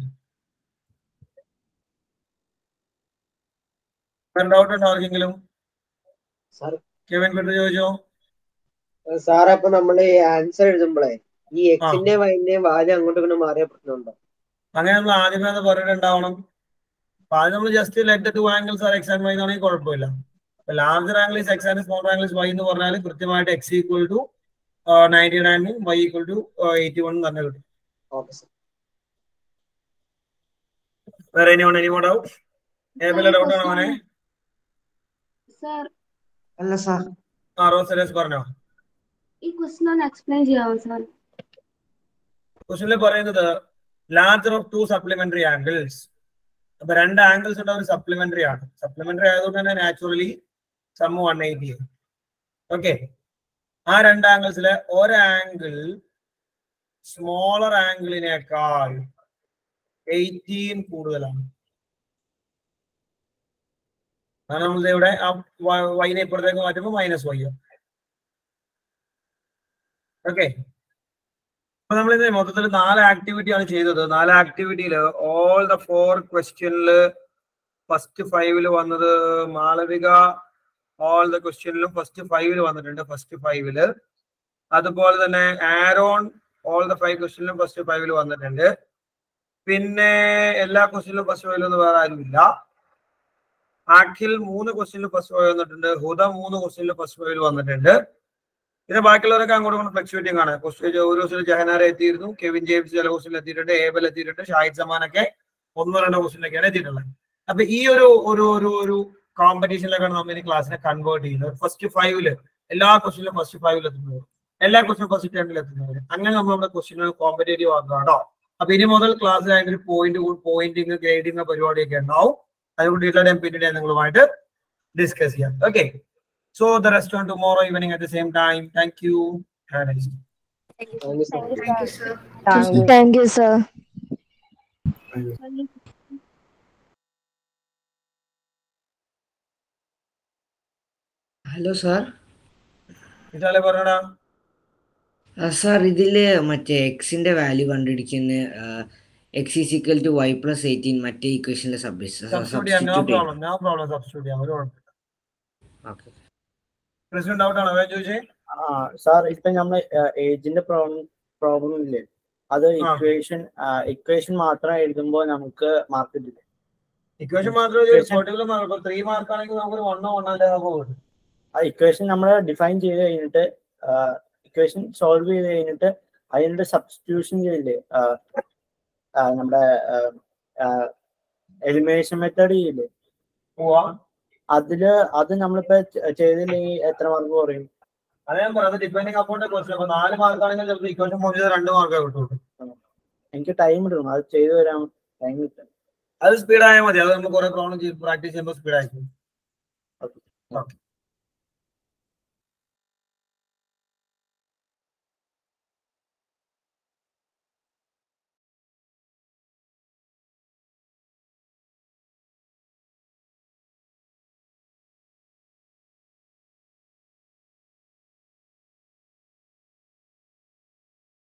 ഡൗട്ട് ഉണ്ടോ ആർക്കെങ്കിലും? കെവിൻ പെട്ട് ചോദിച്ചോ? സാർ അപ്പൊ നമ്മൾ ആൻസർ എഴുതുമ്പോഴേ ഈ എക്സിന്റെ വൈന്റെ വാല്യൂ അങ്ങോട്ടും ഇങ്ങോട്ടും മാറിയ പ്രശ്നമുണ്ടോ? അങ്ങനെ നമ്മൾ ആദ്യമേ അത് പറഞ്ഞിട്ടുണ്ടാവണം. അപ്പൊ അത് നമ്മൾ just let two angles are x and y എന്നാണെങ്കിൽ കുഴപ്പമില്ല. Larger angles x and small angles y എന്ന് പറഞ്ഞാൽ കൃത്യമായിട്ട് x equal to ninety നയനും y equal to eighty one തന്നെ കിട്ടും. ഓക്കെ വേറെ എനി മോർ ഡൗട്ട് ഏതെല്ലാം ഡൗട്ട് ആണോ മോനെ? സർ അല്ല സാർ ആ പറഞ്ഞോ? ഈ ക്വസ്റ്റൻ ഒന്ന് എക്സ്പ്ലെയിൻ ചെയ്യാമോ സാർ ക്വസ്റ്റനിൽ പറയുന്നത് larger of two supplementary angles അപ്പൊ രണ്ട് ആംഗിൾസ് ഉള്ള ഒരു സപ്ലിമെന്ററി ആണ്. സപ്ലിമെന്ററി ആയതുകൊണ്ട് തന്നെ naturally sum one eighty okay ആ രണ്ട് ആംഗിൾസിലെ ഒരു ആംഗിൾ സ്മോളർ ആംഗിളിനേക്കാൾ എയ്റ്റീൻ കൂടുതലാണ്. നമ്മൾ ഇവിടെ ആ വൈനെ ഇപ്പുറത്തേക്ക് മാറ്റുമ്പോൾ മൈനസ് വൈ ഓക്കെ അപ്പൊ നമ്മൾ ഇന്ന് മൊത്തത്തിൽ നാല് ആക്ടിവിറ്റി ആണ് ചെയ്തത്. നാല് ആക്ടിവിറ്റിയിൽ ഓൾ ദ ഫോർ ക്വസ്റ്റ്യനിൽ ഫസ്റ്റ് ഫൈവിൽ വന്നത് മാളവിക ഓൾ ദ ക്വസ്റ്റ്യനിലും ഫസ്റ്റ് ഫൈവിൽ വന്നിട്ടുണ്ട് ഫസ്റ്റ് ഫൈവിൽ അതുപോലെ തന്നെ ആരോൺ ഓൾ ദ ഫൈവ് ക്വസ്റ്റ്യനിലും ഫസ്റ്റ് ഫൈവിൽ വന്നിട്ടുണ്ട്. പിന്നെ എല്ലാ ക്വസ്റ്റ്യനിലും ഫസ്റ്റ് ഫൈവിലൊന്നും വേറെ ആരുമില്ല അഖിൽ മൂന്ന് ക്വസ്റ്റ്യനിൽ ഫസ്റ്റ് ഫൈവ് വന്നിട്ടുണ്ട് ഹുദ മൂന്ന് ക്വസ്റ്റ്യനിൽ ഫസ്റ്റ് ഫൈവിൽ വന്നിട്ടുണ്ട്. പിന്നെ ബാക്കിയുള്ളവരൊക്കെ അങ്ങോട്ട് കൊണ്ട് ഫ്ലക്ച്വേറ്റിംഗ് ആണ്. ക്വസ്റ്റ്യൻ ഒരു ദിവസം ജഹനാര എത്തിയിരുന്നു കെവിൻ ജെയിംസ് ചില ക്വസ്റ്റ്യനിൽ എത്തിയിട്ടുണ്ട് ഏബൽ എത്തിയിട്ടുണ്ട് ഷാഹിദ് സമാനൊക്കെ ഒന്നോ രണ്ടോ ക്വസ്റ്റ്യനിലൊക്കെയാണ് എത്തിയിട്ടുള്ളത്. അപ്പൊ ഈ ഒരു ഒരു ഒരു ഒരു കോമ്പറ്റീഷനിലേക്കാണ് നമ്മൾ ഇനി ക്ലാസ്സിനെ കൺവേർട്ട് ചെയ്യുന്നത്. ഫസ്റ്റ് ഫൈവിൽ എല്ലാ ക്വസ്റ്റിനും ഫസ്റ്റ് ഫൈവിൽ എത്തുന്നവർ എല്ലാ ക്വസ്റ്റിനും ഫസ്റ്റ് ടെന്നിൽ എത്തുന്നവർ അങ്ങനെ നമ്മൾ നമ്മുടെ ക്വസ്റ്റിനുകൾ കോമ്പറ്റേറ്റീവ് ആക്കുക കേട്ടോ അപ്പൊ ഇനി മുതൽ ക്ലാസ്സിൽ അതിന്റെ പോയിന്റ് പോയിന്റിങ് ഗ്രേഡിങ് പരിപാടിയൊക്കെ ഉണ്ടാവും. അതുകൊണ്ട് ഡീറ്റെയിൽ ഞാൻ പിന്നീട് നിങ്ങളുമായിട്ട് ഡിസ്കസ് ചെയ്യാം. Okay so the rest on tomorrow evening at the same time thank you have nice Thank you, sir. Hello sir. ഇതാലെ പറഞ്ഞടാ? സാർ ഇതിൽ മറ്റേ എക്സിന്റെ വാല്യൂ കണ്ടുപിടിക്കുന്ന x is equal to y plus eighteen മറ്റേ ഇക്വേഷനിലെ no problem no problem substitute ചെയ്യാം. ഒരു കുഴപ്പമില്ല. ഡൗട്ട് ആണോ? വേഗം ചോദിച്ചേ. ആ സാർ ഇപ്പൊ നമ്മൾ ഏജിന്റെ പ്രോബ്ലം പ്രോബ്ലം ഇല്ലേ? അത് ഇക്വേഷൻ ഇക്വേഷൻ മാത്രം എഴുതുമ്പോൾ നമുക്ക് മാർക്ക് കിട്ടില്ല? ഇക്വേഷൻ മാത്രം ത്രീ മാർക്ക് ആണെങ്കിൽ നമുക്ക് വണ്ണോ വണ്ണോ പോകും ആ ഇക്വേഷൻ നമ്മൾ ഡിഫൈൻ ചെയ്ത് കഴിഞ്ഞിട്ട് ഇക്വേഷൻ സോൾവ് ചെയ്ത് കഴിഞ്ഞിട്ട് അതിനുള്ള സബ്സ്റ്റിറ്റ്യൂഷൻ ചെയ്യില്ലേ നമ്മുടെ എലിമിനേഷൻ മെത്തേഡ് ചെയ്യില്ലേ അതിൽ അത് നമ്മളിപ്പോ ചെയ്തില്ലെങ്കിൽ എത്ര മാർക്ക് കുറയും? അതെ ഞാൻ പറഞ്ഞത് ഡിപ്പെൻഡിങ് അപ്പോണ്ട് ക്വസ്റ്റൻ അപ്പൊ നാല് മാർക്കാണെങ്കിൽ ചിലപ്പോൾ ഇക്വേഷൻ മോഡിൽ രണ്ട് മാർക്ക് കിട്ടുള്ളൂ. എനിക്ക് ടൈം എടുക്കും അത് ചെയ്തു വരാൻ ടൈം കിട്ടും. അത് സ്പീഡ് ആയാൽ മതി. അത് നമ്മൾ കുറെ പ്രോബ്ലം പ്രാക്ടീസ് ചെയ്യുമ്പോൾ സ്പീഡ് ആയിരിക്കും. ഓക്കെ.